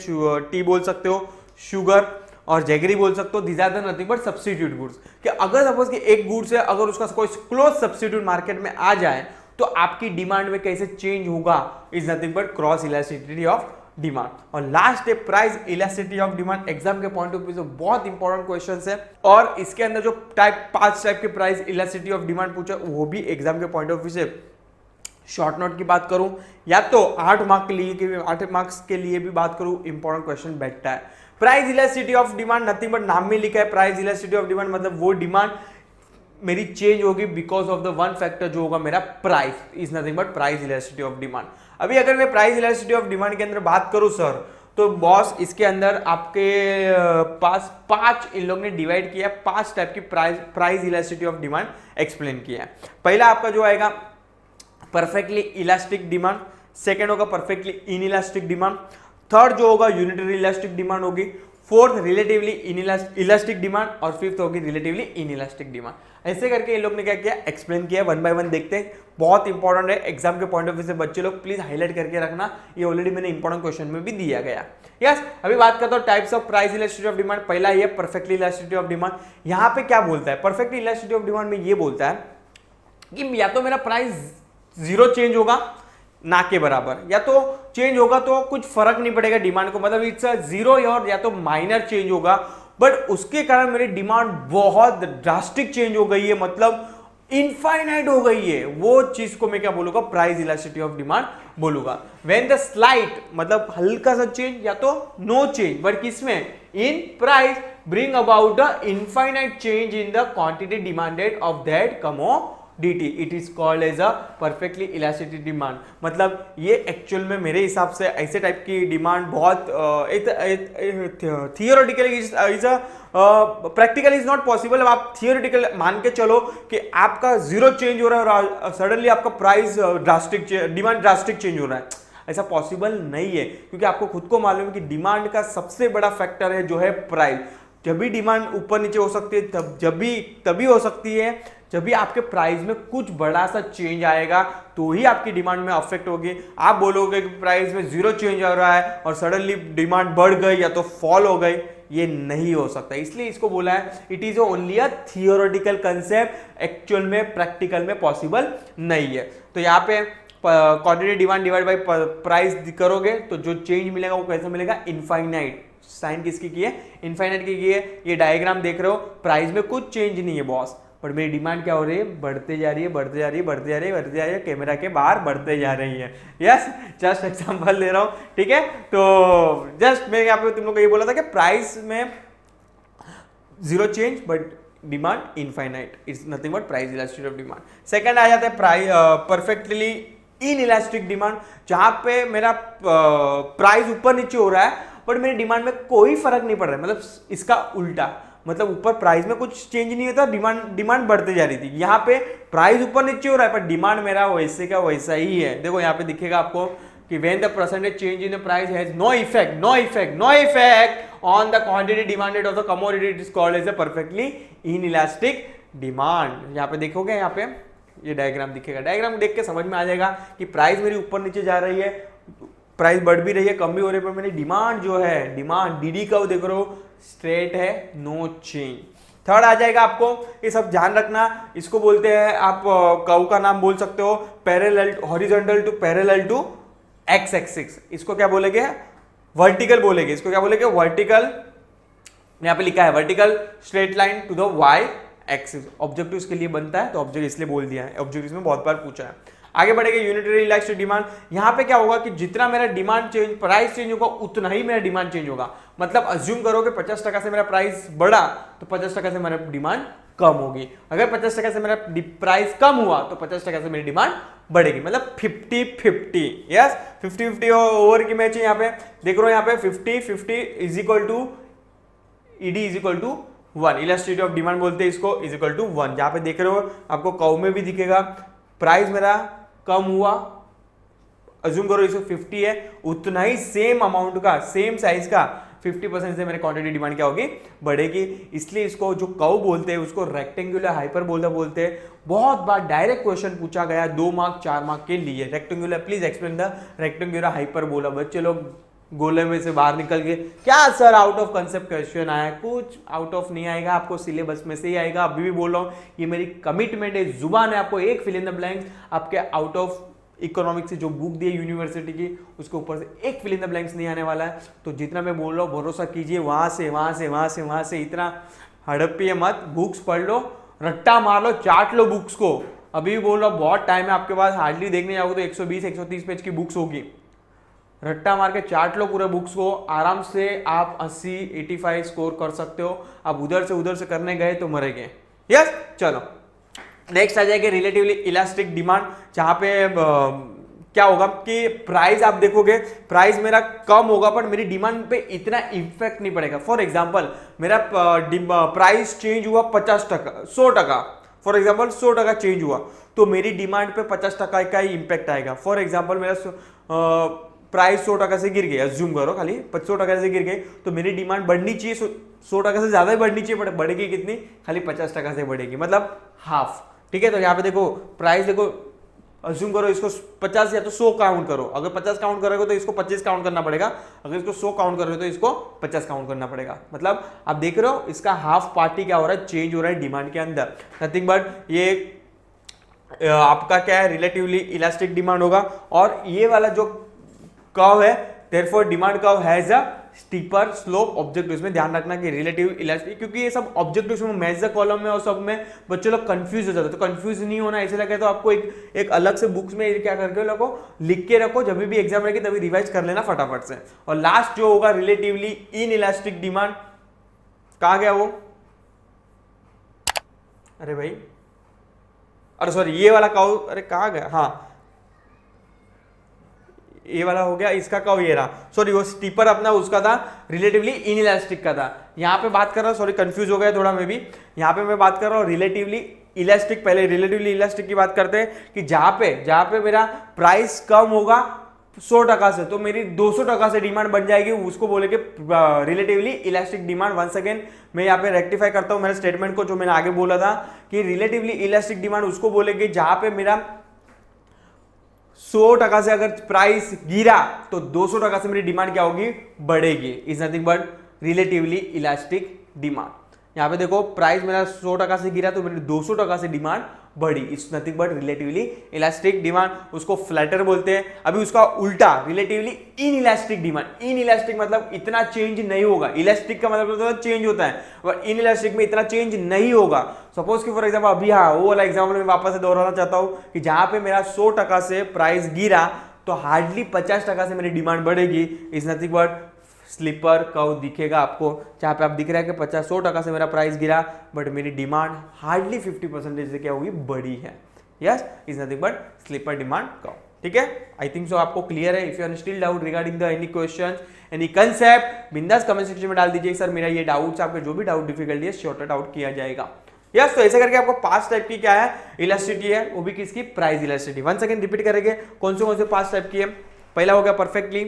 tea बोल सकते हो शुगर और जैगरी बोल सकते हो these are the nothing but substitute goods कि अगर सपोज़ कि एक गुड्स है अगर उसका कोई क्लोज सब्सिट्यूट मार्केट में आ जाए तो आपकी डिमांड में कैसे चेंज होगा? Is nothing but cross elasticity of demand और लास्ट है price elasticity of demand exam के पॉइंट ऑफ़ व्यू से बहुत इंपॉर्टेंट क्वेश्चन है। और इसके अंदर जो टाइप पाँच टाइप के प्राइस इलास्टिसिटी ऑफ़ डिमांड पूछा, वो भी एग्ज़ाम के पॉइंट ऑफ़ व्यू से शॉर्ट नोट की बात करूँ, या तो आठ मार्क के लिए आठ मार्क्स के लिए भी बात करूँ इंपॉर्टेंट क्वेश्चन बैठता है। Price elasticity of demand nothing but नाम में लिखा है। प्राइस इलास्टिसिटी ऑफ़ डिमांड मतलब वो डिमांड मेरी चेंज होगी because of the one factor जो होगा मेरा price is nothing but price elasticity of demand अभी अगर मैं प्राइस इलास्टिसिटी ऑफ़ डिमांड के अंदर बात करूँ सर तो बॉस इसके अंदर आपके पास पाँच इन लोग ने डिवाइड किया, पाँच टाइप की price price elasticity of demand explain किया है। पहला आपका जो आएगा परफेक्टली इलास्टिक डिमांड सेकेंड होगा perfectly inelastic demand third जो होगा यूनिटरी इलास्टिक डिमांड होगी fourth relatively inelastic demand और फिफ्थ होगी रिलेटिवली इन इलास्टिक डिमांड ऐसे करके ये लोग ने क्या किया? एक्सप्लेन किया वन बाय वन देखते हैं। बहुत इंपॉर्टेंट है एग्ज़ाम के पॉइंट ऑफ़ व्यू से बच्चे लोग प्लीज़ हाईलाइट करके रखना। ये ऑलरेडी मैंने इंपॉर्टेंट क्वेश्चन में भी दिया गया। यस yes, अभी बात करता हूँ types of price elasticity of demand पहला ये परफेक्टली इलास्टिसिटी ऑफ़ डिमांड यहाँ पे क्या बोलता है? परफेक्टली इलास्टिसिटी ऑफ़ डिमांड में ये बोलता है कि या तो मेरा प्राइस ज़ीरो चेंज होगा, ना के बराबर। या तो चेंज होगा तो कुछ फ़र्क नहीं पड़ेगा डिमांड को मतलब इट्स ज़ीरो और या तो माइनर चेंज होगा। बट उसके कारण मेरी डिमांड बहुत ड्रास्टिक चेंज हो गई है मतलब इनफाइनाइट हो गई है। वो चीज़ को मैं क्या बोलूँगा? प्राइस इलास्टिसिटी ऑफ़ डिमांड बोलूँगा। वेन द स्लाइट मतलब हल्का सा चेंज या तो नो चेंज बट किसमें? In price bring about the infinite change in the quantity demanded of that commodity it is called as a perfectly elasticity demand मतलब ये actual में मेरे हिसाब से ऐसे टाइप की डिमांड बहुत theoretically is a practical is not possible अब आप थियोरिटिकल मान के चलो कि आपका ज़ीरो चेंज हो रहा है और सडनली आपका price drastic demand drastic change हो रहा है। ऐसा पॉसिबल नहीं है, क्योंकि आपको खुद को मालूम है कि डिमांड का सबसे बड़ा फैक्टर है जो है प्राइस जब भी डिमांड ऊपर नीचे हो सकती है, तब, जब भी, तभी हो सकती है। जब भी आपके प्राइस में कुछ बड़ा सा चेंज आएगा तो ही आपकी डिमांड में अफेक्ट होगी। आप बोलोगे कि प्राइस में ज़ीरो चेंज हो रहा है और सडनली डिमांड बढ़ गई या तो फॉल हो गई, ये नहीं हो सकता। इसलिए इसको बोला है it is only a theoretical concept actual में प्रैक्टिकल में पॉसिबल नहीं है। तो यहाँ पे quantity demand divide by price करोगे तो जो चेंज मिलेगा वो कैसे मिलेगा? इनफाइनाइट साइन किसकी की है? इनफाइनाइट की, की है। ये डायग्राम देख रहे हो प्राइस में कुछ चेंज नहीं है बॉस पर मेरी डिमांड क्या हो रही है? बढ़ते जा रही है बढ़ते जा रही है बढ़ते जा रही है बढ़ते जा रही है। कैमरा के बाहर बढ़ते जा रही है। यस जस्ट एग्जांपल दे रहा हूँ ठीक है? तो जस्ट मैं यहाँ पे तुम लोग को ये बोला था कि प्राइस में zero change but demand infinite it's nothing but price elastic of demand second आ जाता है price perfectly inelastic demand जहाँ पे मेरा प्राइस ऊपर नीचे हो रहा है बट मेरी डिमांड में कोई फ़र्क नहीं पड़ रहा है। मतलब इसका उल्टा। मतलब ऊपर प्राइस में कुछ चेंज नहीं होता, डिमांड डिमांड बढ़ते जा रही थी। यहाँ पे प्राइस ऊपर नीचे हो रहा है, पर डिमांड मेरा वैसे का वैसा ही है। देखो, यहाँ पे दिखेगा आपको कि when the percentage change in the price has no effect no effect no effect on the quantity demanded of the commodity it is called as a perfectly inelastic demand यहाँ पे देखोगे, यहाँ पे ये डायग्राम दिखेगा। डायग्राम देख के समझ में आ जाएगा कि प्राइस मेरी ऊपर नीचे जा रही है प्राइस बढ़ भी रही है, कम भी हो रही है, पर मेरी डिमांड जो है डिमांड डीडी का वो देख रहे हो स्ट्रेट है नो चेंज थर्ड आ जाएगा आपको, ये सब ध्यान रखना, इसको बोलते हैं आप कव का नाम बोल सकते हो parallel horizontal to parallel to X axis इसको क्या बोलेंगे? वर्टिकल बोलेंगे. इसको क्या बोलेंगे? वर्टिकल यहाँ पे लिखा है vertical straight line to the Y axis objective इसके लिए बनता है तो ऑब्जेक्ट इसलिए बोल दिया है. ऑब्जेक्टिव में बहुत बार पूछा है. आगे बढ़ेगा यूनिटरी इलेक्ट्रिक डिमांड यहाँ पे क्या होगा कि जितना मेरा डिमांड चेंज प्राइस चेंज होगा, उतना ही मेरा डिमांड चेंज होगा। मतलब अज्यूम करो कि पचास टका से मेरा प्राइस बढ़ा तो पचास टका से मेरा डिमांड कम होगी। अगर पचास टका से मेरा प्राइस कम हुआ तो पचास टका से मेरी डिमांड बढ़ेगी। मतलब 50 50 यस 50 50 ओवर की मैच है यहाँ पे। देख रहे हो यहाँ पे 50 50 is equal to ED is equal to one elasticity of demand बोलते हैं इसको इज़ इक्वल टू वन जहाँ पे देख रहे हो, आपको कौ में भी दिखेगा। प्राइस मेरा कम हुआ। अज्यूम करो इसको 50 है, उतना ही सेम अमाउंट का सेम साइज़ का 50 परसेंट से मेरे क्वांटिटी डिमांड क्या होगी? बढ़ेगी। इसलिए इसको जो कव बोलते हैं, उसको रेक्टेंगुलर हाइपर बोलते बोलते हैं। बहुत बार डायरेक्ट क्वेश्चन पूछा गया, दो मार्क चार मार्क के लिए। Rectangular please explain the rectangular hyper बोला बच्चे लोग गोले में से बाहर निकल गए। क्या sir out of concept question आया? कुछ आउट ऑफ़ नहीं आएगा, आपको सिलेबस में से ही आएगा। अभी भी बोल रहा हूँ, ये मेरी कमिटमेंट है। ज़ुबान है आपको, एक फिल इन द आपके आउट ऑफ़ इकोनॉमिक्स से जो बुक दी है यूनिवर्सिटी की, उसके ऊपर से एक फिल इन द ब्लैंक्स नहीं आने वाला है। तो जितना मैं बोल रहा हूँ, भरोसा कीजिए, वहाँ से वहाँ से वहाँ से वहाँ से इतना हड़पिए मत। बुक्स पढ़ लो, रट्टा मार लो, चाट लो बुक्स को। अभी भी बोल रहा हूँ, बहुत टाइम है आपके पास हार्डली देखने जाओगे तो 120 130 पेज की बुक्स होगी। रट्टा मार के चार्ट लो पूरे बुक्स को, आराम से आप 80 85 स्कोर कर सकते हो। आप उधर से उधर से करने गए तो मरेंगे। यस चलो। नेक्स्ट आ जाएगी रिलेटिवली इलास्टिक डिमांड जहाँ पे क्या होगा कि प्राइस आप देखोगे प्राइस मेरा कम होगा, पर मेरी डिमांड पे इतना इफ़ेक्ट नहीं पड़ेगा। फॉर एग्जांपल मेरा प्राइस चेंज हुआ पचास टका, सौ टका। फॉर एग्जांपल सौ टका चेंज हुआ तो मेरी डिमांड पे पचास टका का ही इंपैक्ट आएगा। फॉर एग्जांपल मेरा प्राइस सौ टका से गिर गई अज्यूम करो खाली, पच्चीस सौ टका से गिर गई तो मेरी डिमांड बढ़नी चाहिए, सौ टका से ज़्यादा ही बढ़नी चाहिए बढ़ेगी कितनी? खाली पचास टका से बढ़ेगी मतलब हाफ़ ठीक है? तो यहाँ पे देखो प्राइस देखो अज्यूम करो इसको 50 या तो 100 काउंट करो, अगर 50 काउंट करोगे तो इसको 25 काउंट करना पड़ेगा, अगर इसको 100 काउंट करोगे तो इसको 50 काउंट करना पड़ेगा मतलब आप देख रहे हो, इसका हाफ़ पार्टी क्या हो रहा है चेंज हो रहा है डिमांड के अंदर नथिंग बट ये आपका क्या है रिलेटिवली इलास्टिक डिमांड होगा, और ये वाला जो कर्व है therefore demand curve has a steeper slope objective में ध्यान रखना कि रिलेटिव इलास्टिक क्योंकि ये सब ऑब्जेक्टिव में मेजर कॉलम में और सब में बच्चे लोग कंफ्यूज हो जाते तो कंफ्यूज नहीं होना इसलिए कहते तो आपको एक एक अलग से बुक्स में क्या करके लोगों लिख के रखो, जब भी एग्ज़ाम रहेगी तभी रिवाइज कर लेना फटाफट से। और लास्ट जो होगा रिलेटिवली इन इलास्टिक डिमांड कहा गया वो? अरे भाई। अरे सॉरी ये वाला काउ अरे कहा गया? हाँ। ये वाला हो गया, इसका कव ये रहा? सॉरी वो स्टीपर अपना, उसका था रिलेटिवली इन इलास्टिक का था। यहाँ पे बात कर रहा हूँ सॉरी कंफ्यूज हो गया थोड़ा मैं भी। यहाँ पे मैं बात कर रहा हूँ रिलेटिवली इलास्टिक पहले रिलेटिवली इलास्टिक की बात करते हैं कि जहाँ पे जहाँ पे मेरा प्राइस कम होगा सौ टका से तो मेरी दो सौ टका से डिमांड बन जाएगी, उसको बोले कि relatively elastic demand once again मैं यहाँ पे रेक्टिफाई करता हूँ मेरे स्टेटमेंट को जो मैंने आगे बोला था कि रिलेटिवली इलास्टिक डिमांड उसको बोलेगे जहाँ पे मेरा सौ टका से अगर प्राइस गिरा तो दो सौ टका से मेरी डिमांड क्या होगी? बढ़ेगी। Is nothing but relatively elastic demand यहाँ पे देखो प्राइस मेरा सौ टका से गिरा तो मेरी दो सौ टका से डिमांड बड़ी it's nothing but relatively elastic demand उसको फ्लैटर बोलते हैं। अभी उसका उल्टा relatively inelastic demand inelastic मतलब इतना चेंज नहीं होगा। इलास्टिक का मतलब तो चेंज होता है। और इन इलास्टिक में इतना चेंज नहीं होगा सपोज़ कि फॉर एग्ज़ाम्पल अभी हाँ वो वाला एग्ज़ाम्पल मैं वापस से दोहराना चाहता हूँ कि जहाँ पे मेरा सौ से प्राइस गिरा तो हार्डली पचास से मेरी डिमांड बढ़ेगी। इज़ नथिंग बट स्लीपर कव दिखेगा आपको। जहाँ पे आप दिख रहा है कि पचास सौ टका से मेरा प्राइस गिरा बट मेरी डिमांड हार्डली फिफ्टी परसेंटेज से क्या होगी बड़ी है। Yes is nothing but steeper demand curve. ठीक है? आई थिंक सो आपको क्लियर है। If you are still doubt regarding the any question any concept बिंदास कमेंट सेक्शन में डाल दीजिए। सर मेरा ये डाउट्स आपके जो भी डाउट डिफिकल्टी है शॉर्ट आउट किया जाएगा। यस yes, तो ऐसे करके आपको पाँच टाइप की क्या है? इलास्टिटी है। वो भी किसकी? Price elasticity one second repeat करेंगे। कौन से कौन से पाँच टाइप की है? पहला हो गया perfectly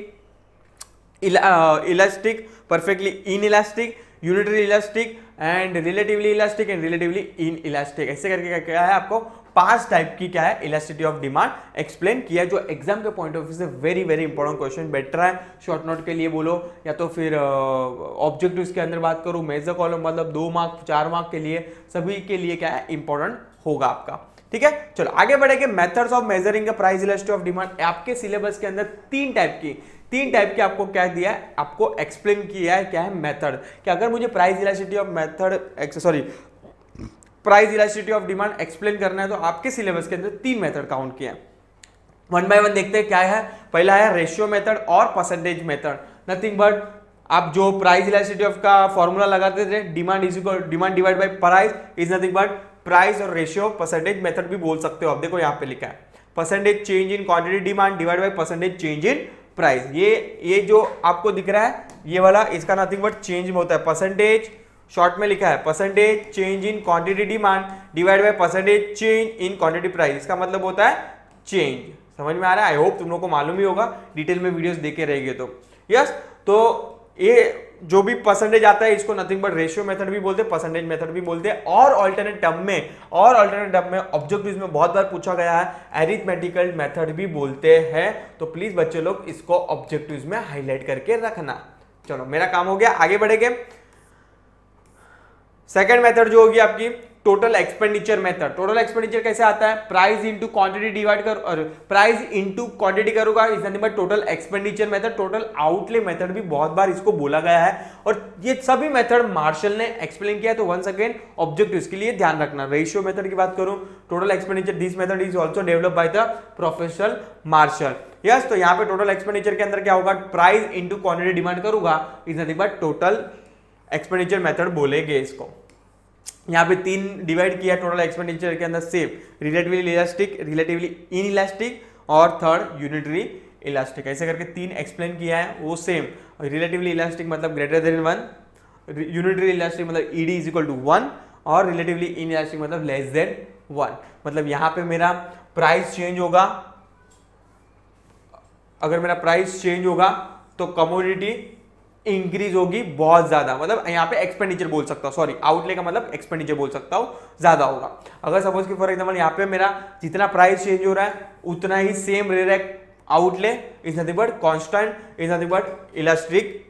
elastic perfectly inelastic unitary elastic and relatively elastic and relatively inelastic ऐसे करके क्या क्या है आपको? पाँच टाइप की क्या है? इलास्टिटी ऑफ़ डिमांड एक्सप्लेन किया जो एग्ज़ाम के पॉइंट ऑफ़ व्यू से very very important question better है. शॉर्ट नोट के लिए बोलो या तो फिर ऑब्जेक्टिव uh, के अंदर बात करूँ मेजर कॉलम मतलब दो मार्क चार मार्क के लिए सभी के लिए क्या है? इंपॉर्टेंट होगा आपका। ठीक है? चलो आगे बढ़ेंगे. Methods of measuring price elasticity of demand आपके सिलेबस के अंदर तीन टाइप की तीन टाइप के आपको क्या दिया है? आपको एक्सप्लेन किया है क्या है मेथड कि अगर मुझे price elasticity of method sorry price elasticity of demand explain करना है तो आपके सिलेबस के अंदर तीन मेथड काउंट किए वन बाय वन देखते हैं क्या है। पहला है रेशियो मेथड और परसेंटेज मेथड नथिंग बट आप जो प्राइस इलास्टिटी ऑफ़ का फॉर्मूला लगाते थे demand is demand divide by price is nothing but price और रेशियो परसेंटेज मेथड भी बोल सकते हो। आप देखो यहाँ पे लिखा है। Percentage change in quantity demand divide by percentage change in price ये ये जो आपको दिख रहा है, ये वाला, इसका नथिंग बट चेंज में होता है. परसेंटेज शॉर्ट में लिखा है. Percentage change in quantity demand divide by percentage change in quantity price इसका मतलब होता है चेंज समझ में आ रहा है? आई होप तुम लोग को मालूम ही होगा. डिटेल में वीडियोस देखे रहेंगे तो. यस तो ये जो भी परसेंटेज आता है, इसको नथिंग बट रेशियो मेथड भी बोलते हैं परसेंटेज मेथड भी बोलते हैं और ऑल्टरनेट टर्म में, और ऑल्टरनेट टर्म में ऑब्जेक्टिव में बहुत बार पूछा गया है एरिथमेटिकल मेथड भी बोलते हैं। तो प्लीज़ बच्चे लोग, इसको ऑब्जेक्टिव में हाईलाइट करके रखना। चलो, मेरा काम हो गया, आगे बढ़ेंगे। सेकेंड मेथड जो होगी आपकी total expenditure method total expenditure कैसे आता है? प्राइस इंटू क्वांटिटी डिवाइड कर, और प्राइस इंटू क्वांटिटी करूँगा, is nothing total expenditure method total outlay method भी बहुत बार इसको बोला गया है। और ये सभी मेथड मार्शल ने एक्सप्लेन किया तो वंस अगेन ऑब्जेक्टिव के लिए ध्यान रखना। रेशियो मेथड की बात करूँ total expenditure this method is also develop by the professional Marshall yes तो यहाँ पे टोटल एक्सपेंडिचर के अंदर क्या होगा? प्राइस इंटू क्वांटिटी डिमांड करूँगा is nothing total expenditure method बोलेंगे इसको। यहाँ पे तीन डिवाइड किया टोटल एक्सपेंडिचर के अंदर same relatively elastic relatively inelastic और थर्ड यूनिटरी इलास्टिक ऐसे करके तीन एक्सप्लेन किया है, वो सेम रिलेटिवली इलास्टिक मतलब greater than one unitary elastic मतलब E D is equal to one और रिलेटिवली इन इलास्टिक मतलब लेस देन वन मतलब यहाँ पे मेरा प्राइस चेंज होगा। अगर मेरा प्राइस चेंज होगा तो कमोडिटी इंक्रीज होगी बहुत ज़्यादा। मतलब यहाँ पे एक्सपेंडिचर बोल सकता हूँ सॉरी आउटले का मतलब एक्सपेंडिचर बोल सकता हूँ, ज़्यादा होगा। अगर सपोज़ कि फॉर एग्ज़ाम्पल यहाँ पे मेरा जितना प्राइस चेंज हो रहा है, उतना ही same रेरेक्ट outlay is nothing but constant is nothing but elastic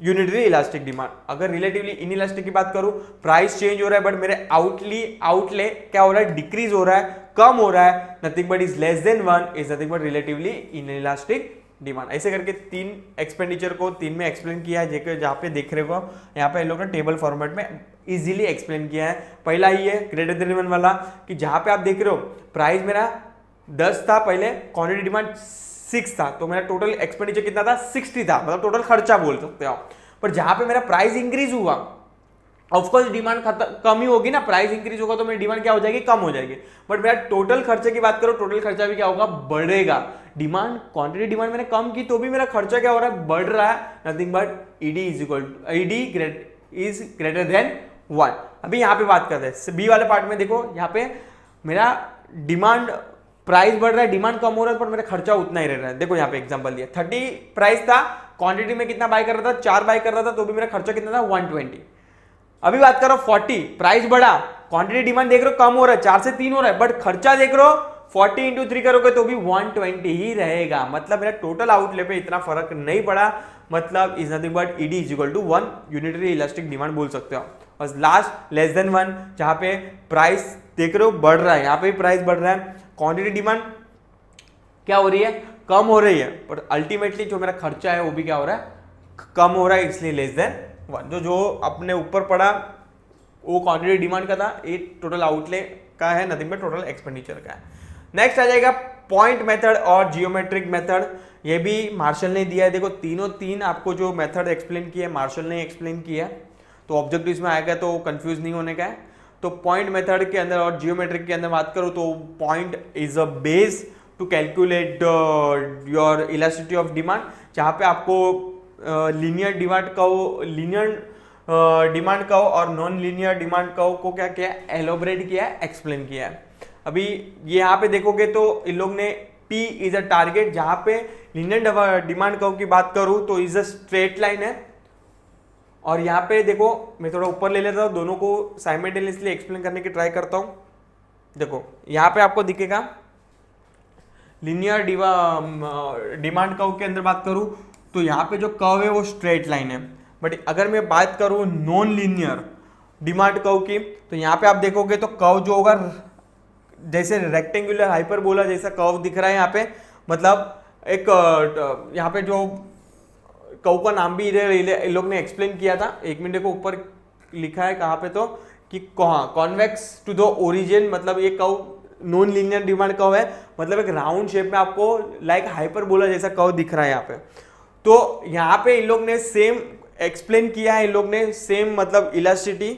unitary elastic demand अगर रिलेटिवली इन इलास्टिक की बात करूँ प्राइस चेंज हो रहा है बट मेरे आउटली आउटले क्या हो रहा है? डिक्रीज हो रहा है, कम हो रहा है nothing but is less than one is nothing but relatively inelastic demand. ऐसे करके तीन एक्सपेंडिचर को तीन में एक्सप्लेन किया है जहाँ पे देख रहे हो यहाँ पे इन लोगों ने टेबल फॉर्मेट में इजीली एक्सप्लेन किया है। पहला ही है ग्रेटर देन वन वाला, कि जहाँ पे आप देख रहे हो प्राइस मेरा दस था पहले क्वांटिटी डिमांड सिक्स था। तो मेरा टोटल एक्सपेंडिचर कितना था? सिक्सटी था। मतलब टोटल खर्चा बोल सकते हो पर जहाँ पे मेरा प्राइस इंक्रीज हुआ ऑफकोर्स डिमांड कम ही होगी ना प्राइस इंक्रीज होगा तो मेरी डिमांड क्या हो जाएगी? कम हो जाएगी। बट मेरा टोटल खर्चे की बात करो टोटल खर्चा भी क्या होगा? बढ़ेगा। डिमांड क्वांटिटी डिमांड मैंने कम की तो भी मेरा खर्चा क्या हो रहा है? बढ़ रहा है। Nothing but ED is equal ED great is greater than one अभी यहाँ पे बात करते हैं। बी वाले पार्ट में देखो, यहाँ पे मेरा डिमांड प्राइस बढ़ रहा है डिमांड कम हो रहा है, पर मेरा खर्चा उतना ही रह रहा है। देखो यहाँ पे एग्जांपल दिया। थर्टी प्राइस था क्वांटिटी में कितना बाय कर रहा था? चार बाय कर रहा था तो भी मेरा खर्चा कितना था? वन ट्वेंटी अभी बात करो फोर्टी प्राइस बढ़ा क्वांटिटी डिमांड देख रहे हो, कम हो रहा है, चार से तीन हो रहा है बट खर्चा देख रहे हो, फोर्टी इंटू थ्री करोगे तो भी वन ट्वेंटी ही रहेगा। मतलब मेरा टोटल आउटले पे इतना फ़र्क नहीं पड़ा। मतलब is nothing but ED is equal to one unitary elastic demand बोल सकते हो और लास्ट लेस देन वन जहाँ पे प्राइस देख रहे हो, बढ़ रहा है। यहाँ पे भी प्राइस बढ़ रहा है। क्वांटिटी डिमांड क्या हो रही है? कम हो रही है। पर अल्टीमेटली जो मेरा खर्चा है, वो भी क्या हो रहा है? कम हो रहा है, इसलिए लेस देन जो जो अपने ऊपर पड़ा, वो क्वांटिटी डिमांड का था, ये टोटल आउटले का है नथिंग बट टोटल एक्सपेंडिचर का है। नेक्स्ट आ जाएगा पॉइंट मेथड और जियोमेट्रिक मेथड ये भी मार्शल ने दिया है। देखो, तीनों तीन आपको जो मेथड एक्सप्लेन किया है मार्शल ने एक्सप्लेन किया। तो ऑब्जेक्टिव इसमें आएगा तो कंफ्यूज नहीं होने का है। तो पॉइंट मेथड के अंदर और जियोमेट्रिक के अंदर बात करूँ तो point is a base to calculate your elasticity of demand जहाँ पे आपको लीनियर डिमांड का लीनियर डिमांड का और नॉन लीनियर डिमांड का को क्या किया एलोबरेट किया है एक्सप्लेन किया है। अभी ये यहाँ पे देखोगे तो इन लोग ने P इज़ अ टारगेट जहाँ पे लीनियर डिमांड कर्व की बात करूँ तो इज़ अ स्ट्रेट लाइन है। और यहाँ पे देखो, मैं थोड़ा ऊपर ले लेता हूँ, दोनों को साइमेटेनियसली एक्सप्लेन करने की ट्राई करता हूँ। देखो, यहाँ पे आपको दिखेगा लिनियर डिमांड कर्व के अंदर बात करूँ तो यहाँ पे जो कर्व है वो स्ट्रेट लाइन है। बट अगर मैं बात करूँ नॉन लीनियर डिमांड कर्व की तो यहाँ पे आप देखोगे तो कर्व जो होगा, जैसे रेक्टेंगुलर हाइपर बोला जैसा कर्व दिख रहा है यहाँ पे मतलब एक यहाँ पे जो कऊ का नाम भी इधर लोग ने एक्सप्लेन किया था। एक मिनट को ऊपर लिखा है कहाँ पे तो कि कॉन्वेक्स टू द ओरिजिन मतलब ये कव नॉन लीनियर डिमांड कव है। मतलब एक राउंड शेप में आपको लाइक हाइपर बोला जैसा कव दिख रहा है यहाँ पे। तो यहाँ पे इन लोग ने सेम एक्सप्लेन किया है, इन लोग ने सेम मतलब elasticity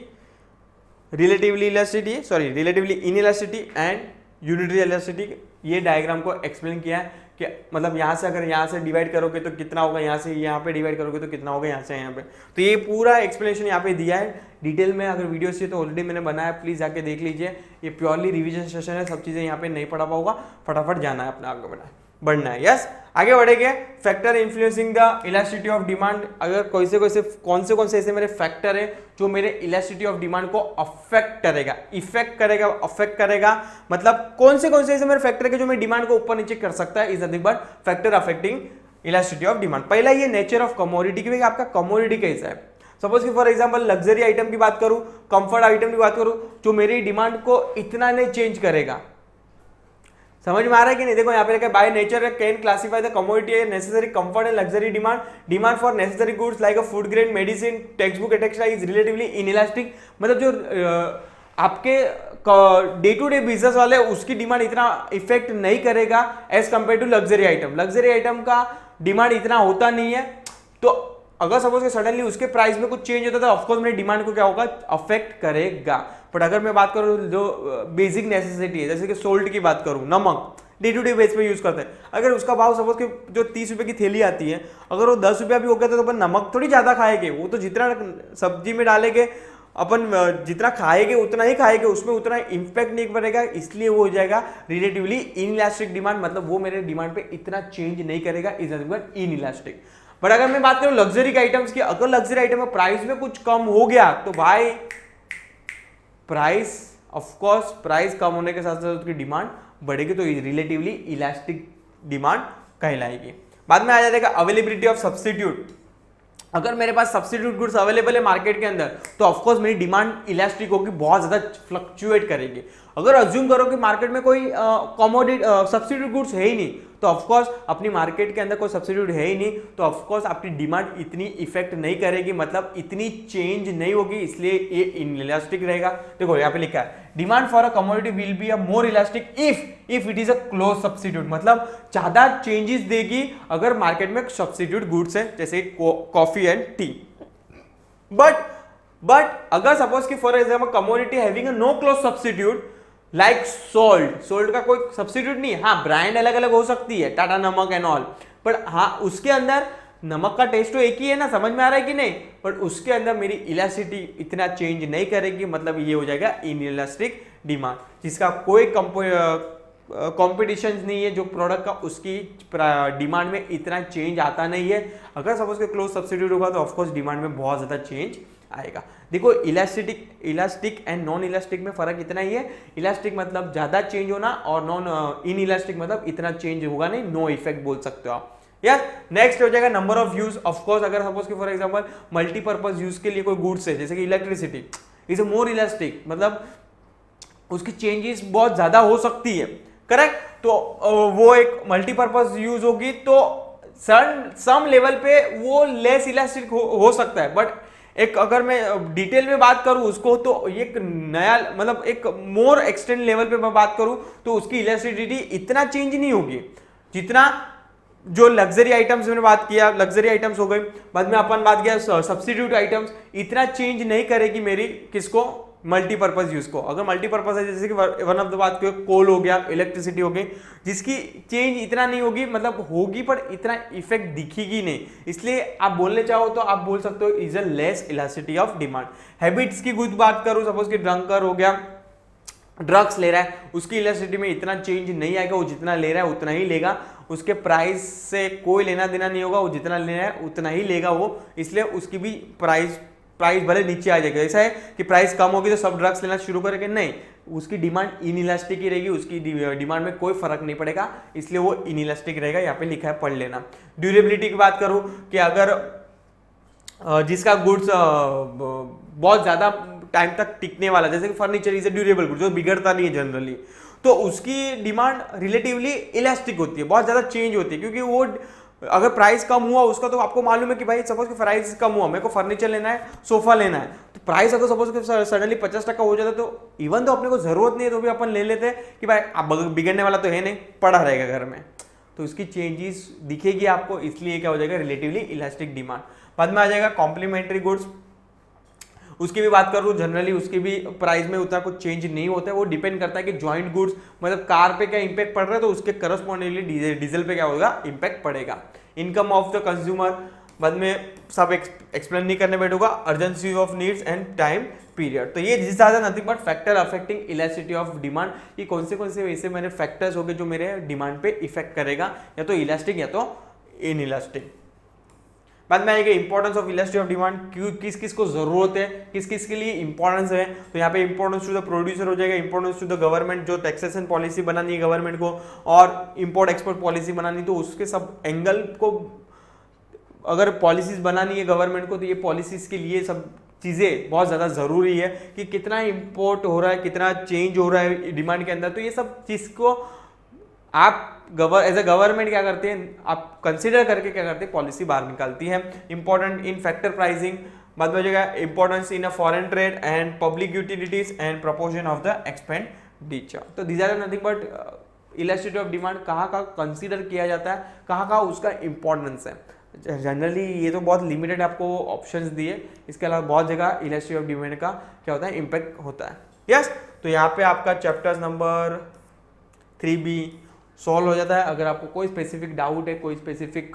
relatively elasticity sorry relatively in elasticity and unitary elasticity ये डायग्राम को एक्सप्लेन किया है कि मतलब यहाँ से अगर यहाँ से डिवाइड करोगे तो कितना होगा, यहाँ से यहाँ पे डिवाइड करोगे तो कितना होगा, यहाँ से यहाँ पे। तो ये पूरा एक्सप्लेनेशन यहाँ पे दिया है। डिटेल में अगर वीडियो चाहिए तो ऑलरेडी मैंने बनाया प्लीज़ जाके देख लीजिए। ये प्योरली रिविजन सेशन है, सब चीज़ें यहाँ पे नहीं पढ़ा पाऊँगा फटाफट जाना है अपने आगे बढ़ना बढ़ना है। यस आगे बढ़ेंगे। Factor influencing the elasticity of demand अगर कोई से कोई से, कौन से कौन से ऐसे मेरे फैक्टर है जो मेरे इलास्टिटी ऑफ़ डिमांड को अफेक्ट करेगा। इफ़ेक्ट करेगा अफेक्ट करेगा। मतलब कौन से कौन से ऐसे मेरे फैक्टर है जो मेरे डिमांड को ऊपर नीचे कर सकता है is nothing but factor affecting elasticity of demand पहला ये नेचर ऑफ़ कमोडिटी की आपका कमोडिटी कैसा है। सपोज़ कि फॉर एग्ज़ाम्पल लग्जरी आइटम की बात करूँ कंफर्ट आइटम की बात करूँ, जो मेरी डिमांड को इतना नहीं चेंज करेगा। समझ में आ रहा है कि नहीं? देखो, यहाँ पे लिखा by nature can classify the commodity necessary comfort and luxury demand demand for necessary goods like a food grade medicine text book etcetera is relatively inelastic मतलब जो आपके डे टू डे बिज़नेस वाले, उसकी डिमांड इतना effect नहीं करेगा as compare to luxury item luxury item का demand इतना होता नहीं है। तो अगर सपोज़ के सडनली उसके प्राइस में कुछ चेंज होता है तो ऑफकोर्स मेरे डिमांड को क्या होगा? अफेक्ट करेगा। बट अगर मैं बात करूँ जो बेसिक नेसेसिटी है, जैसे कि सोल्ट की बात करूँ, नमक डे टू डे बेस पे यूज़ करते हैं। अगर उसका भाव सपोज़ कि जो तीस रुपए की थैली आती है, अगर वो दस रुपया भी हो गया तो अपन नमक थोड़ी ज़्यादा खाएँगे, वो तो जितना सब्ज़ी में डालेंगे, अपन जितना खाएँगे, उतना ही खाएँगे, उसमें उतना इम्पैक्ट नहीं पड़ेगा, इसलिए वो हो जाएगा रिलेटिवली इन इलास्टिक डिमांड मतलब वो मेरे डिमांड पे इतना चेंज नहीं करेगा इज़ इन इलास्टिक बट अगर मैं बात करूँ लग्जरी के आइटम्स की, अगर लग्जरी आइटम प्राइस में कुछ कम हो गया तो भाई प्राइस ऑफकोर्स प्राइस कम होने के साथ साथ उसकी डिमांड बढ़ेगी तो रिलेटिवली इलास्टिक डिमांड कहलाएगी। बाद में आ जाएगा अवेलेबिलिटी ऑफ़ सब्सिट्यूट अगर मेरे पास सब्सिट्यूट गुड्स अवेलेबल है मार्केट के अंदर तो ऑफकोर्स मेरी डिमांड इलास्टिक होगी, बहुत ज़्यादा फ्लक्चुएट करेगी। अगर अज्यूम करो कि मार्केट में कोई कॉमोडिट सब्सिट्यूट गुड्स है ही नहीं तो ऑफकोर्स अपनी मार्केट के अंदर कोई सब्सिट्यूट है ही नहीं तो ऑफकोर्स आपकी डिमांड इतनी इफ़ेक्ट नहीं करेगी मतलब इतनी चेंज नहीं होगी, इसलिए ये इलास्टिक रहेगा। देखो यहाँ पे लिखा है demand for a commodity will be a more elastic if if it is a close substitute मतलब ज़्यादा चेंजेस देगी अगर मार्केट में सब्सिट्यूट गुड्स है, जैसे coffee and tea but but अगर सपोज़ कि for example commodity having a no close substitute like salt salt का कोई सब्सिट्यूट नहीं है। हाँ ब्रांड अलग अलग हो सकती है टाटा नमक एंड ऑल बट हाँ उसके अंदर नमक का टेस्ट तो एक ही है ना, समझ में आ रहा है कि नहीं? बट उसके अंदर मेरी इलास्टिटी इतना चेंज नहीं करेगी मतलब ये हो जाएगा इन इलास्टिक डिमांड जिसका कोई कॉम्पिटिशन नहीं है, जो प्रोडक्ट का उसकी डिमांड में इतना चेंज आता नहीं है। अगर सपोज़ के क्लोज सब्सिट्यूट होगा तो ऑफकोर्स डिमांड में बहुत ज़्यादा चेंज आएगा। देखो elastic elastic and non elastic में फ़र्क इतना ही है। इलास्टिक मतलब ज़्यादा चेंज होना और नॉन इन इलास्टिक मतलब इतना चेंज होगा नहीं नो इफ़ेक्ट बोल सकते हो आप। यस नेक्स्ट हो जाएगा number of use of course अगर सपोज़ कि फॉर एग्जांपल मल्टीपर्पज यूज़ के लिए कोई गुड्स है जैसे कि इलेक्ट्रिसिटी इज़ मोर इलास्टिक मतलब उसकी चेंजेस बहुत ज़्यादा हो सकती है। करेक्ट तो वो एक मल्टीपर्पज यूज़ होगी तो सम सम लेवल पे वो लेस इलास्टिक हो, हो सकता है। बट एक अगर मैं डिटेल में बात करूँ उसको तो एक नया मतलब एक मोर एक्सटेंड लेवल पे मैं बात करूँ तो उसकी इलेक्ट्रिसिटी इतना चेंज नहीं होगी जितना जो लग्जरी आइटम्स मैंने बात किया लग्जरी आइटम्स हो गए बाद में अपन बात किया सब्सिट्यूट आइटम्स इतना चेंज नहीं करेगी मेरी किसको? मल्टीपर्पज यूज़ को। अगर मल्टीपर्पज है, जैसे कि वन ऑफ़ द बात कोल हो गया इलेक्ट्रिसिटी हो गई, जिसकी चेंज इतना नहीं होगी मतलब होगी पर इतना इफ़ेक्ट दिखेगी नहीं। इसलिए आप बोलने चाहो तो आप बोल सकते हो is a less elasticity of demand habits की कुछ बात करूँ सपोज़ कि ड्रंकर हो गया ड्रग्स ले रहा है, उसकी इलेक्ट्रिसिटी में इतना चेंज नहीं आएगा, वो जितना ले रहा है, उतना ही लेगा। उसके प्राइस से कोई लेना देना नहीं होगा, वो जितना ले रहा है, उतना ही लेगा वो। इसलिए उसकी भी प्राइस प्राइस भले नीचे आ जाएगा। ऐसा है कि प्राइस कम होगी तो सब ड्रग्स लेना शुरू करेंगे। नहीं, उसकी डिमांड इनइलास्टिक ही रहेगी, उसकी डिमांड में कोई फ़र्क नहीं पड़ेगा, इसलिए वो इनइलास्टिक रहेगा, यहाँ पे लिखा है पढ़ लेना। ड्यूरेबिलिटी की बात करूँ कि अगर जिसका गुड्स बहुत ज़्यादा टाइम तक टिकने वाला, जैसे कि furniture is a durable good जो बिगड़ता नहीं है जनरली तो उसकी डिमांड रिलेटिवली इलास्टिक होती है, बहुत ज़्यादा चेंज होती है, क्योंकि वो अगर प्राइस कम हुआ, उसका तो आपको मालूम है कि भाई सपोज़ कि प्राइस कम हुआ, मेरे को फर्नीचर लेना है सोफा लेना है तो प्राइस अगर सपोज़ कि सडनली पचास टका हो जाता तो इवन तो अपने को ज़रूरत नहीं है तो भी अपन ले लेते हैं कि भाई आप बिगड़ने वाला तो है नहीं, पड़ा रहेगा घर में। तो इसकी चेंजेस दिखेगी आपको, इसलिए क्या हो जाएगा रिलेटिवली इलास्टिक डिमांड बाद में आ जाएगा कॉम्प्लीमेंट्री गुड्स उसकी भी बात करूँ जनरली उसकी भी प्राइस में उतना कुछ चेंज नहीं होता है। वो डिपेंड करता है कि ज्वाइंट गुड्स मतलब कार पे क्या इंपैक्ट पड़ रहा है तो उसके करस्पॉन्डिंगली डीजल पे क्या होगा इंपैक्ट पड़ेगा। इनकम ऑफ़ द कंज्यूमर बाद में सब एक्सप्लेन नहीं करने बैठूँगा। Urgency of needs and time period तो ये ज़्यादा nothing but factor affecting electricity of demand ये कौन से कौन से ऐसे मेरे फैक्टर्स हो गए जो मेरे डिमांड पे इफ़ेक्ट करेगा, या तो इलास्टिक या तो इन इलास्टिक बाद में आएगा importance of electricity of demand क्यों, किस किस को ज़रूरत है, किस किस के लिए इंपॉर्टेंस है। तो यहाँ पे इंपॉर्टेंस टू द प्रोड्यूसर हो जाएगा इंपॉर्टेंस टू द गवर्नमेंट जो टैक्सेशन पॉलिसी बनानी है गवर्नमेंट को, और इंपोर्ट एक्सपोर्ट पॉलिसी बनानी तो उसके सब एंगल को, अगर पॉलिसीज़ बनानी है गवर्नमेंट को तो ये पॉलिसीज़ के लिए सब चीज़ें बहुत ज़्यादा ज़रूरी है कि कितना इम्पोर्ट हो रहा है, कितना चेंज हो रहा है डिमांड के अंदर तो ये सब चीज़ को आप गवर एज ए गवर्नमेंट क्या करते हैं? आप कंसिडर करके क्या करते हैं? पॉलिसी बाहर निकालती है। इंपॉर्टेंट इन फैक्टर प्राइसिंग बाद में जाएगा importance in a foreign trade and public utilities and proportion of the expend expenditure तो these are nothing but electricity of demand कहाँ का कंसिडर किया जाता है? कहाँ का उसका इंपॉर्टेंस है? जनरली ये तो बहुत लिमिटेड आपको ऑप्शंस दिए। इसके अलावा बहुत जगह इलेक्ट्रिसिटी ऑफ़ डिमांड का क्या होता है? इम्पैक्ट होता है। Yes yes? तो यहाँ पे आपका chapters number three B solve हो जाता है। अगर आपको कोई स्पेसिफिक डाउट है, कोई स्पेसिफिक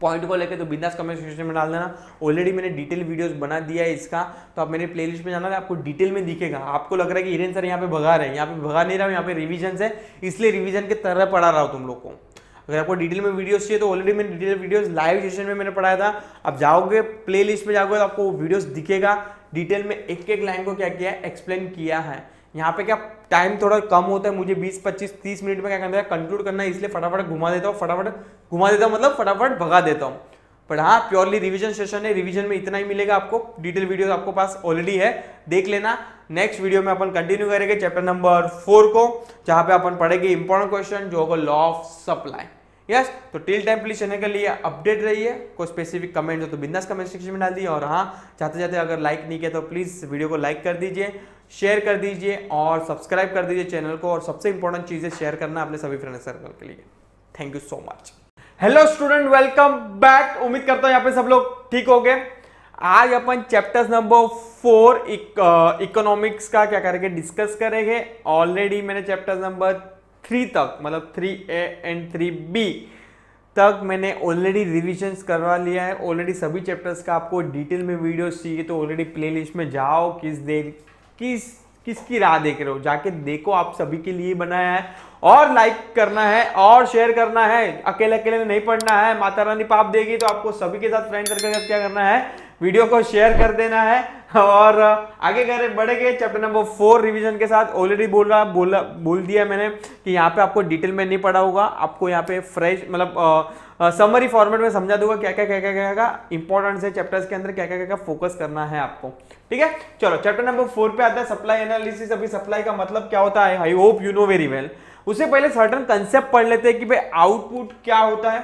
पॉइंट को लेकर तो बिंदास कमेंट सेक्शन में डाल देना। ऑलरेडी मैंने डिटेल वीडियोस बना दिया है इसका। तो आप मेरे प्लेलिस्ट में जाना है आपको डिटेल में दिखेगा। आपको लग रहा है कि हिरेन सर यहाँ पे भगा रहे हैं। यहाँ पे भगा नहीं रहा हूँ, यहाँ पे रिविजन है। इसलिए रिविजन के तरह पढ़ा रहा हूँ तुम लोग को। अगर आपको डिटेल में वीडियोस चाहिए तो ऑलरेडी मैंने डिटेल वीडियोस लाइव सेशन में मैंने पढ़ाया था। आप जाओगे प्ले में जाओगे तो आपको वीडियोस दिखेगा। डिटेल में एक एक लाइन को क्या किया है? एक्सप्लेन किया है। यहाँ पे क्या टाइम थोड़ा कम होता है, मुझे 20 25 30 मिनट में क्या करना है कंक्लूड करना है, इसलिए फटाफट घुमा देता हूँ, फटाफट घुमा देता हूँ मतलब फटाफट भगा देता हूँ। पर हाँ प्योरली रिवीजन सेशन है रिवीजन में इतना ही मिलेगा आपको डिटेल वीडियो आपको पास ऑलरेडी है, देख लेना। नेक्स्ट वीडियो में अपन कंटिन्यू करेंगे चैप्टर नंबर फोर को, जहाँ पे अपन पढ़ेंगे इंपॉर्टेंट क्वेश्चन जो होगा लॉ ऑफ़ सप्लाई यस तो टिल टाइम प्लीज़ चैनल के लिए अपडेट रहिए कोई स्पेसिफिक कमेंट हो तो बिंदास कमेंट सेक्शन में डाल दिए। और हाँ चाहते जाते अगर लाइक नहीं किया तो प्लीज़ वीडियो को लाइक कर दीजिए शेयर कर दीजिए और सब्सक्राइब कर दीजिए चैनल को। और सबसे इंपॉर्टेंट चीज़ें शेयर करना अपने सभी फ्रेंड सर्कल के लिए। Thank you so much hello student welcome back उम्मीद करता हूँ यहाँ पे सब लोग ठीक हो गए आज अपन चैप्टर्स नंबर फोर इकोनॉमिक्स का क्या करेंगे? डिस्कस करेंगे। ऑलरेडी मैंने चैप्टर नंबर थ्री तक मतलब three A and three B तक मैंने ऑलरेडी रिविजन्स करवा लिया है। ऑलरेडी सभी चैप्टर्स का आपको डिटेल में वीडियो चाहिए तो ऑलरेडी प्लेलिस्ट में जाओ, किस दे, किस, किसकी राह देख रहे हो। जाके देखो, आप सभी के लिए बनाया है। और लाइक करना है, और शेयर करना है। अकेले अकेले नहीं पढ़ना है। माता रानी पाप देगी तो आपको सभी के साथ फ्रेंड करके क्या करना है? वीडियो को शेयर कर देना है। और आगे करे बढ़ेंगे चैप्टर नंबर फोर रिवीजन के साथ। ऑलरेडी बोल रहा, बोला, बोल दिया मैंने कि यहाँ पे आपको डिटेल में नहीं पढ़ा होगा। आपको यहाँ पे फ्रेश मतलब समरी फॉर्मेट में समझा दूँगा क्या क्या क्या क्या क्या क्या इंपॉर्टेंट है चैप्टर्स के अंदर, क्या क्या क्या फोकस करना है आपको। ठीक है? चलो चैप्टर नंबर फोर पे आता है सप्लाई एनालिसिस अभी सप्लाई का मतलब क्या होता है? I hope you know very well उससे पहले सर्टन कंसेप्ट पढ़ लेते हैं कि भाई आउटपुट क्या होता है?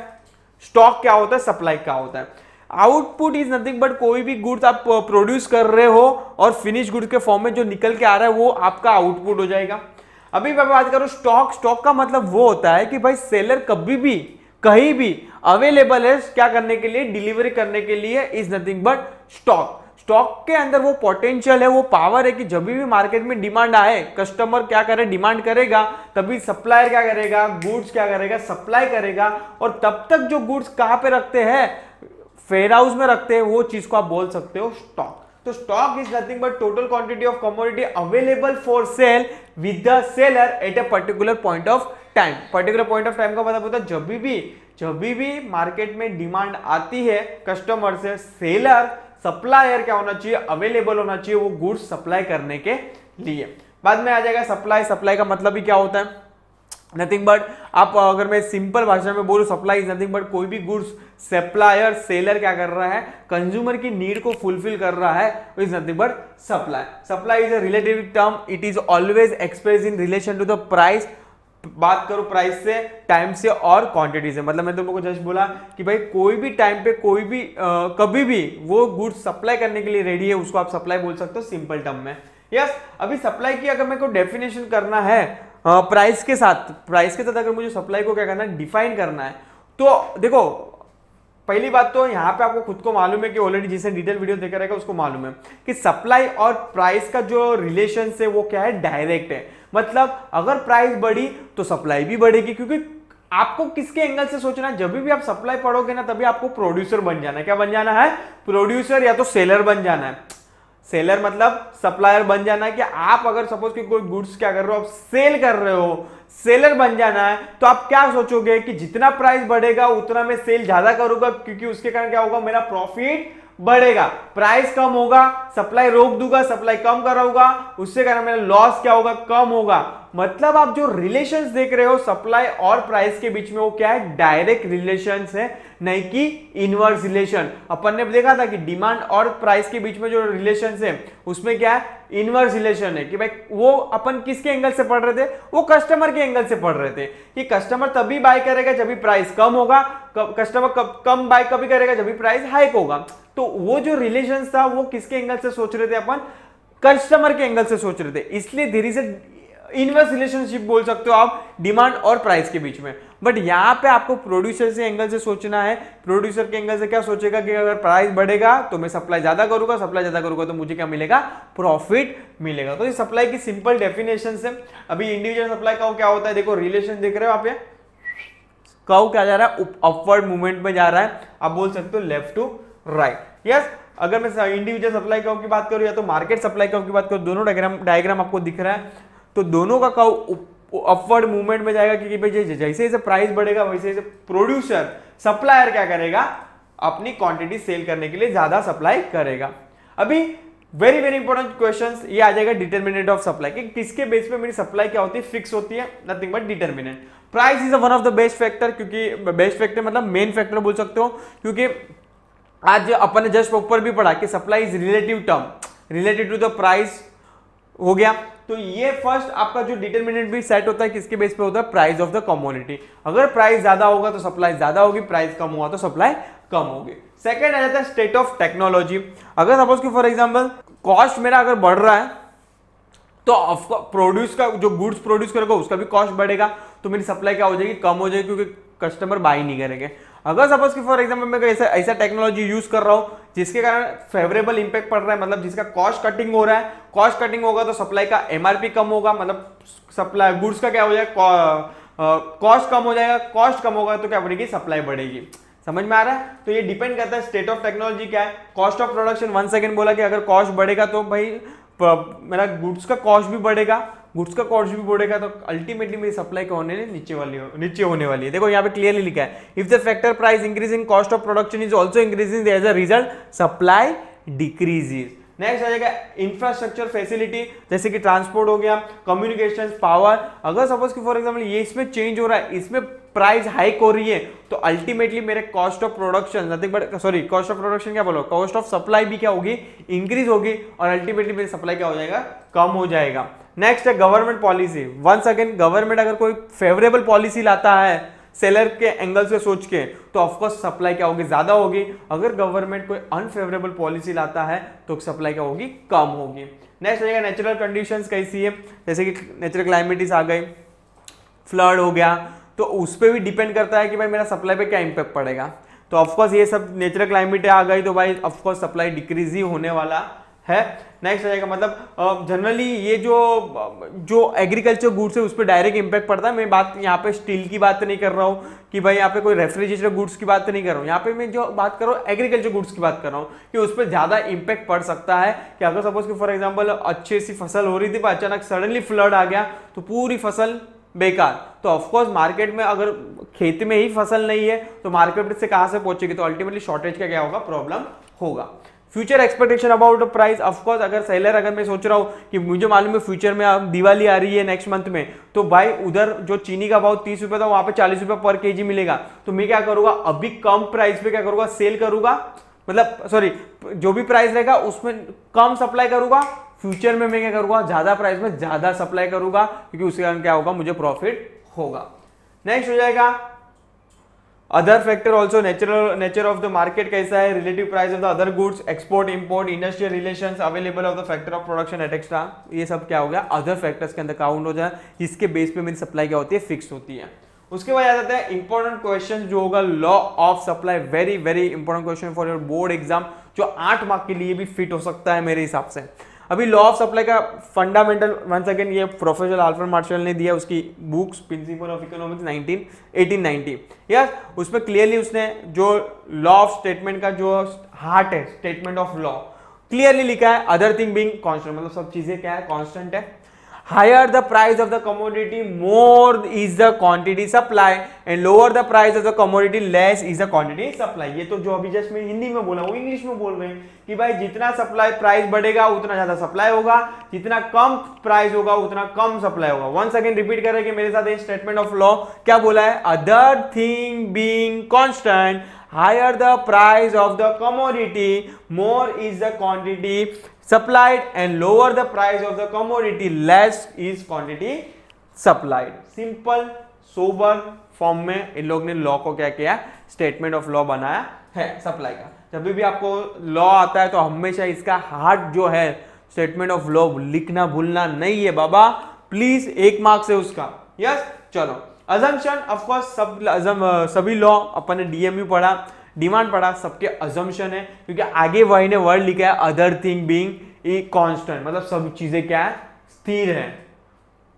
स्टॉक क्या होता है? सप्लाई क्या होता है? आउटपुट इज़ नथिंग बट कोई भी गुड्स आप प्रोड्यूस कर रहे हो और फिनिश गुड्स के फॉर्म में जो निकल के आ रहा है, वो आपका आउटपुट हो जाएगा। अभी मैं बात करूँ स्टॉक स्टॉक का मतलब वो होता है कि भाई सेलर कभी भी, कहीं भी अवेलेबल है, क्या करने के लिए डिलीवरी करने के लिए is nothing but stock stock के अंदर वो पोटेंशियल है, वो पावर है कि जब भी मार्केट में डिमांड आए कस्टमर क्या करे डिमांड करेगा, तभी सप्लायर क्या करेगा गुड्स क्या करेगा सप्लाई करेगा, और तब तक जो गुड्स कहाँ पे रखते हैं फेयर हाउस में रखते हैं, वो चीज़ को आप बोल सकते हो स्टॉक तो stock is nothing but total quantity of commodity available for sale with the seller at a particular point of time particular point of time का मतलब होता है जब भी जब भी मार्केट में डिमांड आती है कस्टमर से सेलर सप्लायर क्या होना चाहिए? अवेलेबल होना चाहिए, वो गुड्स सप्लाई करने के लिए. बाद में आ जाएगा सप्लाई सप्लाई का मतलब भी क्या होता है? नथिंग बट आप अगर मैं सिंपल भाषा में बोलूँ सप्लाई इज़ नथिंग बट कोई भी गुड्स सप्लायर सेलर क्या कर रहा है? कंज्यूमर की नीड को फुलफिल कर रहा है is nothing but supply supply is a relative term it is always express in relation to the price बात करो प्राइस से टाइम से और क्वांटिटी से। मतलब मैं तुम लोग को जस्ट बोला कि भाई कोई भी टाइम पे कोई भी आ, कभी भी वो गुड्स सप्लाई करने के लिए रेडी है उसको आप सप्लाई बोल सकते हो सिंपल टर्म में। यस yes, अभी सप्लाई की अगर मेरे को डेफिनेशन करना है प्राइस के साथ प्राइस के साथ अगर मुझे सप्लाई को क्या करना है डिफाइन करना है तो देखो, पहली बात तो यहाँ पे आपको खुद को मालूम है कि ऑलरेडी जिसे डिटेल वीडियो देखा रहेगा, उसको मालूम है कि सप्लाई और प्राइस का जो रिलेशन है, वो क्या है? डायरेक्ट है। मतलब अगर प्राइस बढ़ी तो सप्लाई भी बढ़ेगी, क्योंकि आपको किसके एंगल से सोचना है? जब भी आप सप्लाई पढ़ोगे ना, तभी आपको प्रोड्यूसर बन जाना है। क्या बन जाना है? प्रोड्यूसर या तो सेलर बन जाना है। सेलर मतलब सप्लायर बन जाना है कि आप अगर सपोज़ कि कोई गुड्स क्या कर रहे हो, आप सेल कर रहे हो, सेलर बन जाना है तो आप क्या सोचोगे कि जितना प्राइस बढ़ेगा, उतना मैं सेल ज़्यादा करूँगा, क्योंकि उसके कारण क्या होगा, मेरा प्रॉफिट बढ़ेगा। प्राइस कम होगा सप्लाई रोक दूँगा सप्लाई कम कराऊँगा उससे कारण मेरा लॉस क्या होगा, कम होगा। मतलब आप जो रिलेशंस देख रहे हो सप्लाई और प्राइस के बीच में वो क्या है डायरेक्ट रिलेशंस है, नहीं कि इनवर्स रिलेशन अपन ने देखा था कि डिमांड और प्राइस के बीच में जो रिलेशन है, उसमें क्या है इनवर्स रिलेशन है कि भाई वो अपन किसके एंगल से पढ़ रहे थे? वो कस्टमर के एंगल से पढ़ रहे थे। कि कस्टमर तभी बाय करेगा जब भी प्राइस कम होगा कस्टमर कम बाय कभी करेगा जब भी प्राइस हाइक होगा। तो वो जो रिलेशन था, वो किसके एंगल से सोच रहे थे अपन? कस्टमर के एंगल से सोच रहे थे। इसलिए देर इज़ इनवर्स रिलेशनशिप बोल सकते हो आप डिमांड और प्राइस के बीच में। बट यहाँ पे आपको प्रोड्यूसर से एंगल से सोचना है। प्रोड्यूसर के एंगल से क्या सोचेगा कि अगर प्राइस बढ़ेगा तो मैं सप्लाई ज़्यादा करूँगा सप्लाई ज़्यादा करूँगा तो मुझे क्या मिलेगा? प्रॉफिट मिलेगा। तो ये सप्लाई की सिंपल डेफिनेशन से, अभी इंडिविजुअल सप्लाई का क्या होता है? देखो रिलेशन देख रहे हो आप ये? क्या जा रहा है? अपवर्ड मूवमेंट में जा रहा है। आप बोल सकते हो लेफ़्ट टू राइट यस अगर मैं इंडिविजुअल सप्लाई कर्व की बात करूँ या तो मार्केट सप्लाई कर्व की बात करूँ, दोनों डायग्राम डायग्राम आपको दिख रहा है। तो दोनों का कर्व अपवर्ड मूवमेंट में जाएगा क्योंकि भाई जैसे जैसे प्राइस बढ़ेगा, वैसे वैसे प्रोड्यूसर सप्लायर क्या करेगा? अपनी क्वांटिटी सेल करने के लिए ज़्यादा सप्लाई करेगा। अभी वेरी वेरी इंपॉर्टेंट क्वेश्चन ये आ जाएगा डिटर्मिनेंट ऑफ़ सप्लाई कि, किसके बेस पे मेरी सप्लाई क्या होती है? फिक्स होती है nothing but determinant price is one of the best factor क्योंकि बेस्ट फैक्टर मतलब मेन फैक्टर बोल सकते हो, क्योंकि आज अपन ने जस्ट ऊपर भी पढ़ा कि supply is relative term related to the price हो गया। तो ये फ़र्स्ट आपका जो डिटर्मिनेंट भी सेट होता है, किसके बेस पे होता है? प्राइस ऑफ़ द कमोडिटी अगर प्राइस ज़्यादा होगा तो सप्लाई ज़्यादा होगी प्राइस कम हुआ तो सप्लाई कम होगी। सेकेंड आ जाता है स्टेट ऑफ़ टेक्नोलॉजी अगर सपोज़ कि फॉर एग्ज़ाम्पल कॉस्ट मेरा अगर बढ़ रहा है तो प्रोड्यूस का, जो गुड्स प्रोड्यूस करेगा, उसका भी कॉस्ट बढ़ेगा। तो मेरी सप्लाई क्या हो जाएगी? कम हो जाएगी, क्योंकि कस्टमर बाई नहीं करेंगे। अगर सपोज़ कि फॉर एग्ज़ाम्पल मैं ऐसा ऐसा टेक्नोलॉजी यूज़ कर रहा हूँ, जिसके कारण फेवरेबल इंपैक्ट पड़ रहा है मतलब जिसका कॉस्ट कटिंग हो रहा है कॉस्ट कटिंग होगा तो सप्लाई का एमआरपी कम होगा मतलब सप्लाई गुड्स का क्या हो जाएगा कॉस्ट कम हो जाएगा कॉस्ट कम होगा तो क्या बढ़ेगी? सप्लाई बढ़ेगी। समझ में आ रहा है? तो ये डिपेंड करता है स्टेट ऑफ़ टेक्नोलॉजी क्या है? Cost of production one second बोला कि अगर कॉस्ट बढ़ेगा तो भाई मेरा गुड्स का कॉस्ट भी बढ़ेगा। गुड्स का कॉस्ट भी बढ़ेगा तो अल्टीमेटली मेरी सप्लाई क्या होने नीचे वाली हो, नीचे होने वाली है। देखो यहाँ पे क्लियरली लिखा है if the factor price increasing cost of production is also increasing as a result supply decreases next आ जाएगा इंफ्रास्ट्रक्चर फैसिलिटी जैसे कि ट्रांसपोर्ट हो गया कम्युनिकेशन पावर अगर सपोज़ कि फॉर एग्ज़ाम्पल ये इसमें चेंज हो रहा है इसमें प्राइस हाइक हो रही है तो अल्टीमेटली मेरे cost of production nothing but sorry cost of production क्या बोलो? कॉस्ट ऑफ़ सप्लाई भी क्या होगी? इंक्रीज होगी और अल्टीमेटली मेरी सप्लाई क्या हो जाएगा? कम हो जाएगा। नेक्स्ट है government policy once again government अगर कोई फेवरेबल पॉलिसी लाता है सेलर के एंगल से सोच के तो ऑफकोर्स सप्लाई क्या होगी? ज़्यादा होगी। अगर गवर्नमेंट कोई अनफेवरेबल पॉलिसी लाता है तो सप्लाई क्या होगी? कम होगी। नेक्स्ट रहेगा नेचुरल कंडीशंस कैसी है? जैसे कि नेचुरल क्लाइमेटिस आ गई फ्लड हो गया तो उस पर भी डिपेंड करता है कि भाई मेरा सप्लाई पे क्या इंपैक्ट पड़ेगा। तो ऑफकोर्स ये सब नेचुरल क्लाइमेट आ गई तो भाई ऑफकोर्स सप्लाई डिक्रीज ही होने वाला है? नेक्स्ट आ जाएगा मतलब जनरली ये जो जो एग्रीकल्चर गुड्स है, उस पर डायरेक्ट इंपैक्ट पड़ता है। मैं बात, यहाँ पे स्टील की बात नहीं कर रहा हूँ, कि भाई यहाँ पे कोई रेफ्रिजरेटर गुड्स की बात नहीं कर रहा हूँ। यहाँ पे मैं जो बात कर रहा हूँ एग्रीकल्चर गुड्स की बात कर रहा हूँ, कि उस पर ज़्यादा इंपैक्ट पड़ सकता है। कि अगर सपोज़ कि फॉर एग्ज़ाम्पल अच्छी सी फ़सल हो रही थी, पर अचानक सडनली फ्लड आ गया तो पूरी फ़सल बेकार। तो ऑफकोर्स मार्केट में अगर खेत में ही फ़सल नहीं है तो मार्केट से कहाँ से पहुंचेगी? तो अल्टीमेटली शॉर्टेज का क्या होगा? प्रॉब्लम होगा। Future expectation about price of course अगर सेलर अगर मैं सोच रहा हूँ कि मुझे मालूम है फ्यूचर में अब दिवाली आ रही है नेक्स्ट मंथ में तो भाई उधर जो चीनी का भाव तीस रुपए था, वहाँ पे चालीस रुपए पर केजी मिलेगा। तो मैं क्या करूँगा? अभी कम प्राइस पे क्या करूँगा? सेल करूँगा। मतलब सॉरी जो भी प्राइस रहेगा, उसमें कम सप्लाई करूँगा। फ्यूचर में मैं क्या करूँगा? ज़्यादा प्राइस में ज़्यादा सप्लाई करूँगा, क्योंकि उसके कारण क्या होगा? मुझे प्रॉफिट होगा। नेक्स्ट हो जाएगा। Other factor also natural nature of the market कैसा है relative price of the other goods export import industrial relation available of the factor of production et extra ये सब क्या हो गया? अदर फैक्टर्स के अंदर काउंट हो जाए, इसके बेस पे मेरी सप्लाई क्या होती है? फिक्स होती है। उसके बाद आ जाता है इंपॉर्टेंट क्वेश्चन जो होगा law of supply very very important question for your board exam जो आठ मार्क के लिए भी फिट हो सकता है मेरे हिसाब से। अभी लॉ ऑफ़ सप्लाई का फंडामेंटल वंस अगेन ये प्रोफेसर आल्फ्रेड मार्शल ने दिया उसकी books principle of economics 19 1890 yes उसमें क्लियरली उसने जो लॉ ऑफ़ स्टेटमेंट का जो हार्ट है स्टेटमेंट ऑफ़ लॉ क्लियरली लिखा है अदर थिंग बींग कॉन्स्टेंट मतलब सब चीज़ें क्या है कॉन्स्टेंट है higher the price of the commodity more is the quantity supply and lower the price of the commodity less is the quantity supply ये तो जो अभी जस्ट मैं हिंदी में बोला वो इंग्लिश में बोल रहे हैं कि भाई जितना सप्लाई प्राइस बढ़ेगा उतना ज़्यादा सप्लाई होगा जितना कम प्राइस होगा उतना कम सप्लाई होगा वंस अगेन रिपीट कर रहे कि मेरे साथ ये स्टेटमेंट ऑफ़ लॉ क्या बोला है other thing being constant higher the price of the commodity more is the quantity supplied and lower the price of the commodity, less is quantity supplied. Simple, sober form में इन लोग ने law को क्या किया? स्टेटमेंट ऑफ़ लॉ बनाया है supply का। जब भी आपको लॉ आता है तो हमेशा इसका हार्ट जो है स्टेटमेंट ऑफ़ लॉ लिखना भूलना नहीं है बाबा। प्लीज़ एक मार्क्स है उसका। यस चलो। अजम्पशन ऑफकोर्स सब अजम सभी लॉ अपन ने डीएमयू पढ़ा। डिमांड पढ़ा सबके अजम्पशन है, क्योंकि आगे वही ने वर्ड लिखा है अदर थिंग बींग कॉन्स्टेंट मतलब सब चीज़ें क्या है, स्थिर है।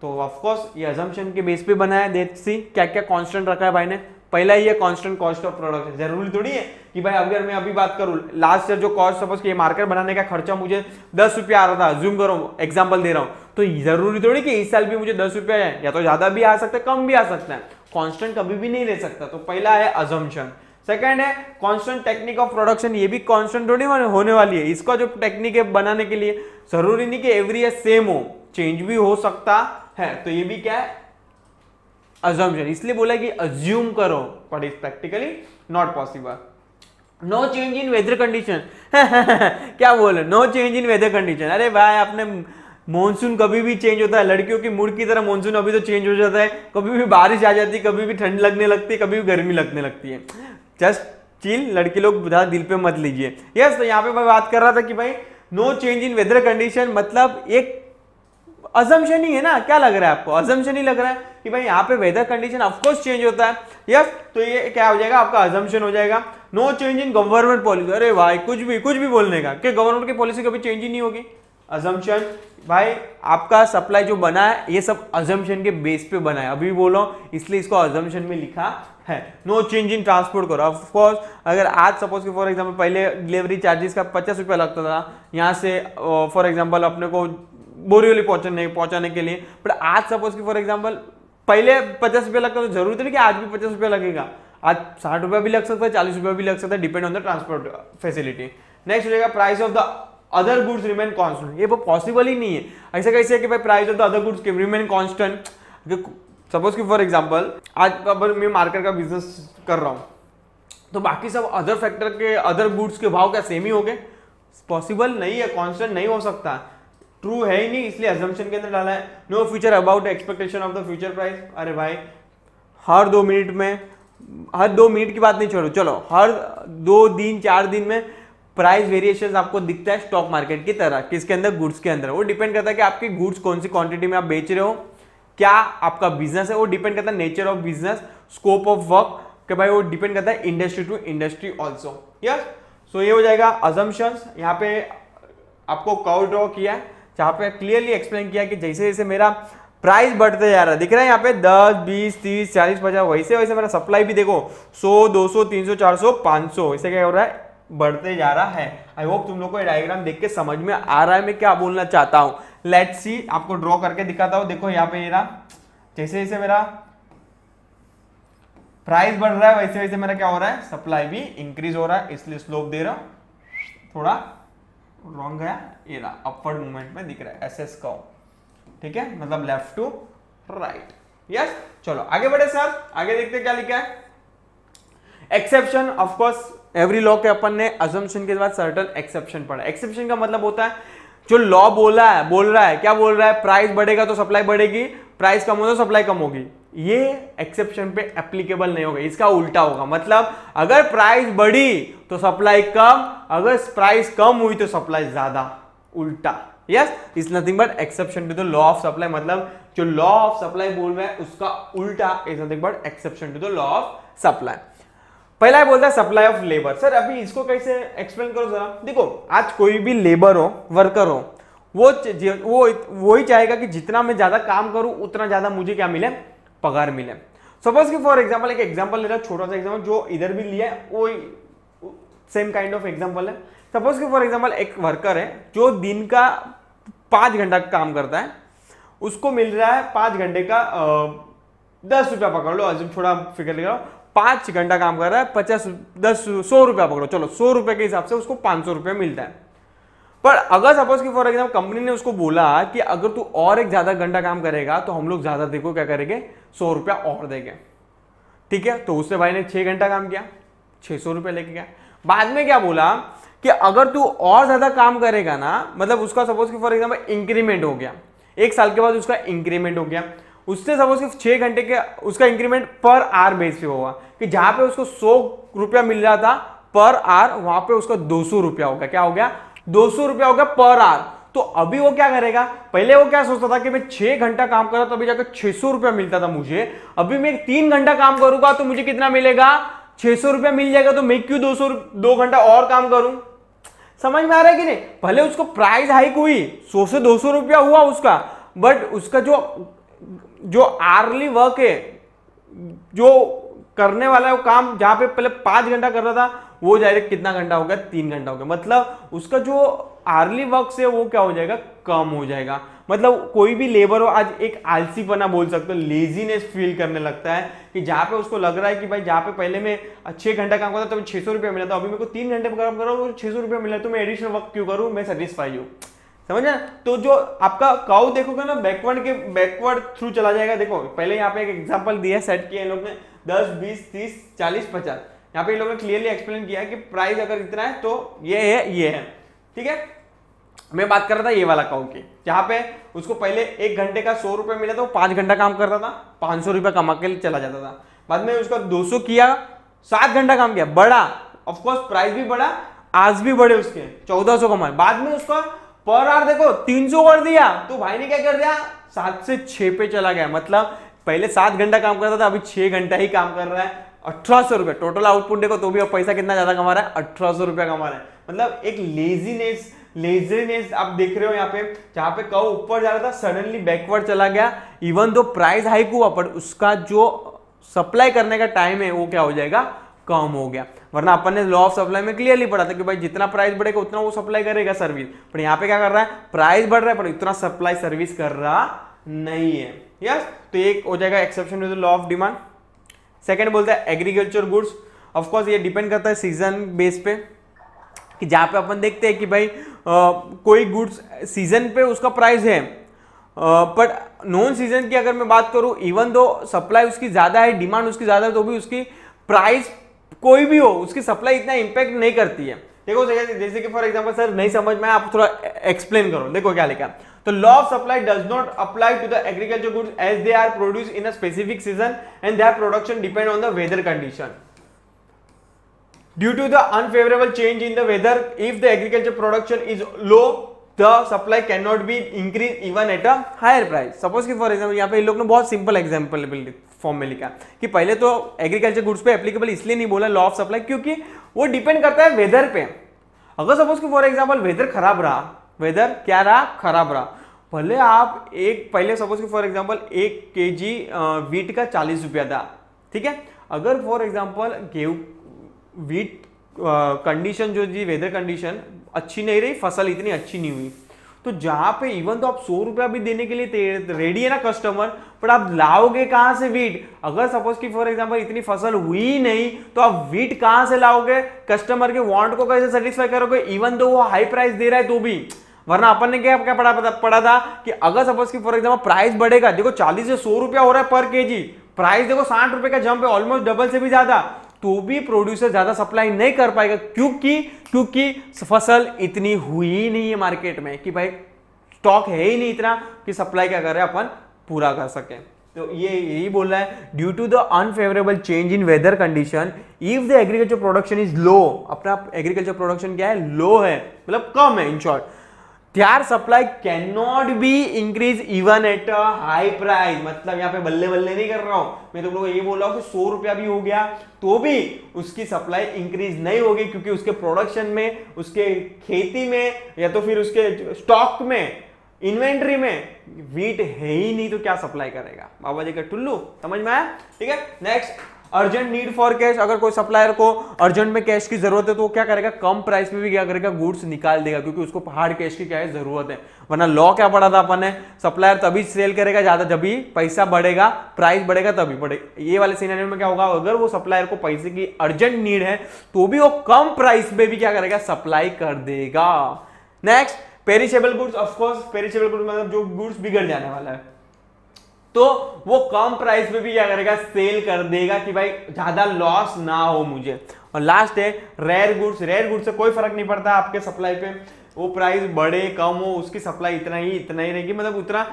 तो ऑफकोर्स ये अजम्पशन के बेस पे बनाया देख सी क्या क्या कॉन्स्टेंट रखा है भाई ने। पहला ही है कांस्टेंट कॉस्ट ऑफ़ प्रोडक्शन ज़रूरी थोड़ी है कि भाई अगर मैं अभी बात करूँ लास्ट ईयर जो कॉस्ट सपोज़ कि मार्कर बनाने का खर्चा मुझे दस रुपया आ रहा था जूम करो एग्ज़ाम्पल दे रहा हूँ तो ज़रूरी थोड़ी कि इस साल भी मुझे दस रुपया है, या तो ज़्यादा भी आ सकता है, कम भी आ सकता है। कॉन्स्टेंट कभी भी नहीं ले सकता। तो पहला है अजम्पशन सेकेंड है कांस्टेंट टेक्निक ऑफ़ प्रोडक्शन ये भी कांस्टेंट थोड़ी होने वाली है। इसका जो टेक्निक है बनाने के लिए, ज़रूरी नहीं कि एवरी ईयर सेम हो। चेंज भी हो सकता है। तो ये भी क्या है? अजम्पशन इसलिए बोला कि अज्यूम करो but is practically not possible no change in weather condition क्या बोले no change in weather condition अरे भाई, आपने मानसून कभी भी चेंज होता है। लड़कियों की मूड की तरह मानसून अभी तो चेंज हो जाता है। कभी भी बारिश आ जाती है कभी भी ठंड लगने लगती है कभी भी गर्मी लगने लगती है। जस्ट चिल लड़की लोग ज़्यादा दिल पे मत लीजिए। यस तो यहाँ पे मैं बात कर रहा था कि भाई no change in weather condition मतलब एक अजम्पशन ही है ना? क्या लग रहा है आपको? अजम्पशन ही लग रहा है कि भाई यहाँ पे वेदर कंडीशन ऑफकोर्स चेंज होता है। यस तो ये क्या हो जाएगा? आपका अजम्पशन हो जाएगा। No change in government policy अरे भाई, कुछ भी कुछ भी बोलने का। कि गवर्नमेंट की पॉलिसी कभी चेंज ही नहीं होगी। अजम्पशन भाई, आपका सप्लाई जो बना है, ये सब अजम्पशन के बेस पे बना है। अभी बोलो इसलिए इसको अजम्पशन में लिखा। है। नो चेंज इन ट्रांसपोर्ट करो। ऑफकोर्स अगर आज सपोज़ कि फॉर एग्जांपल पहले डिलीवरी चार्जेस का पचास रुपया लगता था, यहाँ से फॉर एग्जांपल अपने को बोरीवली पहुँचने, पहुँचाने के लिए। बट आज सपोज़ कि फॉर एग्जांपल पहले पचास रुपया लगता तो ज़रूरी नहीं कि आज भी पचास रुपया लगेगा। आज साठ रुपया भी लग सकता है, चालीस रुपया भी लग सकता है depend on the transport facility next जाएगा price of the other goods remain constant ये पॉसिबल ही नहीं है। ऐसा कैसे है कि भाई price of the other goods remain constant suppose कि फॉर एग्ज़ाम्पल आज अगर मैं मार्केट का बिज़नेस कर रहा हूँ। तो बाकी सब अदर फैक्टर के अदर गुड्स के भाव क्या सेम ही हो गए पॉसिबल नहीं है कांस्टेंट नहीं हो सकता। ट्रू है ही नहीं, इसलिए अजम्पशन के अंदर डाला है। No future about expectation of the future price अरे भाई, हर दो मिनट में, हर दो मिनट की बात नहीं छोड़ो। चलो, हर दो दिन, चार दिन में प्राइस वेरिएशन आपको दिखता है स्टॉक मार्केट की तरह, किसके अंदर? गुड्स के अंदर। वो डिपेंड करता है कि आपके गुड्स कौन सी क्वांटिटी में आप बेच रहे हो। क्या आपका बिज़नेस है, वो डिपेंड करता है nature of business scope of work कि भाई वो डिपेंड करता है industry to industry also yes so ये हो जाएगा अजम्पन्स यहाँ पे आपको कव ड्रॉ किया है, जहाँ पे क्लियरली एक्सप्लेन किया कि जैसे जैसे मेरा प्राइस बढ़ते जा रहा है, दिख रहा है यहाँ पे दस, बीस, तीस, चालीस, पचास, वैसे वैसे मेरा सप्लाई भी देखो, सौ, दो सौ, तीन सौ, चार सौ, पाँच सौ ऐसे क्या हो रहा है, बढ़ते जा रहा है. आई होप तुम लोग को डायग्राम देख के समझ में आ रहा है, मैं क्या बोलना चाहता हूँ. लेट सी आपको ड्रॉ करके दिखाता हूँ। देखो यहाँ पे मेरा जैसे जैसे मेरा प्राइस बढ़ रहा है, वैसे वैसे मेरा क्या हो रहा है? सप्लाई भी इंक्रीज हो रहा है, इसलिए स्लोप दे रहा हूँ। थोड़ा रॉन्ग गया ये रहा। अपवर्ड मूवमेंट में दिख रहा है। एस एस का ठीक है? मतलब लेफ़्ट टू राइट यस चलो, आगे बढ़े सर आगे देखते क्या लिखा है। एक्सेप्शन ऑफकोर्स एवरी लॉ के अपन ने अजम्पशन के बाद सर्टन एक्सेप्शन पढ़ा एक्सेप्शन का मतलब होता है जो लॉ बोला है, बोल रहा है, क्या बोल रहा है? प्राइस बढ़ेगा तो सप्लाई बढ़ेगी प्राइस कम होगा तो सप्लाई कम होगी। ये एक्सेप्शन पे एप्लीकेबल नहीं होगा, इसका उल्टा होगा। मतलब अगर प्राइस बढ़ी तो सप्लाई कम, अगर प्राइस कम हुई तो सप्लाई ज़्यादा। उल्टा। Yes is nothing but exception to the law of supply मतलब जो लॉ ऑफ़ सप्लाई बोल रहा है, उसका उल्टा is nothing but exception to the law of supply पहला है बोलता है सप्लाई ऑफ़ लेबर सर अभी इसको कैसे एक्सप्लेन करो जरा। देखो आज कोई भी लेबर हो वर्कर हो वो वो वही चाहेगा कि जितना मैं ज़्यादा काम करूँ उतना ज़्यादा मुझे क्या मिले? पगार मिले। सपोज़ कि फॉर एग्ज़ाम्पल एक एग्ज़ाम्पल ले रहा छोटा सा एग्ज़ाम्पल जो इधर भी लिया है वो सेम काइंड ऑफ़ एग्ज़ाम्पल है। सपोज़ कि फॉर एग्ज़ाम्पल एक वर्कर है जो दिन का पाँच घंटा काम करता है उसको मिल रहा है पाँच घंटे का आ, दस रुपया पकड़ लो आज थोड़ा ले पाँच घंटा काम कर रहा है, पचास, दस, सौ रुपया पकड़ो। चलो, सौ रुपए के हिसाब से उसको पाँच सौ रुपया मिलता है। पर अगर सपोज़ कि फॉर एग्ज़ाम्पल कंपनी ने उसको बोला कि अगर तू और एक ज़्यादा घंटा काम करेगा तो हम लोग ज़्यादा देखो क्या करेंगे? सौ रुपया और देंगे। ठीक है? तो उससे भाई ने छह घंटा काम किया। छह सौ रुपया लेके गया। बाद में क्या बोला कि अगर तू और ज़्यादा काम करेगा ना मतलब उसका सपोज़ कि फॉर एग्ज़ाम्पल इंक्रीमेंट हो गया। एक साल के बाद उसका इंक्रीमेंट हो गया। उससे सपोज़ कि छह घंटे के उसका इंक्रीमेंट पर आर बेस पे होगा। कि जहाँ पे उसको सौ रुपया मिल रहा था पर आर वहाँ पे उसका दो सौ रुपया होगा। क्या हो गया? दो सौ रुपया हो गया पर आर तो अभी वो क्या करेगा? पहले वो क्या सोचता था कि मैं छह घंटा काम कर तो अभी जाकर छह सौ रुपया मिलता था मुझे। अभी मैं तीन घंटा काम करूँगा तो मुझे कितना मिलेगा? छह सौ रुपया मिल जाएगा तो मैं क्यों दो सौ दो घंटा और काम करूँ? समझ में आ रहा है कि नहीं? पहले उसको प्राइस हाइक हुई, सौ से दो सौ रुपया हुआ उसका। बट उसका जो जो आर्ली वर्क है, जो करने वाला है वो काम जहाँ पे पहले पाँच घंटा कर रहा था, वो डायरेक्ट कितना घंटा हो गया? तीन घंटा हो गया। मतलब उसका जो आर्ली वर्क से वो क्या हो जाएगा? कम हो जाएगा। मतलब कोई भी लेबर हो, आज एक आलसी बना बोल सकते हो लेजीनेस फील करने लगता है कि जहाँ पे उसको लग रहा है कि भाई जहाँ पे पहले मैं छह घंटा काम करता तो छह सौ रुपया मिला था, अभी मेरे को तीन घंटे काम कर रहा हूँ छह सौ रुपया मिला तो मैं एडिशनल वर्क क्यों करूँ? मैं सेटिस्फाई हूँ। समझ तो जो आपका काउ देखोगे ना बैकवर्ड के बैकवर्ड थ्रू चला जाएगा। देखो, पहले यहाँ पे एक एग्जांपल दिया सेट किया इन लोग ने। दस, बीस, तीस, चालीस, पचास। यहाँ पे इन लोगों ने क्लियरली एक्सप्लेन किया कि प्राइस अगर इतना है तो ये है ये है। ठीक है? मैं बात कर रहा था ये वाला काउ की। जहाँ पे उसको पहले एक घंटे का सौ रुपए मिला था, वो पाँच घंटा काम करता था। पाँच सौ रुपया कमा के चला जाता था। बाद में उसका दो सौ किया, सात घंटा काम किया। बड़ा। ऑफकोर्स प्राइस भी बढ़ा आज भी बढ़े उसके। चौदह सौ कमाए। बाद में उसका पर आवर देखो, तीन सौ कर दिया। तो भाई ने क्या कर दिया? सात से छह पे चला गया। मतलब पहले सात घंटा काम करता था, अभी छह घंटा ही काम कर रहा है। अठारह सौ रुपए टोटल आउटपुट देखो तो भी अब पैसा कितना ज़्यादा कमा रहा है? अठारह सौ रुपया कमा रहा है। मतलब एक लेजीनेस लेजीनेस आप देख रहे हो यहाँ पे, जहाँ पे कव ऊपर जा रहा था सडनली बैकवर्ड चला गया। इवन दो प्राइस हाइक हुआ पर उसका जो सप्लाई करने का टाइम है, वो क्या हो जाएगा? कम हो गया। वरना अपन ने लॉ ऑफ़ सप्लाई में क्लियरली पढ़ा था कि भाई जितना प्राइस बढ़ेगा उतना वो सप्लाई करेगा सर्विस पर यहाँ पे क्या कर रहा है? प्राइस बढ़ रहा है पर इतना सप्लाई सर्विस कर रहा नहीं है। यस तो एक हो जाएगा exception to the law of demand second बोलता है एग्रीकल्चर गुड्स ऑफकोर्स ये डिपेंड करता है सीज़न बेस पे। कि जहाँ पे अपन देखते हैं कि भाई आ, कोई गुड्स सीज़न पे उसका प्राइस है। बट नॉन सीज़न की अगर मैं बात करूँ इवन दो सप्लाई उसकी ज़्यादा है डिमांड उसकी ज़्यादा है तो भी उसकी प्राइस कोई भी हो, उसकी सप्लाई इतना इंपैक्ट नहीं करती है। देखो, जैसे कि फॉर एग्जांपल सर नहीं समझ में आप थोड़ा एक्सप्लेन करो। देखो क्या लिखा तो law of supply does not apply to the agriculture goods as they are produce in a specific season and their production depend on the weather condition due to the unfavorable change in the weather, if the agriculture production is low the supply cannot be increased even at a higher price. Suppose कि, for example, यहाँ पे इन लोग ने बहुत simple example form में लिखा कि पहले तो एग्रीकल्चर गुड्स पे एप्लीकेबल इसलिए नहीं बोला लॉ ऑफ़ सप्लाई क्योंकि वो डिपेंड करता है वेदर पे। अगर सपोज़ कि फॉर एग्ज़ाम्पल वेदर खराब रहा वेदर क्या रहा? खराब रहा। भले आप एक, पहले सपोज़ कि फॉर एग्ज़ाम्पल एक के जी वीट का चालीस रुपया था, ठीक है? अगर फॉर एग्ज़ाम्पल गेहूँ वीट कंडीशन जो जी वेदर कंडीशन अच्छी नहीं रही, फ़सल इतनी अच्छी नहीं हुई। तो जहाँ पे इवन तो आप सौ रुपया भी देने के लिए रेडी है ना कस्टमर पर आप लाओगे कहाँ से वीट अगर सपोज़ की फॉर एग्जांपल इतनी फ़सल हुई नहीं तो आप वीट कहाँ से लाओगे? कस्टमर के वांट को कैसे सेटिस्फाई करोगे? इवन तो वो हाई प्राइस दे रहा है तो भी। वरना अपन ने क्या क्या पढ़ा पढ़ा था कि अगर सपोज़ की फॉर एग्ज़ाम्पल प्राइस बढ़ेगा, देखो चालीस से सौ रुपया हो रहा है पर केजी प्राइस देखो साठ रुपए का जंप है ऑलमोस्ट डबल से भी ज़्यादा। तो भी प्रोड्यूसर ज़्यादा सप्लाई नहीं कर पाएगा, क्योंकि क्योंकि फ़सल इतनी हुई ही नहीं है मार्केट में कि भाई स्टॉक है ही नहीं इतना कि सप्लाई क्या कर, अपन पूरा कर सके। तो ये, यही बोल रहा है due to the unfavourable change in weather condition if the agriculture production is low अपना एग्रीकल्चर प्रोडक्शन क्या है? लो है मतलब कम है इन शॉर्ट त्यार supply can not be increase even at a high price मतलब यहाँ पे बल्ले बल्ले नहीं कर रहा हूँ। मैं तुम लोग ये बोल रहा हूँ कि सौ रुपया भी हो गया तो भी उसकी सप्लाई इंक्रीज नहीं होगी क्योंकि उसके प्रोडक्शन में, उसके खेती में, या तो फिर उसके स्टॉक में इन्वेंट्री में वीट है ही नहीं तो क्या सप्लाई करेगा? बाबा जी का टुल्लू, समझ में आया? ठीक है? Next urgent need for cash, अगर कोई सप्लायर को अर्जेंट में कैश की ज़रूरत है तो वो क्या करेगा? कम प्राइस में भी क्या करेगा? गुड्स निकाल देगा, क्योंकि उसको हार्ड कैश की क्या है? ज़रूरत है। वरना लॉ क्या पड़ा था अपन ने? सप्लायर तभी सेल करेगा, ज़्यादा जब भी पैसा बढ़ेगा प्राइस बढ़ेगा, तभी बढ़ेगा ये वाले सीनियर में क्या होगा? अगर वो सप्लायर को पैसे की अर्जेंट नीड है तो भी वो कम प्राइस में भी क्या करेगा? सप्लाई कर देगा। Next perishable goods of course perishable goods मतलब जो गुड्स बिगड़ जाने वाला है। तो वो कम प्राइस पे भी क्या करेगा? सेल कर देगा कि भाई, ज़्यादा लॉस ना हो मुझे। और लास्ट है रेयर गुड्स रेयर गुड्स से कोई फ़र्क नहीं पड़ता आपके सप्लाई पे। वो प्राइस बढ़े कम हो, उसकी सप्लाई इतना ही इतना ही रहेगी। मतलब उतना,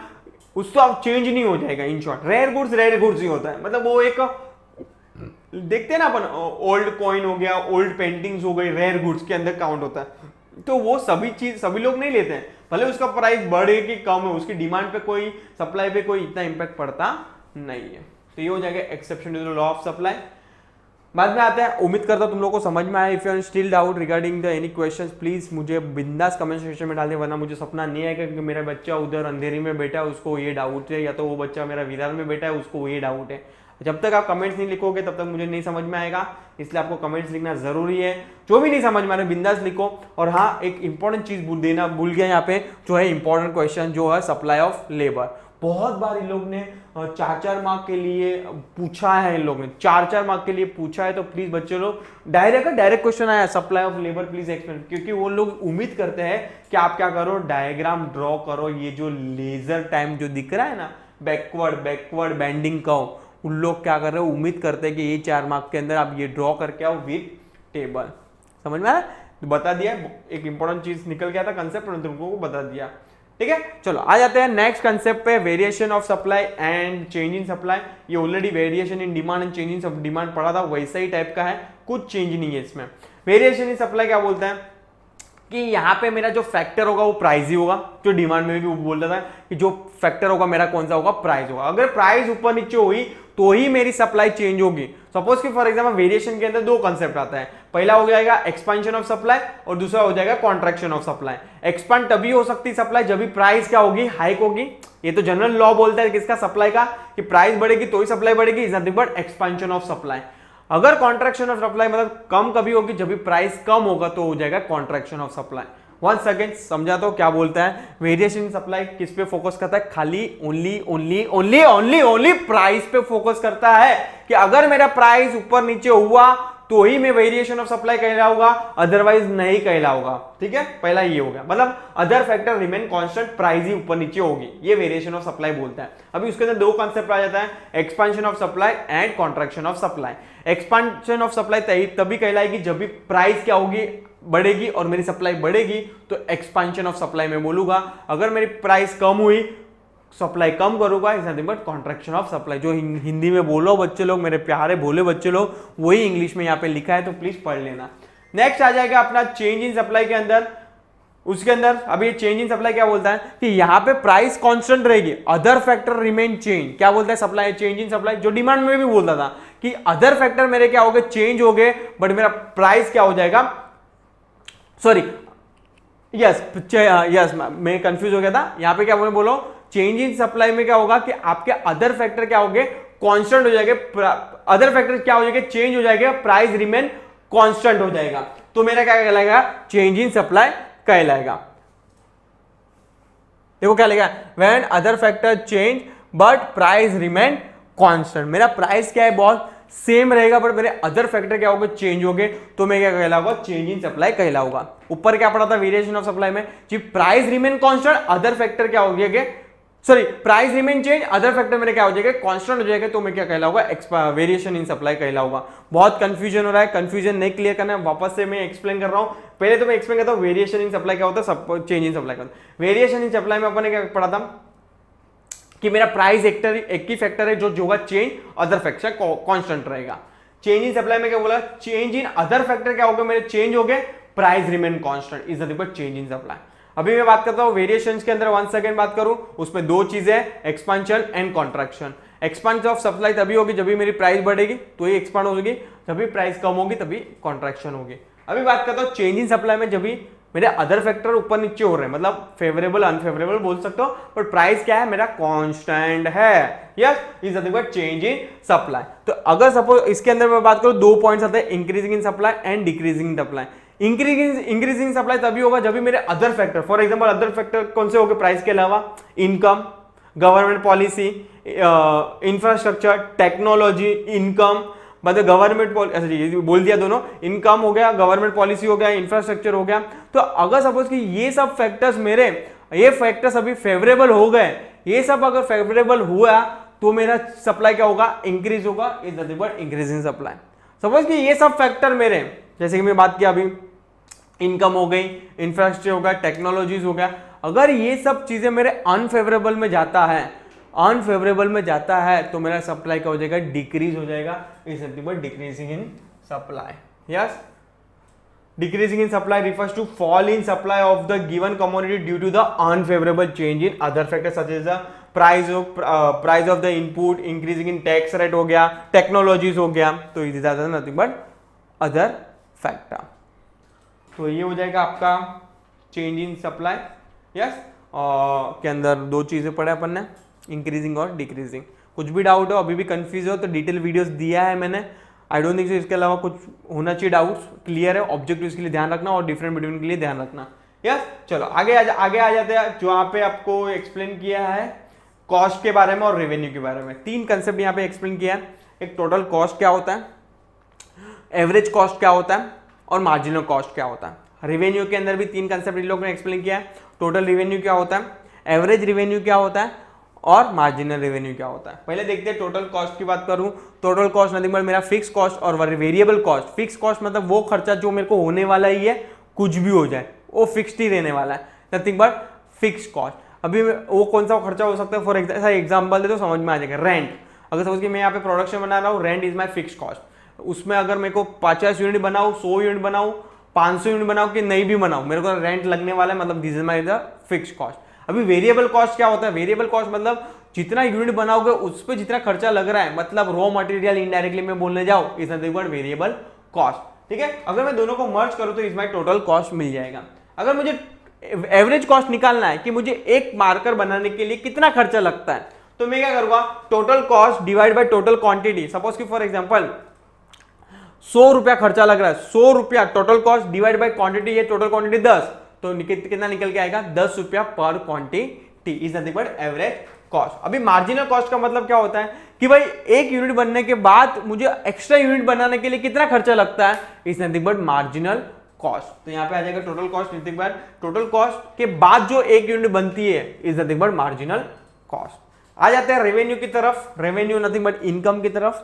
उसको अब चेंज नहीं हो जाएगा in short rare goods rare goods ही होता है। मतलब वो एक, देखते हैं ना अपन ओल्ड कॉइन हो गया ओल्ड पेंटिंग्स हो गई रेयर गुड्स के अंदर काउंट होता है। तो वो सभी चीज़, सभी लोग नहीं लेते हैं। भले उसका प्राइस बढ़े कि कम है, उसकी डिमांड पे कोई सप्लाई पे कोई इतना इंपैक्ट पड़ता नहीं है। तो ये हो जाएगा exception to the law of supply बाद में आते हैं। उम्मीद करता हूँ तुम लोग को समझ में आया। If you still doubt regarding the any question please मुझे बिंदास कमेंट सेक्शन में डाल दे, वरना मुझे सपना नहीं आएगा क्योंकि मेरा बच्चा उधर अंधेरी में बैठा है, उसको ये डाउट है, या तो वो बच्चा मेरा विरार में बैठा है, उसको ये डाउट है। जब तक आप कमेंट्स नहीं लिखोगे, तब तक मुझे नहीं समझ में आएगा। इसलिए आपको कमेंट्स लिखना ज़रूरी है। जो भी नहीं समझ में आ रहा बिंदास लिखो। और हाँ एक इंपॉर्टेंट चीज़ भूल देना, भूल गया यहाँ पे, जो है इंपॉर्टेंट क्वेश्चन जो है सप्लाई ऑफ़ लेबर बहुत बार इन लोग ने चार चार मार्क के लिए पूछा है इन लोग ने। चार चार मार्क के लिए पूछा है तो प्लीज़ बच्चे लोग डायरेक्ट डायरेक्ट क्वेश्चन आया supply of labour please explain क्योंकि वो लोग उम्मीद करते हैं कि आप क्या करो डायग्राम ड्रॉ करो, ये जो लेजर टाइम जो दिख रहा है ना बैकवर्ड बैकवर्ड बैंडिंग का उन लोग क्या कर रहे हैं? उम्मीद करते हैं कि ये चार मार्क के अंदर आप ये ड्रॉ करके आओ विथ टेबल समझ में आ रहा बता दिया, एक इंपॉर्टेंट चीज़ निकल गया था कंसेप्ट तुमको बता दिया। ठीक है? चलो, आ जाते हैं नेक्स्ट कंसेप्ट पे variation of supply and change in supply ये already variation in demand and change in demand पड़ा था, वैसा ही टाइप का है, कुछ चेंज नहीं है इसमें। वेरिएशन इन सप्लाई क्या बोलते हैं? कि यहाँ पे मेरा जो फैक्टर होगा वो प्राइस ही होगा, जो डिमांड में भी बोल रहा था कि जो फैक्टर होगा मेरा कौन सा होगा? प्राइस होगा। अगर प्राइस ऊपर नीचे हुई तो ही मेरी सप्लाई चेंज होगी। सपोज़ कि फॉर एग्ज़ाम्पल वेरिएशन के अंदर दो कंसेप्ट आता है। पहला हो जाएगा एक्सपेंशन ऑफ़ सप्लाई और दूसरा हो जाएगा कॉन्ट्रेक्शन ऑफ़ सप्लाई एक्सपांड तभी हो सकती सप्लाई जब भी प्राइस क्या होगी? हाइक होगी। ये तो जनरल लॉ बोलता है किसका? सप्लाई का। कि प्राइस बढ़ेगी तो ही सप्लाई बढ़ेगी। Is nothing but expansion of supply अगर कॉन्ट्रेक्शन ऑफ़ सप्लाई मतलब कम कभी होगी, जब भी प्राइस कम होगा तो हो जाएगा contraction of supply one second समझा तो क्या बोलता है? वेरिएशन सप्लाई किस पे फोकस करता है? खाली only only only only only price पे फोकस करता है कि अगर मेरा प्राइस ऊपर नीचे हुआ तो ही मैं वेरिएशन ऑफ़ सप्लाई कहलाऊँगा अदरवाइज़ नहीं कहलाऊँगा। ठीक है? पहला ये हो गया। मतलब other factor remain constant price ही ऊपर नीचे होगी। ये वेरिएशन ऑफ़ सप्लाई बोलता है। अभी उसके अंदर दो कॉन्सेप्ट आ जाता है expansion of supply and contraction of supply expansion of supply तभी कहलाएगी जब भी प्राइस क्या होगी, बढ़ेगी और मेरी सप्लाई बढ़ेगी तो एक्सपेंशन ऑफ़ सप्लाई में बोलूँगा। अगर मेरी प्राइस कम हुई सप्लाई कम करूँगा is nothing but contraction of supply जो हिंदी में बोलो बच्चे लोग, मेरे प्यारे बोले बच्चे लोग, वही इंग्लिश में यहाँ पे लिखा है तो प्लीज़ पढ़ लेना। नेक्स्ट आ जाएगा अपना चेंज इन सप्लाई के अंदर। उसके अंदर, अभी चेंज इन सप्लाई क्या बोलता है? कि यहाँ पे प्राइस कांस्टेंट रहेगी अदर फैक्टर रिमेन चेंज क्या बोलता है सप्लाई चेंज इन सप्लाई जो डिमांड में भी बोलता था, कि अदर फैक्टर मेरे क्या हो गए चेंज हो गए बट मेरा प्राइस क्या हो जाएगा? सॉरी यस यस मैं कंफ्यूज हो गया था। यहाँ पे क्या बोले, बोलो? चेंज इन सप्लाई में क्या होगा कि आपके अदर फैक्टर क्या होंगे? कांस्टेंट हो जाएँगे अदर फैक्टर क्या हो जाएँगे? चेंज हो जाएगा प्राइस रिमेन कांस्टेंट हो जाएगा। तो मेरा क्या कहलाएगा? चेंज इन सप्लाई कहलाएगा। देखो क्या लिखा when other factor change but price remain constant मेरा प्राइस क्या है बॉस सेम रहेगा बट मेरे अदर फैक्टर क्या होगा? चेंज हो गए तो मैं क्या कहलाऊँगा? Change in supply कहलाऊँगा। ऊपर क्या पड़ा था? वेरिएशन ऑफ़ सप्लाई में। जी price remain constant other factor क्या हो गया sorry price remain change other factor मेरे क्या हो जाएगा? कांस्टेंट हो जाएगा तो मैं क्या कहलाऊँगा? Variation in supply कहलाऊँगा। बहुत कंफ्यूजन हो रहा है कंफ्यूजन नहीं क्लियर करना है, वापस से मैं एक्सप्लेन कर रहा हूँ। पहले तो मैं एक्सप्लेन करता हूँ वेरिएशन इन सप्लाई क्या होता है? चेंज इन सप्लाई का वेरिएशन इन सप्लाई में अपन क्या पढ़ा था? कि मेरा प्राइस एक्टर एक ही फैक्टर है जो जो होगा चेंज अदर फैक्टर कॉन्स्टेंट रहेगा। चेंज इन सप्लाई में क्या बोला? चेंज इन अदर फैक्टर क्या होगा मेरे चेंज हो गए price remain constant is but change in supply अभी मैं बात करता हूँ वेरिएशन के अंदर वन सेकेंड बात करूँ, उसमें दो चीज़ें expansion and contraction expansion of supply तभी होगी जब भी मेरी प्राइस बढ़ेगी तो ही एक्सपांड होगी जब भी प्राइस कम होगी, तभी कॉन्ट्रेक्शन होगी। अभी बात करता हूँ चेंज इन सप्लाई में जब भी मेरे अदर फैक्टर ऊपर नीचे हो रहे हैं मतलब फेवरेबल अनफेवरेबल बोल सकते हो बट प्राइस क्या है? मेरा कांस्टेंट है। Yes is nothing but change in supply तो अगर सपोज़ इसके अंदर मैं बात करूँ, दो पॉइंट्स आते हैं increasing in supply and decreasing supply increasing increasing supply तभी होगा जब भी मेरे other factor for example other factor कौन से होंगे? प्राइस के अलावा income government policy infrastructure technology income मतलब गवर्नमेंट अच्छा बोल दिया दोनों इनकम हो गया गवर्नमेंट पॉलिसी हो गया इंफ्रास्ट्रक्चर हो गया तो अगर सपोज़ कि ये सब फैक्टर्स मेरे, ये फैक्टर्स अभी फेवरेबल हो गए, ये सब अगर फेवरेबल हुआ तो मेरा सप्लाई क्या होगा? इंक्रीज होगा is but increase in supply suppose कि ये सब फैक्टर मेरे, जैसे कि मैं बात किया अभी इनकम हो गई इंफ्रास्ट्रक्चर हो गया टेक्नोलॉजीज़ हो गया। अगर ये सब चीज़ें मेरे अनफेवरेबल में जाता है अनफेवरेबल में जाता है तो मेरा सप्लाई क्या हो जाएगा? डिक्रीज हो जाएगा। इस decreasing in supply yes decreasing in supply refers to fall in supply of the given commodity due to the unfavourable change in other factors such is the price price of the input increasing in tax rate हो गया technologies हो गया। तो is is nothing but other factor तो ये हो जाएगा आपका चेंज इन सप्लाई यस के अंदर दो चीज़ें पढ़े अपन ने इंक्रीजिंग और डिक्रीजिंग कुछ भी डाउट हो अभी भी कंफ्यूज हो तो डिटेल वीडियोस दिया है मैंने. आई डोंट थिंक इसके अलावा कुछ होना चाहिए डाउट्स क्लियर है ऑब्जेक्टिव के लिए ध्यान रखना और डिफरेंट बिटवीन के लिए ध्यान रखना. यस चलो आगे आ, आगे आ जाते हैं जो यहाँ पे आपको एक्सप्लेन किया है कॉस्ट के बारे में और रेवेन्यू के बारे में. तीन कंसेप्ट यहाँ पे एक्सप्लेन किया है. एक टोटल कॉस्ट क्या होता है? एवरेज कॉस्ट क्या होता है? और मार्जिनल कॉस्ट क्या होता है? रेवेन्यू के अंदर भी तीन कंसेप्ट इन लोगों ने एक्सप्लेन किया है। टोटल रेवेन्यू क्या होता है? एवरेज रेवेन्यू क्या होता है? और मार्जिनल रेवेन्यू क्या होता है? पहले देखते हैं टोटल कॉस्ट की बात करूँ। टोटल कॉस्ट नथिंग बट मेरा फिक्स कॉस्ट और वेरिएबल कॉस्ट फिक्स कॉस्ट मतलब वो खर्चा जो मेरे को होने वाला ही है, कुछ भी हो जाए। वो फिक्स्ड ही रहने वाला है। नथिंग बट फिक्स कॉस्ट अभी वो कौन सा खर्चा हो सकता है? फॉर एग्ज़ाम्पल दे तो समझ में आ जाएगा। रेंट अगर सपोज़ कि मैं यहाँ पे प्रोडक्शन बना रहा हूँ rent is my fix cost उसमें अगर मेरे को पचास यूनिट बनाऊ सौ यूनिट बनाऊ पाँच सौ यूनिट बनाऊ कि नहीं भी बनाओ मेरे को रेंट लगने वाला है मतलब this is my the fix cost अभी वेरिएबल कॉस्ट क्या होता है? वेरिएबल कॉस्ट मतलब जितना यूनिट बनाओगे, उस पर जितना खर्चा लग रहा है मतलब रॉ मटेरियल इनडायरेक्टली मैं बोलने जाऊँ इज़ नथिंग वेरिएबल कॉस्ट ठीक है? अगर मैं दोनों को मर्ज करूँ तो इस माई टोटल कॉस्ट मिल जाएगा. अगर मुझे एवरेज कॉस्ट निकालना है कि मुझे एक मार्कर बनाने के लिए कितना खर्चा लगता है तो मैं क्या करूँगा? Total cost divide by total quantity suppose कि फॉर एग्जांपल सौ रुपया खर्चा लग रहा है, सौ रुपया total cost divide by quantity है टोटल क्वांटिटी दस। तो कितना निकल के आएगा? दस रुपया per quantity is nothing but average cost अभी मार्जिनल कॉस्ट का मतलब क्या होता है? कि भाई, एक यूनिट बनने के बाद मुझे एक्स्ट्रा यूनिट बनाने के लिए कितना खर्चा लगता है? Is nothing but marginal cost तो यहाँ पे आ जाएगा total cost nothing but total cost के बाद जो एक यूनिट बनती है is nothing but marginal cost आ जाते हैं रेवेन्यू की तरफ़ रेवेन्यू नथिंग बट इनकम की तरफ़.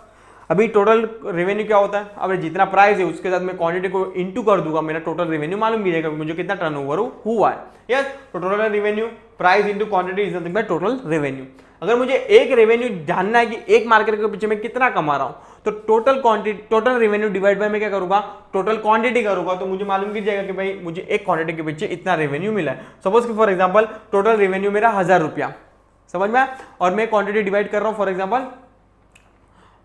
अभी टोटल रेवेन्यू क्या होता है? अब जितना प्राइस है, उसके साथ मैं क्वांटिटी को इंटू कर दूँगा, मेरा टोटल रेवेन्यू मालूम जाएगा मुझे कितना टर्न ओवर हुआ है यस तो total revenue price into quantity is nothing but total revenue अगर मुझे एक रेवेन्यू जानना है कि एक मार्केट के पीछे मैं कितना कमा रहा हूँ तो total quantity total revenue divide by मैं क्या करूँगा? टोटल क्वांटिटी करूँगा तो मुझे मालूम की जाएगा कि भाई मुझे एक क्वांटिटी के पीछे इतना रेवेन्यू मिला है. सपोज़ कि फॉर एग्ज़ाम्पल टोटल रेवेन्यू मेरा हज़ार रुपया. समझ में और मैं क्वांटिटी डिवाइड कर रहा हूँ फॉर एग्जांपल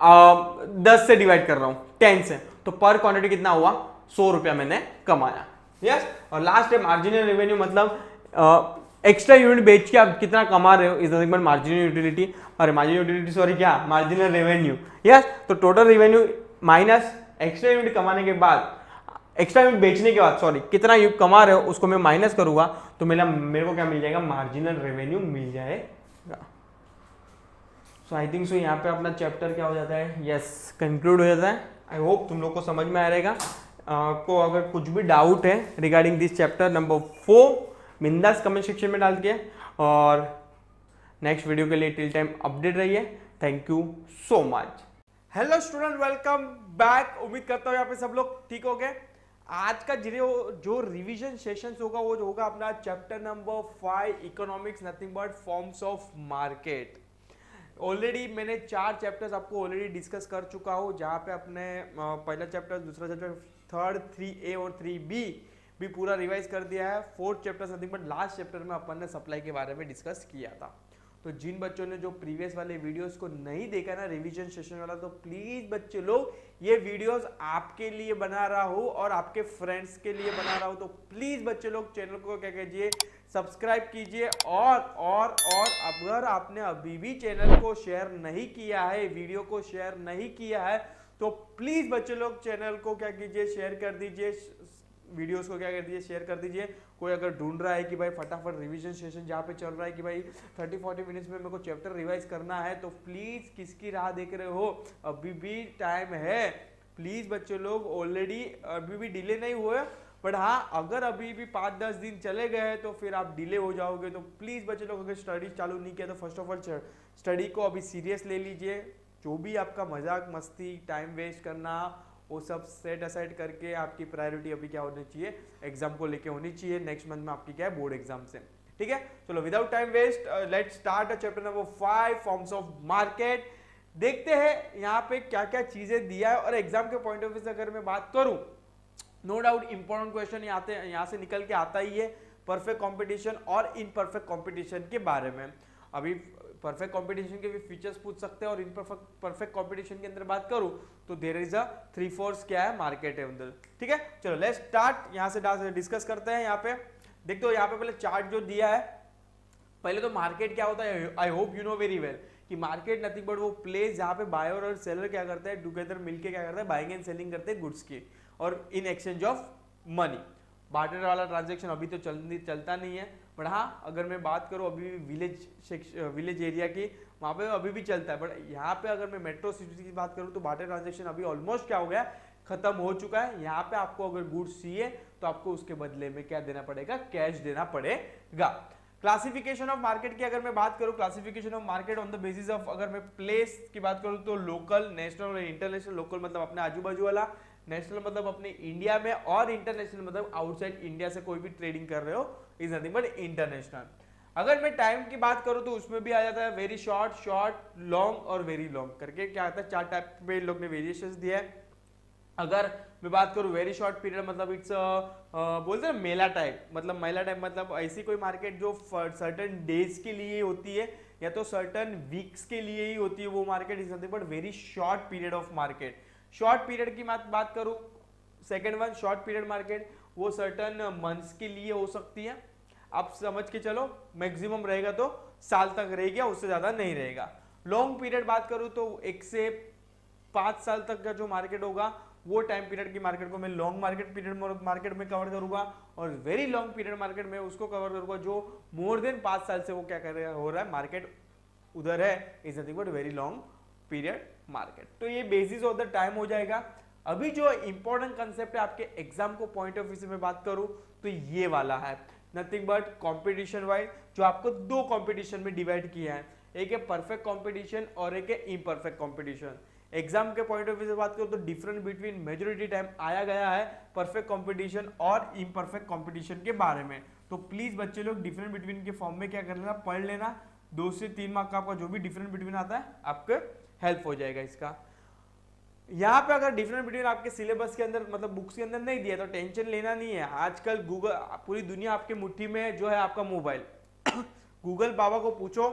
दस से डिवाइड कर रहा हूँ टेन से। तो पर क्वांटिटी कितना हुआ? सौ रुपया मैंने कमाया। यस और लास्ट है मार्जिनल रेवेन्यू मतलब एक्स्ट्रा यूनिट बेच के आप कितना कमा रहे हो is nothing but marginal utility अरे मार्जिनल यूटिलिटी सॉरी क्या? मार्जिनल रेवेन्यू यस तो total revenue minus extra unit कमाने के बाद एक्स्ट्रा यूनिट बेचने के बाद सॉरी कितना यू कमा रहे हो, उसको मैं माइनस करूँगा तो मेरा, मेरे को क्या मिल जाएगा? मार्जिनल रेवेन्यू मिल जाएगा सो आई थिंक सो यहाँ पे अपना चैप्टर क्या हो जाता है? यस कंक्लूड हो जाता है। आई होप तुम लोग को समझ में आ रहेगा। को अगर कुछ भी डाउट है regarding this chapter number four बिंदास कमेंट सेक्शन में डाल के और नेक्स्ट वीडियो के लिए टिल टाइम अपडेट रहिए। Thank you so much hello student welcome back उम्मीद करता हूँ यहाँ पे सब लोग ठीक हो गए। आज का जो जो रिवीजन सेशन होगा, वो होगा अपना chapter number five economics nothing but forms of market already मैंने चार चैप्टर्स आपको ऑलरेडी डिस्कस कर चुका हूँ, जहाँ पे अपने पहला चैप्टर दूसरा चैप्टर थर्ड थ्री ए और थ्री बी भी पूरा रिवाइज कर दिया है। Fourth chapter something but last chapter में अपन ने सप्लाई के बारे में डिस्कस किया था। तो जिन बच्चों ने जो प्रीवियस वाले वीडियोस को नहीं देखा ना रिवीजन सेशन वाला तो प्लीज़ बच्चे लोग, ये वीडियोस आपके लिए बना रहा हूँ और आपके फ्रेंड्स के लिए बना रहा हूँ। तो प्लीज़ बच्चे लोग चैनल को क्या कीजिए सब्सक्राइब कीजिए और और और अगर आपने अभी भी चैनल को शेयर नहीं किया है वीडियो को शेयर नहीं किया है तो प्लीज़ बच्चे लोग चैनल को क्या कीजिए शेयर कर दीजिए वीडियोस को क्या कर दीजिए शेयर कर दीजिए। कोई अगर ढूंढ रहा है कि भाई फटाफट रिवीजन सेशन जहाँ पे चल रहा है कि भाई थर्टी फोर्टी मिनट्स में मेरे को चैप्टर रिवाइज करना है तो प्लीज़ किसकी राह देख रहे हो? अभी भी टाइम है। प्लीज़ बच्चे लोग ऑलरेडी अभी भी डिले नहीं हुए। बट हाँ अगर अभी भी पाँच दस दिन चले गए तो फिर आप डिले हो जाओगे। तो प्लीज़ बच्चे लोग, अगर स्टडी चालू नहीं किया तो फ़र्स्ट ऑफ़ ऑल स्टडी को अभी सीरियस ले लीजिए। जो भी आपका मज़ाक, मस्ती टाइम वेस्ट करना, वो सब सेट असाइड करके आपकी प्रायोरिटी अभी क्या होनी चाहिए? एग्ज़ाम को लेके होनी चाहिए। नेक्स्ट मंथ में आपकी क्या है? बोर्ड एग्ज़ाम से। ठीक है? चलो without time waste let start chapter number five forms of market देखते हैं यहाँ पे क्या क्या चीज़ें दिया है। और एग्ज़ाम के पॉइंट ऑफ़ व्यू से अगर मैं बात करूँ नो डाउट इंपॉर्टेंट क्वेश्चन यहाँ से निकल के आता ही है परफेक्ट कॉम्पिटिशन और इन परफेक्ट कॉम्पिटिशन के बारे में। अभी परफेक्ट कंपटीशन के भी फीचर्स पूछ सकते हैं और इन परफेक्ट कंपटीशन के अंदर बात करूँ तो there is a three force क्या है? मार्केट है अंदर। ठीक है? चलो लेट्स स्टार्ट यहाँ से डिस्कस करते हैं यहाँ पे। देखते हो, यहाँ पे पहले चार्ट जो दिया है, पहले तो मार्केट क्या होता है? I hope you know very well कि मार्केट नथिंग बट वो प्लेस जहाँ पे बायर और सेलर क्या करते हैं? टुगेदर मिलके क्या करते हैं? बाइंग एंड सेलिंग करते हैं गुड्स की। और in exchange of money barter वाला ट्रांजेक्शन अभी तो चल चलता नहीं है बट हाँ अगर मैं बात करूँ अभी भी विलेज विलेज एरिया की, वहाँ पे अभी भी चलता है बट यहाँ पे अगर मैं मेट्रो सिटी की बात करूँ तो बार्टर ट्रांजेक्शन अभी ऑलमोस्ट क्या हो गया, खत्म हो चुका है। यहाँ पे आपको अगर गुड्स चाहिए तो आपको उसके बदले में क्या देना पड़ेगा? कैश देना पड़ेगा। क्लासिफिकेशन ऑफ़ मार्केट की अगर मैं बात करूँ classification of market on the basis of अगर मैं प्लेस की बात करूँ तो लोकल नेशनल और इंटरनेशनल लोकल मतलब अपने आजू बाजू वाला। नेशनल मतलब अपने इंडिया में और इंटरनेशनल मतलब आउटसाइड इंडिया से कोई भी ट्रेडिंग कर रहे हो इज़ नथिंग बट इंटरनेशनल अगर मैं टाइम की बात करूँ तो उसमें भी आ जाता है वेरी शॉर्ट शॉर्ट लॉन्ग और वेरी लॉन्ग करके क्या आता है, चार टाइप पे लोग ने वेरिएशन दिया है। अगर मैं बात करूँ वेरी शॉर्ट पीरियड मतलब इट्स बोलते हैं मेला टाइप मतलब मेला टाइप मतलब ऐसी कोई मार्केट जो सर्टन डेज़ के लिए होती है या तो सर्टन वीक्स के लिए ही होती है वो market is nothing but very short period of market short period की बात करूँ second one short period market वो सर्टन मंथ्स के लिए हो सकती है। आप समझ के चलो मैक्सिमम रहेगा तो साल तक रहेगा उससे ज़्यादा नहीं रहेगा। लॉन्ग पीरियड बात करूँ तो एक से पाँच साल तक का जो मार्केट होगा, वो टाइम पीरियड की मार्केट को मैं लॉन्ग मार्केट पीरियड मार्केट में कवर करूँगा और वेरी लॉन्ग पीरियड मार्केट में उसको कवर करूँगा जो मोर देन पाँच साल से वो क्या कर रहा हो रहा है मार्केट उधर है is nothing but very long period market तो ये बेसिस ऑफ़ द टाइम हो जाएगा। अभी जो इंपॉर्टेंट कंसेप्ट है, आपके एग्ज़ाम को पॉइंट ऑफ़ व्यू से बात करूँ तो ये वाला है। नथिंग बट कॉम्पिटिशन वाइज जो आपको दो कॉम्पिटिशन में डिवाइड किया है। एक है परफेक्ट कॉम्पिटिशन और एक है इम्परफेक्ट कॉम्पिटिशन एग्ज़ाम के पॉइंट ऑफ़ व्यू से बात करो तो डिफरेंट बिटवीन मेजोरिटी टाइम आया गया है परफेक्ट कंपटीशन और इम्परफेक्ट कंपटीशन के बारे में। तो प्लीज़ बच्चे लोग डिफरेंट बिटवीन के फॉर्म में क्या कर लेना, पढ़ लेना। दो से तीन मार्क का आपका जो भी डिफरेंट बिटवीन आता है, आपके हेल्प हो जाएगा इसका। यहाँ पे अगर डिफरेंट बिटवीन आपके सिलेबस के अंदर मतलब बुक्स के अंदर नहीं दिया तो टेंशन लेना नहीं है। आजकल गूगल पूरी दुनिया आपके मुट्ठी में जो है आपका मोबाइल गूगल बाबा को पूछो,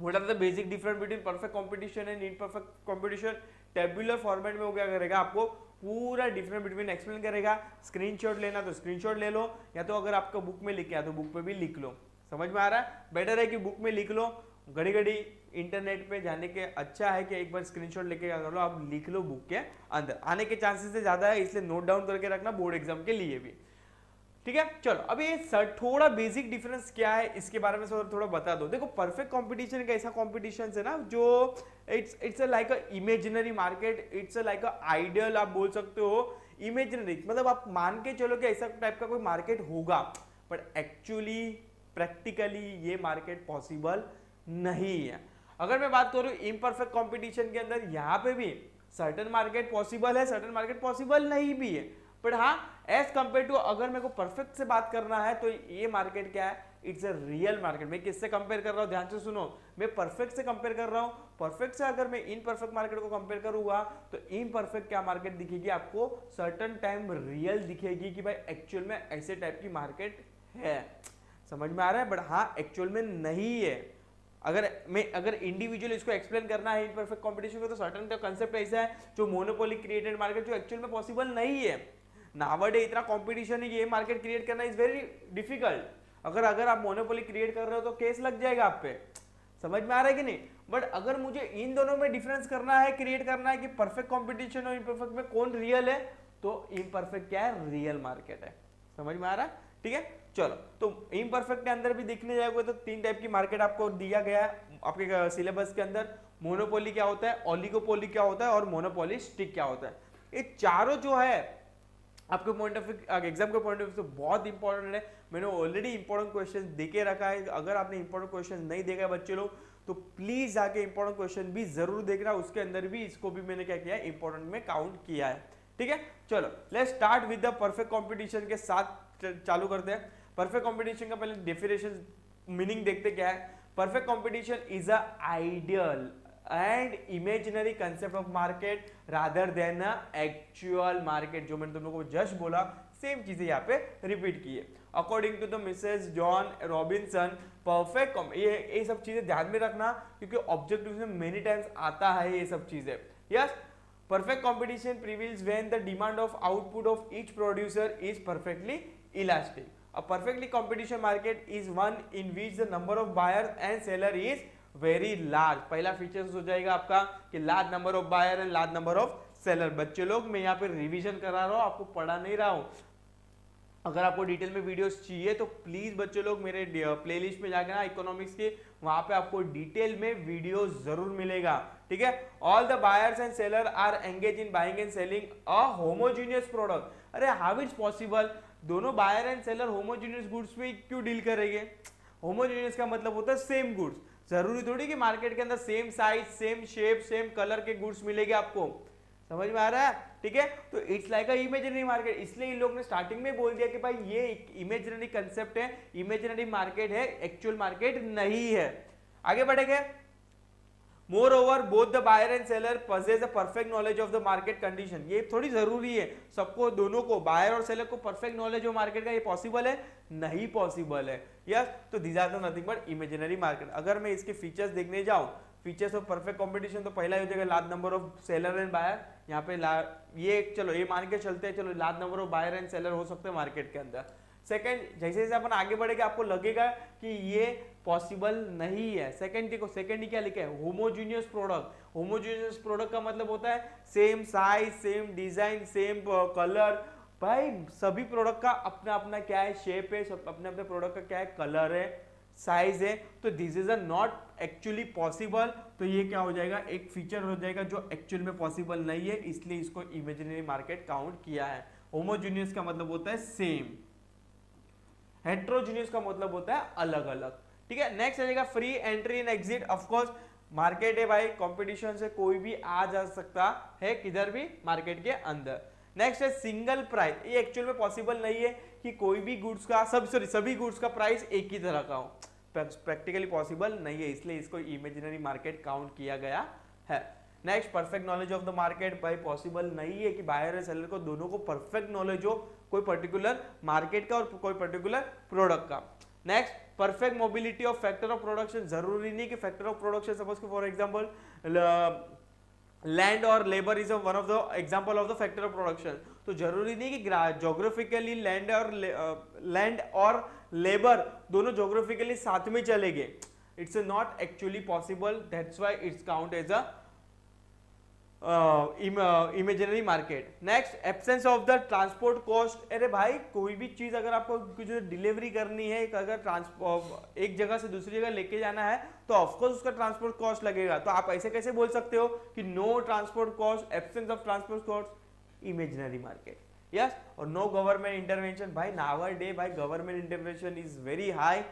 what are the basic difference between perfect competition and imperfect competition? Tabular format में वो क्या करेगा आपको? पूरा डिफरेंट बिटवीन एक्सप्लेन करेगा। स्क्रीनशॉट लेना तो स्क्रीनशॉट ले लो, या तो अगर आपका बुक में लिखे तो बुक पे भी लिख लो। समझ में आ रहा है? बेटर है कि बुक में लिख लो। घड़ी घड़ी इंटरनेट पे जाने के अच्छा है कि एक बार स्क्रीनशॉट लेके क्या कर लो आप लिख लो बुक के अंदर। आने के चांसेस ज़्यादा है, इसलिए नोट डाउन करके रखना बोर्ड एग्ज़ाम के लिए भी। ठीक है? चलो, अब ये सर, थोड़ा बेसिक डिफरेंस क्या है, इसके बारे में सर थोड़ा बता दो। देखो परफेक्ट कंपटीशन एक ऐसा कंपटीशन है ना, जो it's it's a like a imaginary market it's a like a ideal आप बोल सकते हो। इमेजिनरी मतलब आप मान के चलो कि ऐसा टाइप का कोई मार्केट होगा बट एक्चुअली प्रैक्टिकली ये मार्केट पॉसिबल नहीं है। अगर मैं बात करूँ इम्परफेक्ट कंपटीशन के अंदर, यहाँ पे भी सर्टन मार्केट पॉसिबल है सर्टन मार्केट पॉसिबल नहीं भी है। बट हाँ एज कंपेयर टू अगर मेरे को परफेक्ट से बात करना है तो ये मार्केट क्या है? इट्स अ रियल मार्केट मैं किससे कंपेयर कर रहा हूँ? ध्यान से सुनो। मैं परफेक्ट से कंपेयर कर रहा हूँ। परफेक्ट से अगर मैं इन परफेक्ट मार्केट को कंपेयर करूँगा तो इन परफेक्ट क्या मार्केट दिखेगी आपको? सर्टन टाइम रियल दिखेगी कि भाई एक्चुअल में ऐसे टाइप की मार्केट है। समझ में आ रहा है? बट हाँ एक्चुअल में नहीं है। अगर मैं, अगर इंडिविजुअल इसको एक्सप्लेन करना है इन परफेक्ट कॉम्पिटिशन को तो सर्टन कंसेप्ट ऐसा है, जो मोनोपोली क्रिएटेड मार्केट जो एक्चुअल में पॉसिबल नहीं है। नावडे इतना कंपटीशन है, ये मार्केट क्रिएट करना इज़ वेरी डिफ़िकल्ट अगर अगर आप मोनोपोली क्रिएट कर रहे हो तो केस लग जाएगा आप पे। समझ में आ रहा है कि नहीं? बट अगर मुझे इन दोनों में डिफरेंस करना है क्रिएट करना है कि परफेक्ट कॉम्पिटिशन और इम्परफेक्ट में कौन रियल है तो इम्परफेक्ट क्या है? रियल मार्केट है। समझ में आ रहा है? ठीक है? चलो तो इम्परफेक्ट के अंदर भी दिखने जाएगा तो तीन टाइप की मार्केट आपको दिया गया है, आपके सिलेबस के अंदर। मोनोपोली क्या होता है? ऑलिगोपोली क्या होता है? और मोनोपोली स्टिक क्या होता है? ये चारों जो है, आपके पॉइंट ऑफ़ एग्ज़ाम के पॉइंट ऑफ़ व्यू से बहुत इंपॉर्टेंट है। मैंने ऑलरेडी इंपॉर्टेंट क्वेश्चन देके रखा है। अगर आपने इंपॉर्टेंट क्वेश्चन नहीं देखा है बच्चे लोग तो प्लीज़ जाके इंपॉर्टेंट क्वेश्चन भी ज़रूर देखना। उसके अंदर भी इसको भी मैंने क्या किया इंपॉर्टेंट में काउंट किया है। ठीक है? चलो let start with the perfect competition के साथ चालू करते हैं। परफेक्ट कॉम्पिटिशन का पहले डेफिनेशन मीनिंग देखते क्या है? Perfect competition is a ideal and imaginary concept of market rather than actual market जो मैंने तुम लोगों को जस्ट बोला सेम चीज़ें यहाँ पे रिपीट की है। According to the Mrs Joan Robinson perfect ये ये सब चीज़ें ध्यान में रखना, क्योंकि ऑब्जेक्टिव में मेनी टाइम्स आता है ये सब चीज़ें। Yes perfect competition prevails when the demand of output of each producer is perfectly elastic. A perfectly competition market is one in which the number of buyers and seller is very large पहला features हो जाएगा आपका कि large number of buyer and large number of seller बच्चे लोग, मैं यहाँ पे रिवीजन करा रहा हूँ, आपको पढ़ा नहीं रहा हूँ। अगर आपको डिटेल में वीडियोस चाहिए तो प्लीज़ बच्चे लोग मेरे प्लेलिस्ट में जाकर ना इकोनॉमिक्स के, वहाँ पे आपको डिटेल में वीडियो ज़रूर मिलेगा। ठीक है? All the buyers and seller are engage in buying and selling a homogeneous product अरे हाउ इट्स पॉसिबल दोनों buyer and seller homogeneous goods में क्यों डील करेंगे? होमोजीनियस का मतलब होता है सेम गुड्स ज़रूरी थोड़ी कि मार्केट के अंदर same size same shape same colour के गुड्स मिलेंगे आपको। समझ में आ रहा है? ठीक है? तो it's like a imaginary market इसलिए इन लोग ने स्टार्टिंग में बोल दिया कि भाई ये इमेजिनरी कंसेप्ट है इमेजिनरी मार्केट है एक्चुअल मार्केट नहीं है। आगे बढ़ेंगे। More both the buyer and seller possess a perfect knowledge of the market condition ये थोड़ी ज़रूरी है, सबको, दोनों को बायर और सेलर को परफेक्ट नॉलेज हो मार्केट का ये पॉसिबल है? नहीं पॉसिबल है। यस तो these are nothing but imaginary market अगर मैं इसके फीचर्स देखने जाऊँ फीचर्स ऑफ़ परफेक्ट कंपटीशन तो पहला हो जाएगा large number of seller and buyer यहाँ पे ये चलो, ये मान के चलते हैं, चलो large number of buyer and seller हो सकते हैं मार्केट के अंदर। सेकंड जैसे जैसे अपन आगे बढ़ेगा, आपको लगेगा कि ये पॉसिबल नहीं है। सेकंड देखो सेकंड क्या लिखा है? होमोजीनियस प्रोडक्ट होमोजीनियस प्रोडक्ट का मतलब होता है same size same design same colour भाई, सभी प्रोडक्ट का अपना अपना क्या है? शेप है, सब अपने अपने प्रोडक्ट का क्या है? कलर है साइज़ है। तो this is a not actually possible तो ये क्या हो जाएगा? एक फीचर हो जाएगा जो एक्चुअल में पॉसिबल नहीं है, इसलिए इसको इमेजिनरी मार्केट काउंट किया है। होमोजीनियस का मतलब होता है सेम हेट्रोजीनियस का मतलब होता है अलग अलग ठीक है? नेक्स्ट आ जाएगा free entry and exit of course market है भाई कंपटीशन से कोई भी आ जा सकता है किधर भी मार्केट के अंदर। नेक्स्ट है सिंगल प्राइस ये एक्चुअल में पॉसिबल नहीं है कि कोई भी गुड्स का, सब सॉरी सभी गुड्स का प्राइस एक ही तरह का हो। प्रैक्टिकली पॉसिबल नहीं है, इसलिए इसको इमेजिनरी मार्केट काउंट किया गया है। Next perfect knowledge of the market भाई पॉसिबल नहीं है कि बायर और सेलर को दोनों को परफेक्ट नॉलेज हो कोई पर्टिकुलर मार्केट का और कोई पर्टिकुलर प्रोडक्ट का। Next perfect mobility of factor of production ज़रूरी नहीं कि factor of production suppose for example land और labour is one of the example of the factor of production तो ज़रूरी नहीं कि जोग्राफिकली लैंड और लैंड और लेबर दोनों जोग्राफिकली साथ में चलेंगे। It's not actually possible that's why it's count as a imaginary market next absence of the transport cost अरे भाई, कोई भी चीज़ अगर आपको कुछ डिलीवरी करनी है अगर ट्रांसपोर्ट एक जगह से दूसरी जगह लेके जाना है तो ऑफकोर्स उसका ट्रांसपोर्ट कॉस्ट लगेगा। तो आप ऐसे कैसे बोल सकते हो कि no transport cost absence of transport cost imaginary market yes और नो गवर्नमेंट इंटरवेंशन भाई नावर डे भाई government intervention is very high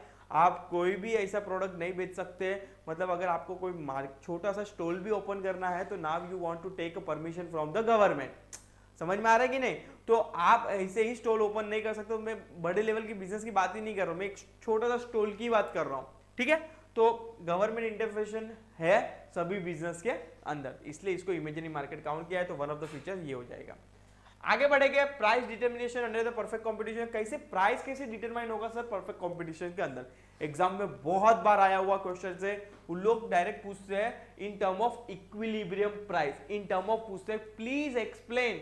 आप कोई भी ऐसा प्रोडक्ट नहीं बेच सकते मतलब अगर आपको कोई मार्क छोटा सा स्टॉल भी ओपन करना है तो now you want to take permission from the government समझ में आ रहा है कि नहीं? तो आप ऐसे ही स्टॉल ओपन नहीं कर सकते, मैं बड़े लेवल की बिज़नेस की बात ही नहीं कर रहा हूँ, मैं एक छोटा सा स्टॉल की बात कर रहा हूँ, ठीक है? तो गवर्नमेंट इंटरफेशन है सभी बिज़नेस के अंदर, इसलिए इसको इमेजिनरी मार्केट काउंट किया है तो वन ऑफ़ द फीचर ये हो जाएगा। आगे बढ़ेंगे price determination under the perfect competition कैसे प्राइस कैसे डिटरमाइन होगा सर परफेक्ट कंपटीशन के अंदर? एग्ज़ाम में बहुत बार आया हुआ क्वेश्चन से। उन लोग डायरेक्ट पूछते हैं in term of equilibrium price in term of पूछते हैं please explain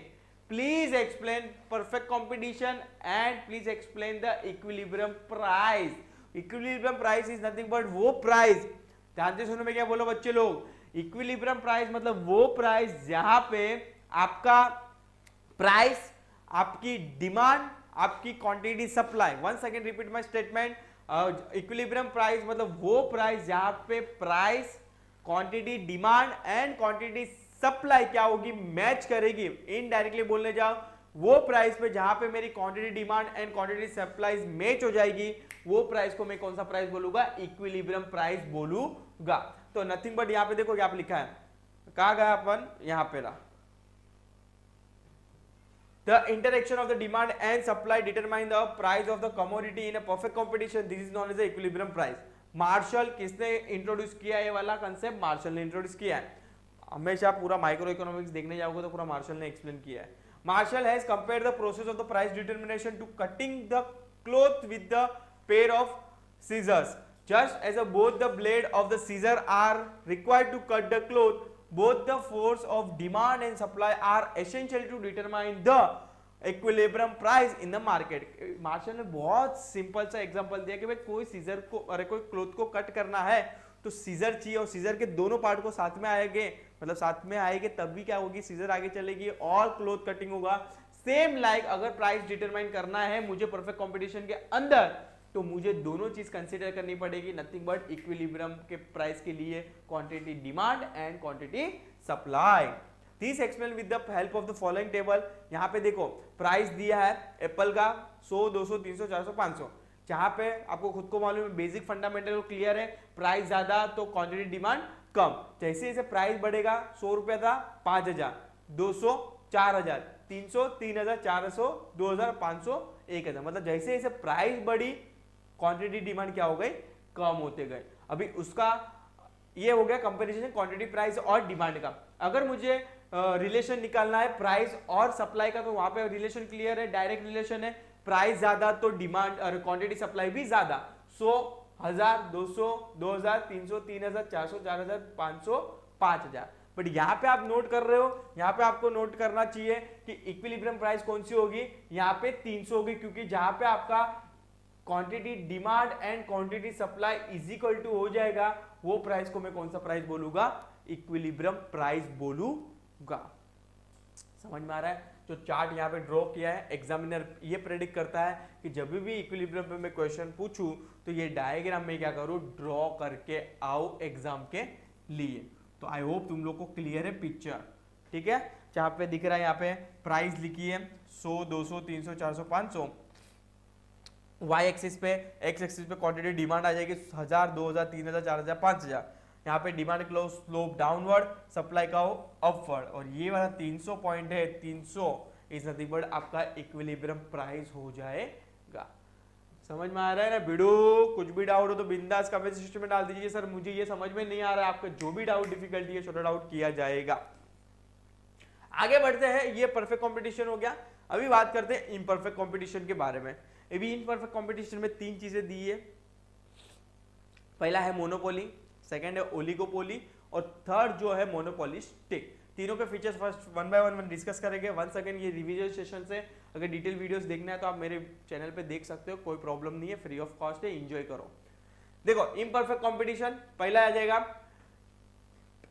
please explain perfect competition and please explain the equilibrium price equilibrium price is nothing but वो प्राइस ध्यान से सुनो मैं क्या बोलो बच्चे लोग? इक्विलिब्रियम प्राइस मतलब वो प्राइस जहाँ पे आपका प्राइस आपकी डिमांड आपकी quantity supply one second repeat my statement equilibrium price मतलब वो प्राइस जहाँ पे price quantity demand and quantity supply क्या होगी मैच करेगी। इनडायरेक्टली बोलने जाओ, वो प्राइस पे जहाँ पे मेरी quantity demand and quantity supply match हो जाएगी, वो प्राइस को मैं कौन सा प्राइस बोलूँगा? इक्विलिब्रियम प्राइस बोलूँगा। तो नथिंग बट यहाँ पे देखो क्या लिखा है। कहा गया अपन? यहाँ पे रहा। the interaction of the demand and supply determine the price of the commodity in a perfect competition. This is known as the Marshall किसने इंट्रोड्यूस किया ये वाला कंसेप्ट मार्शल ने इंट्रोड्यूस किया है। हमेशा पूरा माइक्रो इकोनॉमिक्स देखने जाओगे तो पूरा मार्शल ने एक्सप्लेन किया है। Marshall has compared the process of the price determination to cutting the cloth with the pair of scissors just as a both the blade of the scissor are required to cut the cloth both the force of demand and supply are essential to determine the equilibrium price in the market Marshall ने बहुत simple सा example दिया कि भाई कोई scissor को अरे कोई क्लोथ को कट करना है तो सीजर चाहिए और सीजर के दोनों पार्ट को साथ में आएँगे। मतलब साथ में आएँगे तब भी क्या होगी? सीजर आगे चलेगी और क्लोथ कटिंग होगा। सेम लाइक like, अगर प्राइस डिटरमाइन करना है मुझे परफेक्ट कंपटीशन के अंदर तो मुझे दोनों चीज़ कंसिडर करनी पड़ेगी नथिंग बट इक्विलिब्रियम के प्राइस के लिए quantity demand and quantity supply this explain with the help of the following table यहाँ पे देखो प्राइस दिया है एप्पल का 100 200 300 400 500 जहाँ पे आपको खुद को मालूम है बेसिक फंडामेंटल क्लियर है प्राइस ज़्यादा तो क्वांटिटी डिमांड कम। जैसे जैसे प्राइस बढ़ेगा, सौ रुपया था, पाँच हज़ार। दो सौ, चार हज़ार। तीन सौ, तीन हज़ार, चार सौ, दो हज़ार, पाँच सौ, एक हज़ार। मतलब जैसे जैसे प्राइस बढ़ी क्वांटिटी डिमांड क्या हो गई? कम होते गए। अभी उसका ये हो गया कंपेरिजन क्वांटिटी प्राइस और डिमांड का। अगर मुझे रिलेशन निकालना है प्राइस और सप्लाई का तो वहाँ पे रिलेशन क्लियर है डायरेक्ट रिलेशन है। प्राइस ज़्यादा तो डिमांड और क्वांटिटी सप्लाई भी ज़्यादा। सो हज़ार, दो सौ, दो हज़ार, तीन सौ, तीन हज़ार, चार सौ, चार हज़ार, पाँच सौ, पाँच हज़ार। बट यहाँ पे आप नोट कर रहे हो, यहाँ पे आपको नोट करना चाहिए कि इक्विलिब्रियम प्राइस कौन सी होगी? यहाँ पे 300 होगी, क्योंकि जहाँ पे आपका quantity demand and quantity supply is equal to हो जाएगा। वो प्राइस को मैं कौन सा प्राइस बोलूँगा? इक्विलिब्रियम प्राइस बोलूँगा। समझ में आ रहा है? जो चार्ट यहाँ पे ड्रॉ किया है एग्जामिनर ये प्रेडिक्ट करता है कि जब भी इक्विलिब्रियम पे मैं क्वेश्चन पूछूँ तो ये डायग्राम में क्या करूँ? ड्रॉ करके आओ एग्ज़ाम के लिए। तो आई होप तुम लोग को क्लियर है पिक्चर ठीक है? जहाँ पे दिख रहा है, यहाँ पे प्राइस लिखी है, सौ, दो सौ, तीन सौ, चार सौ, पाँच सौ। वाई एक्सिस पे एक्स एक्सिस पे क्वांटिटी डिमांड आ जाएगी हज़ार, दो हज़ार, तीन हज़ार, चार हज़ार, पाँच हज़ार। यहाँ पे demand close slope downward supply का हो अपवर्ड और ये वाला 300 पॉइंट है 300 इज़ नथिंग बट आपका इक्विलिब्रियम प्राइस हो जाएगा। समझ में आ रहा है ना बिडू कुछ भी डाउट हो तो बिंदास कमेंट सेक्शन में डाल दीजिए सर। मुझे ये समझ में नहीं आ रहा है। आपका जो भी डाउट डिफिकल्टी है, छोटा डाउट किया जाएगा। आगे बढ़ते हैं। ये परफेक्ट कंपटीशन हो गया। अभी बात करते हैं इम्परफेक्ट कंपटीशन के बारे में। अभी इनपरफेक्ट कंपटीशन में तीन चीज़ें दी है। पहला है मोनोपोली सेकंड है ओलिगोपोली और थर्ड जो है मोनोपोलिस्टिक तीनों के features first one by one one discuss करेंगे। वन सेकंड ये रिविजन सेशन से अगर डिटेल वीडियोस देखना है तो आप मेरे चैनल पे देख सकते हो, कोई प्रॉब्लम नहीं है फ्री ऑफ़ कॉस्ट है इंजॉय करो। देखो इम्परफेक्ट कॉम्पिटिशन पहला आ जाएगा।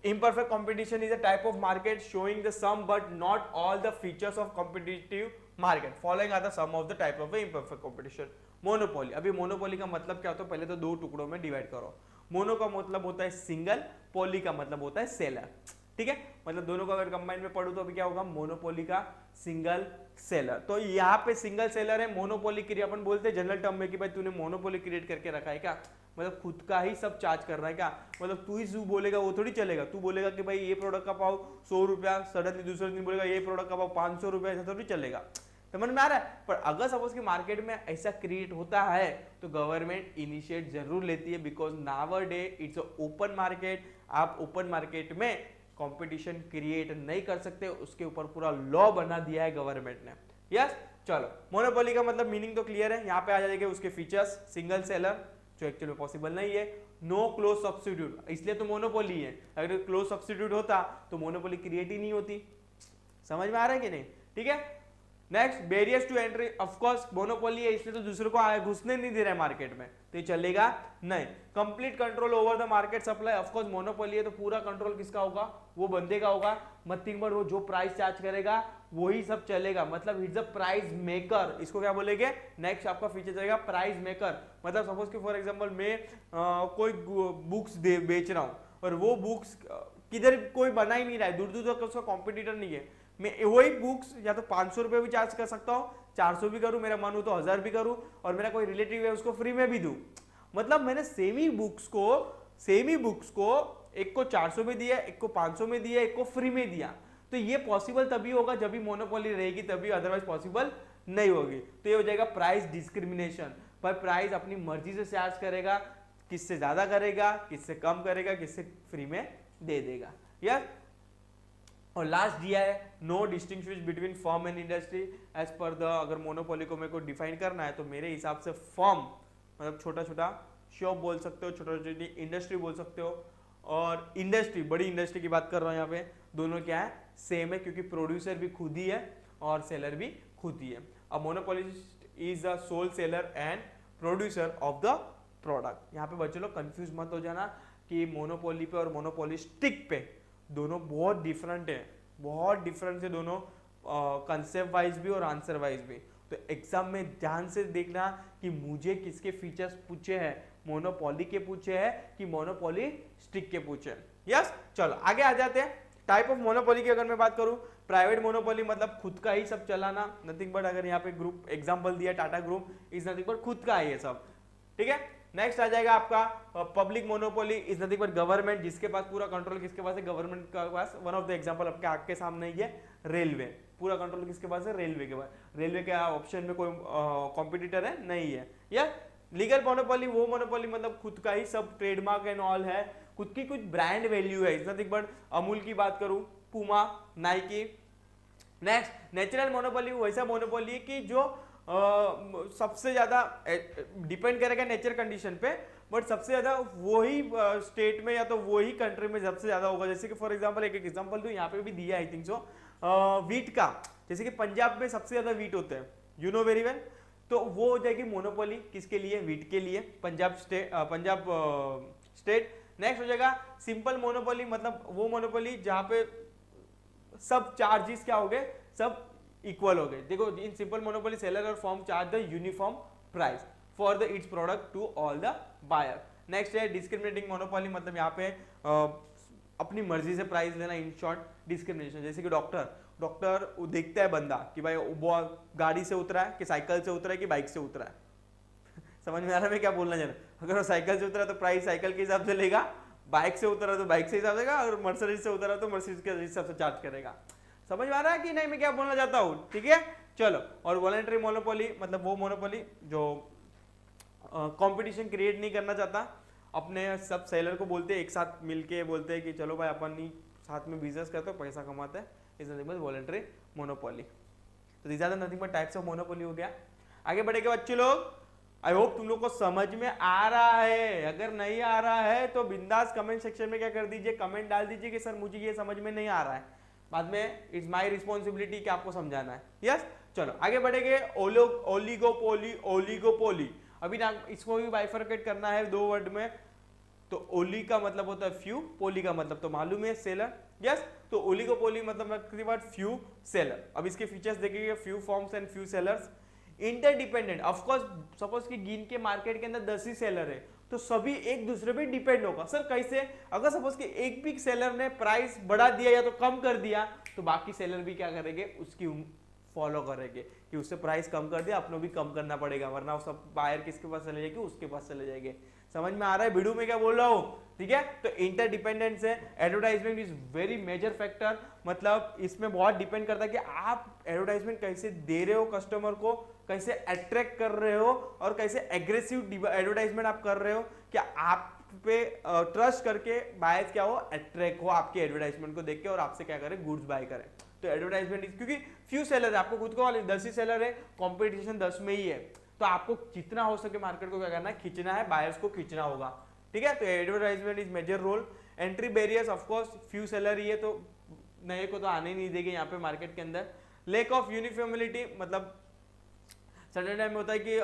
Imperfect competition is a type of market showing the sum but not all the features of competitive market following are the sum of the type of imperfect competition. Monopoly अभी monopoly का मतलब क्या होता है? पहले तो दो टुकड़ों में डिवाइड करो। मोनो का मतलब होता है सिंगल पोली का मतलब होता है सेलर ठीक है? मतलब दोनों को अगर कंबाइन में पढ़ू तो अभी क्या होगा? मोनोपोली का सिंगल सेलर तो यहाँ पे सिंगल सेलर है मोनोपोली क्रिएट अपन बोलते हैं जनरल टर्म में कि भाई तूने मोनोपोली क्रिएट करके रखा है क्या? मतलब खुद का ही सब चार्ज कर रहा है क्या? मतलब तू ही जो बोलेगा वो थोड़ी चलेगा। तू बोलेगा कि भाई ये प्रोडक्ट का पाओ सौ रुपया सडनली दूसरे दिन बोलेगा ये प्रोडक्ट का पाओ पाँच सौ रुपया, ऐसा थोड़ी चलेगा। समझ में आ रहा है? पर अगर सपोज़ कि मार्केट में ऐसा क्रिएट होता है तो गवर्नमेंट इनिशिएट ज़रूर लेती है बिकॉज़ नावर डे इट्स ओपन मार्केट आप ओपन मार्केट में कंपटीशन क्रिएट नहीं कर सकते, उसके ऊपर पूरा लॉ बना दिया है गवर्नमेंट ने। यस चलो मोनोपोली का मतलब मीनिंग तो क्लियर है, यहाँ पे आ जाएगा उसके फीचर्स सिंगल सेलर जो एक्चुअल में पॉसिबल नहीं है। नो क्लोज सब्सिट्यूट इसलिए तो मोनोपोली है। अगर क्लोज सब्सिट्यूट होता तो मोनोपोली क्रिएट ही नहीं होती। समझ में आ रहा है कि नहीं? ठीक है? Next barriers to entry of course monopoly है, इसलिए तो दूसरे को घुसने नहीं दे रहा है मार्केट में। तो ये चलेगा नहीं। Complete control over the market supply of course monopoly है तो पूरा कंट्रोल किसका होगा? वो बंदे का होगा। मथिंग बट वो जो प्राइस चार्ज करेगा, वही सब चलेगा। मतलब इट्स अ प्राइस मेकर इसको क्या बोलेंगे? नेक्स्ट आपका फीचर जाएगा प्राइस मेकर मतलब सपोज़ कि फॉर एग्ज़ाम्पल मैं कोई बुक्स बेच रहा हूँ, और वो बुक्स किधर कोई बना ही नहीं रहा है। दूर दूर तक उसका कॉम्पिटिटर नहीं है। मैं वही बुक्स या तो पाँच सौ रुपए भी चार्ज कर सकता हूँ, चार सौ भी करूँ, मेरा मन हो तो हज़ार भी करूँ और मेरा कोई रिलेटिव है उसको फ्री में भी दू। मतलब मैंने सेमी बुक्स को सेमी बुक्स को, एक को चार सौ में दिया, एक को पाँच सौ में दिया, एक को फ्री में दिया। तो ये पॉसिबल तभी होगा जब भी मोनोपोली रहेगी तभी अदरवाइज़ पॉसिबल नहीं होगी। तो ये हो जाएगा प्राइस डिस्क्रिमिनेशन पर प्राइस अपनी मर्ज़ी से चार्ज करेगा, किससे ज़्यादा करेगा, किससे कम करेगा, किससे फ्री में दे देगा। यस और लास्ट दिया है no distinction between firm and industry as per the अगर मोनोपोली को मेरे को डिफाइन करना है तो मेरे हिसाब से फॉर्म मतलब छोटा छोटा शॉप बोल सकते हो छोटा छोटी इंडस्ट्री बोल सकते हो। और इंडस्ट्री बड़ी इंडस्ट्री की बात कर रहा हूँ यहाँ पे, दोनों क्या है सेम है, क्योंकि प्रोड्यूसर भी खुद ही है और सेलर भी खुद ही है। अब monopolist is the sole seller and producer of the product यहाँ पे बच्चे लोग कंफ्यूज मत हो जाना कि मोनोपोली पे और मोनोपोलिस्टिक पे दोनों बहुत डिफरेंट है। बहुत डिफरेंट है दोनों कंसेप्ट वाइज भी और आंसर वाइज भी। तो एग्ज़ाम में ध्यान से देखना कि मुझे किसके फीचर्स पूछे हैं। मोनोपोली के पूछे हैं कि मोनोपोली स्टिक के पूछे यस चलो, आगे आ जाते हैं। टाइप ऑफ़ मोनोपोली की अगर मैं बात करूँ प्राइवेट मोनोपोली मतलब खुद का ही सब चलाना। नथिंग बट अगर यहाँ पे ग्रुप एग्ज़ाम्पल दिया Tata group is nothing but खुद का ही है सब। ठीक है? नेक्स्ट आ जाएगा आपका public monopoly is nothing but government जिसके पास पूरा कंट्रोल किसके पास है? गवर्नमेंट के पास। वन ऑफ़ द एग्जांपल आपके आग के सामने ही है रेलवे पूरा कंट्रोल किसके पास है? रेलवे के पास. रेलवे के ऑप्शन में कोई कॉम्पिटिटर है? नहीं है. या लीगल मोनोपोली वो मोनोपोली मतलब खुद का ही सब ट्रेडमार्क एंड ऑल है. खुद की कुछ ब्रांड वैल्यू है. इतना नथिंग बट अमूल की बात करूँ Puma Nike next natural monopoly वैसा मोनोपोली है कि जो सबसे ज़्यादा डिपेंड करेगा नेचर कंडीशन पे बट सबसे ज़्यादा वही स्टेट में या तो वही कंट्री में सबसे ज़्यादा होगा। जैसे कि फॉर एग्जांपल एक एग्जांपल तो यहाँ पे भी दिया आई थिंक सो वीट का, जैसे कि पंजाब में सबसे ज़्यादा वीट होते हैं। यू नो वेरी वेल तो वो हो जाएगी मोनोपोली किसके लिए? वीट के लिए। Punjab state Punjab state next हो जाएगा सिंपल मोनोपोली मतलब वो मोनोपोली जहाँ पे सब चार्जेस क्या हो गए? सब इक्वल हो गए। देखो इन सिंपल मोनोपोली सेलर और firm charge the uniform price for the its product to all the buyer next है डिस्क्रिमिनेटिंग मोनोपोली मतलब यहाँ पे आ, अपनी मर्ज़ी से प्राइस लेना इन शॉर्ट डिस्क्रिमिनेशन जैसे कि डॉक्टर डॉक्टर देखता है बंदा कि भाई वो गाड़ी से उतरा है कि साइकिल से उतरा है कि बाइक से उतरा है। समझ में आ रहा है मैं क्या बोलना चाह रहा अगर वो साइकिल से उतरा तो प्राइस साइकिल के हिसाब से लेगा बाइक से उतरा तो बाइक से हिसाब देगा और मर्सरीज से उतरा तो मर्सरीज के हिसाब से चार्ज करेगा। समझ में आ रहा है कि नहीं? मैं क्या बोलना चाहता हूँ? ठीक है? चलो, और वॉलेंट्री मोनोपोली मतलब वो मोनोपोली जो कंपटीशन क्रिएट नहीं करना चाहता, अपने सब सेलर को बोलते हैं, एक साथ मिलके बोलते हैं कि चलो भाई, अपन नहीं साथ में बिज़नेस करते हो, पैसा कमाते हैं। Is nothing but voluntary monopoly तो these are nothing but types of monopoly हो गया। आगे बढ़ेगा बच्चे लोग आई होप तुम लोग को समझ में आ रहा है। अगर नहीं आ रहा है तो बिंदास कमेंट सेक्शन में क्या कर दीजिए? कमेंट डाल दीजिए कि सर मुझे ये समझ में नहीं आ रहा है। बाद में इट्स माई रिस्पॉन्सिबिलिटी कि आपको समझाना है। Yes yes? चलो, आगे बढ़ेंगे। ओलो, ओलिगोपोली ओलिगोपोली। अभी ना, इसको भी बाइफरकेट करना है दो वर्ड में। तो ओली का मतलब होता है फ्यू पोली का मतलब तो मालूम है सेलर यस yes? तो ओलिगोपोली मतलब फ्यू सेलर अब इसके फीचर्स देखेंगे few firms and few sellers interdependent of course suppose कि गिन के मार्केट के अंदर दस ही सेलर है। तो सभी एक दूसरे पे डिपेंड होगा। सर, कैसे? अगर सपोज़ कि एक भी सेलर ने प्राइस बढ़ा दिया या तो कम कर दिया तो बाकी सेलर भी क्या करेंगे? उसकी फॉलो करेंगे कि उससे प्राइस कम कर दिया, अपनों भी कम करना पड़ेगा, वरना सब बायर किसके पास चले जाएगी? उसके पास चले जाएँगे। समझ में आ रहा है? वीडियो में क्या बोल रहा हूँ? ठीक है? तो इंटरडिपेंडेंस है advertisement is very major factor मतलब इसमें बहुत डिपेंड करता है कि आप एडवर्टाइजमेंट कैसे दे रहे हो कस्टमर को, कैसे अट्रैक्ट कर रहे हो और कैसे एग्रेसिव एडवर्टाइजमेंट आप कर रहे हो कि आप पे ट्रस्ट करके बायर्स क्या हो? अट्रैक्ट हो आपके एडवर्टाइजमेंट को देख के और आपसे क्या करें? गुड्स बाय करें। तो एडवर्टाइजमेंट क्योंकि फ्यू सेलर है, आपको खुद को दस ही सेलर है कॉम्पिटिशन दस में ही है। तो आपको जितना हो सके मार्केट को क्या करना है? खींचना है बायर्स को खींचना होगा। ठीक है? तो advertisement is major role entry barriers of course few seller है तो नए को तो आने नहीं देंगे यहाँ पे मार्केट के अंदर. लेक ऑफ़ यूनिफॉर्मिलिटी मतलब सर्टेन टाइम में होता है कि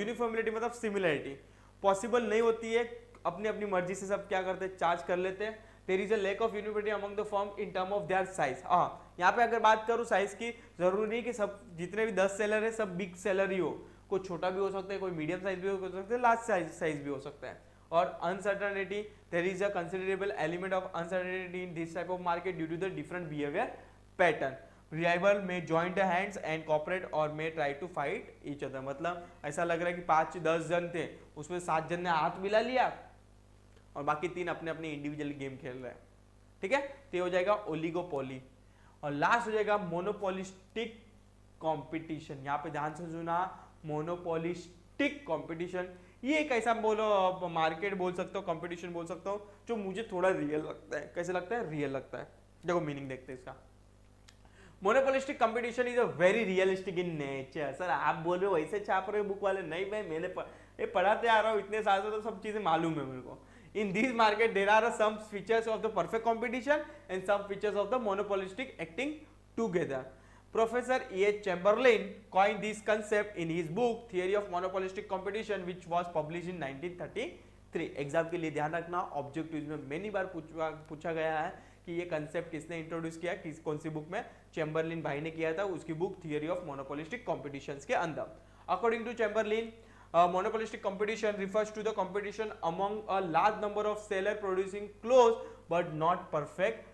यूनिफॉर्मिलिटी मतलब सिमिलरिटी पॉसिबल नहीं होती है, अपनी अपनी मर्ज़ी से सब क्या करते हैं चार्ज कर लेते. हैं there is a lack of uniformity among the firm in term of their size हाँ यहाँ पे अगर बात करूँ साइज़ की, ज़रूरी नहीं कि सब, जितने भी दस सेलर है, सब बिग सेलर ही हो. कोई छोटा भी हो सकता है, कोई मीडियम साइज़ भी हो सकता है लार्ज साइज़ साइज़ भी हो सकता है. और uncertainty there is a considerable element of uncertainty in this type of market due to the different behaviour pattern rival may joint hands and cooperate or may try to fight each other मतलब ऐसा लग रहा है कि पाँच, दस जन थे, उसमें सात जन ने हाथ मिला लिया और बाकी तीन अपने अपने इंडिविजुअल गेम खेल रहे हैं। ठीक है? तो हो जाएगा ओलिगोपोली और लास्ट हो जाएगा मोनोपोलिस्टिक कॉम्पिटिशन यहाँ पे ध्यान से सुना मोनोपोलिस्टिक कॉम्पिटिशन ये एक ऐसा बोलो मार्केट बोल सकते हो कंपटीशन बोल सकते हो, जो मुझे थोड़ा रियल लगता है। कैसे लगता है? रियल लगता है। देखो मीनिंग देखते हैं इसका। Monopolistic competition is a very realistic in nature sir, आप बोल रहे हो, वैसे छाप रहे हो बुक वाले। नहीं भाई, मैंने ये पढ़ाते आ रहा हूँ, इतने साल से तो सब चीज़ें मालूम है मेरे को। In this market, there are some features of the perfect competition and some features of the monopolistic acting together Professor E.H. Chamberlain coined this concept in his book Theory of Monopolistic Competition which was published in 1933. Exam के लिए ध्यान रखना objective में menu bar पूछा पूछा गया है कि ये कंसेप्ट किसने इंट्रोड्यूस किया किस कौन सी बुक में चैम्बरलिन भाई ने किया था उसकी book theory of monopolistic competition के अंदर according to Chamberlin monopolistic competition refers to the competition among a large number of seller producing close but not perfect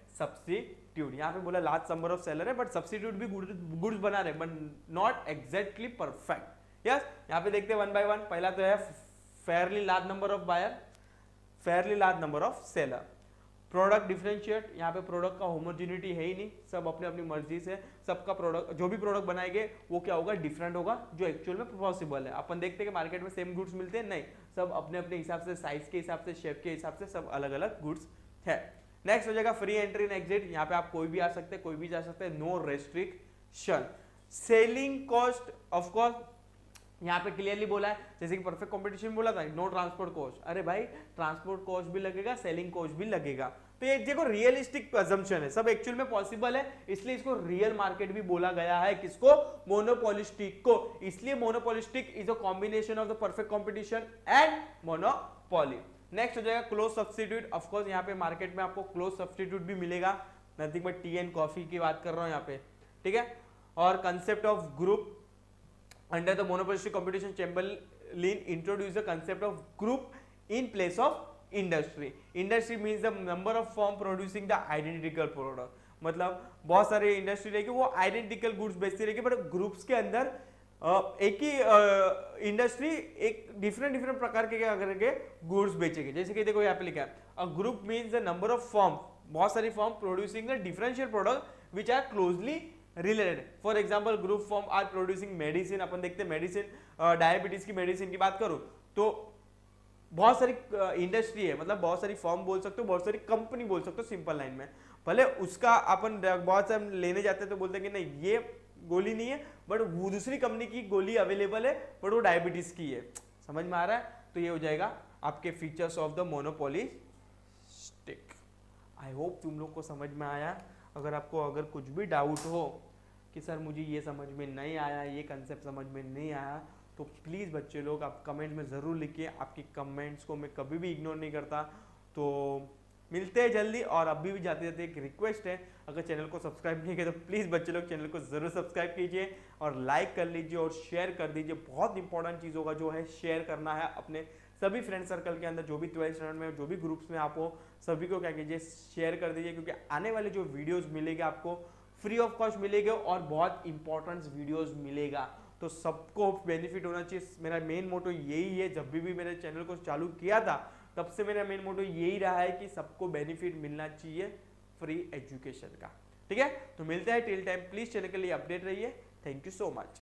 substitute यहाँ पे बोला लार्ज नंबर ऑफ़ सेलर है बट सब्सिट्यूट भी goods बना रहे but not exactly perfect yes यहाँ पे देखते हैं वन बाय वन पहला तो है fairly large number of buyer fairly large number of seller product differentiate यहाँ पे प्रोडक्ट का होमोजिनिटी है ही नहीं। सब अपने अपनी मर्ज़ी से, सबका प्रोडक्ट जो भी प्रोडक्ट बनाएँगे, वो क्या होगा? डिफरेंट होगा, जो एक्चुअल में पॉसिबल है। अपन देखते हैं कि मार्केट में सेम गुड्स मिलते हैं? नहीं। सब अपने अपने हिसाब से साइज़ के हिसाब से शेप के हिसाब से, सब अलग अलग गुड्स है। नेक्स्ट हो जाएगा फ्री एंट्री एंड एग्जिट यहाँ पे आप कोई भी आ सकते हैं, कोई भी जा सकते हैं. No restriction selling cost of course यहाँ पे क्लियरली बोला है. जैसे कि परफेक्ट कंपटीशन बोला था नो ट्रांसपोर्ट कॉस्ट अरे भाई ट्रांसपोर्ट कॉस्ट भी लगेगा सेलिंग कॉस्ट भी लगेगा. तो ये देखो रियलिस्टिक है. सब एक्चुअल में पॉसिबल है. इसलिए इसको रियल मार्केट भी बोला गया है किसको? मोनोपोलिस्टिक को. इसलिए monopolistic is a combination of the perfect competition and monopoly next हो जाएगा क्लोज सब्सिट्यूट ऑफकोर्स यहाँ पे मार्केट में आपको क्लोज सब्सिट्यूट भी मिलेगा. Nothing but tea and coffee की बात कर रहा हूँ यहाँ पे. ठीक है? और concept of group under the monopolistic competition Chamberlin introduce the concept of group in place of industry industry means the number of firm producing the identical product मतलब बहुत सारे इंडस्ट्री रहेगी, वो आइडेंटिकल गुड्स बेचती रहेगी बट ग्रुप्स के अंदर एक ही इंडस्ट्री एक डिफरेंट डिफरेंट प्रकार के क्या करेंगे? गुड्स बेचेंगे। जैसे कि देखो यहाँ पे लिखा है group means the number of firm बहुत सारी firm producing the differential product which are closely related for example group firm are producing medicine अपन देखते हैं मेडिसिन डायबिटीज़ की मेडिसिन की बात करूँ तो बहुत सारी इंडस्ट्री है। मतलब बहुत सारी फॉर्म बोल सकते हो, बहुत सारी कंपनी बोल सकते हो सिंपल लाइन में। भले उसका अपन बहुत सारे लेने जाते हैं तो बोलते हैं कि नहीं, ये गोली नहीं है बट वो दूसरी कंपनी की गोली अवेलेबल है बट वो डायबिटीज़ की है। समझ में आ रहा है? तो ये हो जाएगा आपके features of the monopolistic I hope तुम लोग को समझ में आया। अगर आपको अगर कुछ भी डाउट हो कि सर मुझे ये समझ में नहीं आया, ये कंसेप्ट समझ में नहीं आया तो प्लीज़ बच्चे लोग आप कमेंट में ज़रूर लिखिए। आपके कमेंट्स को मैं कभी भी इग्नोर नहीं करता। तो मिलते हैं जल्दी और अभी भी जाते जाते एक रिक्वेस्ट है अगर चैनल को सब्सक्राइब नहीं किया तो प्लीज़ बच्चे लोग चैनल को ज़रूर सब्सक्राइब कीजिए और लाइक कर लीजिए और शेयर कर दीजिए। बहुत इंपॉर्टेंट चीज़ों का जो है शेयर करना है अपने सभी फ्रेंड सर्कल के अंदर, जो भी ट्वेल्थ स्टैंडर्ड में, जो भी ग्रुप्स में आप हो, सभी को क्या कीजिए शेयर कर दीजिए क्योंकि आने वाले जो वीडियोज़ मिलेगा आपको फ्री ऑफ़ कॉस्ट मिलेंगे और बहुत इंपॉर्टेंट वीडियोज़ मिलेगा। तो सबको बेनिफिट होना चाहिए। मेरा मेन मोटो यही है, जब भी भी मेरे चैनल को चालू किया था, तब से मेरा मेन मोटो यही रहा है कि सबको बेनिफिट मिलना चाहिए। फ्री एजुकेशन का। ठीक है? तो मिलता है टिल टाइम प्लीज़ चैनल के लिए अपडेट रहिए. Thank you so much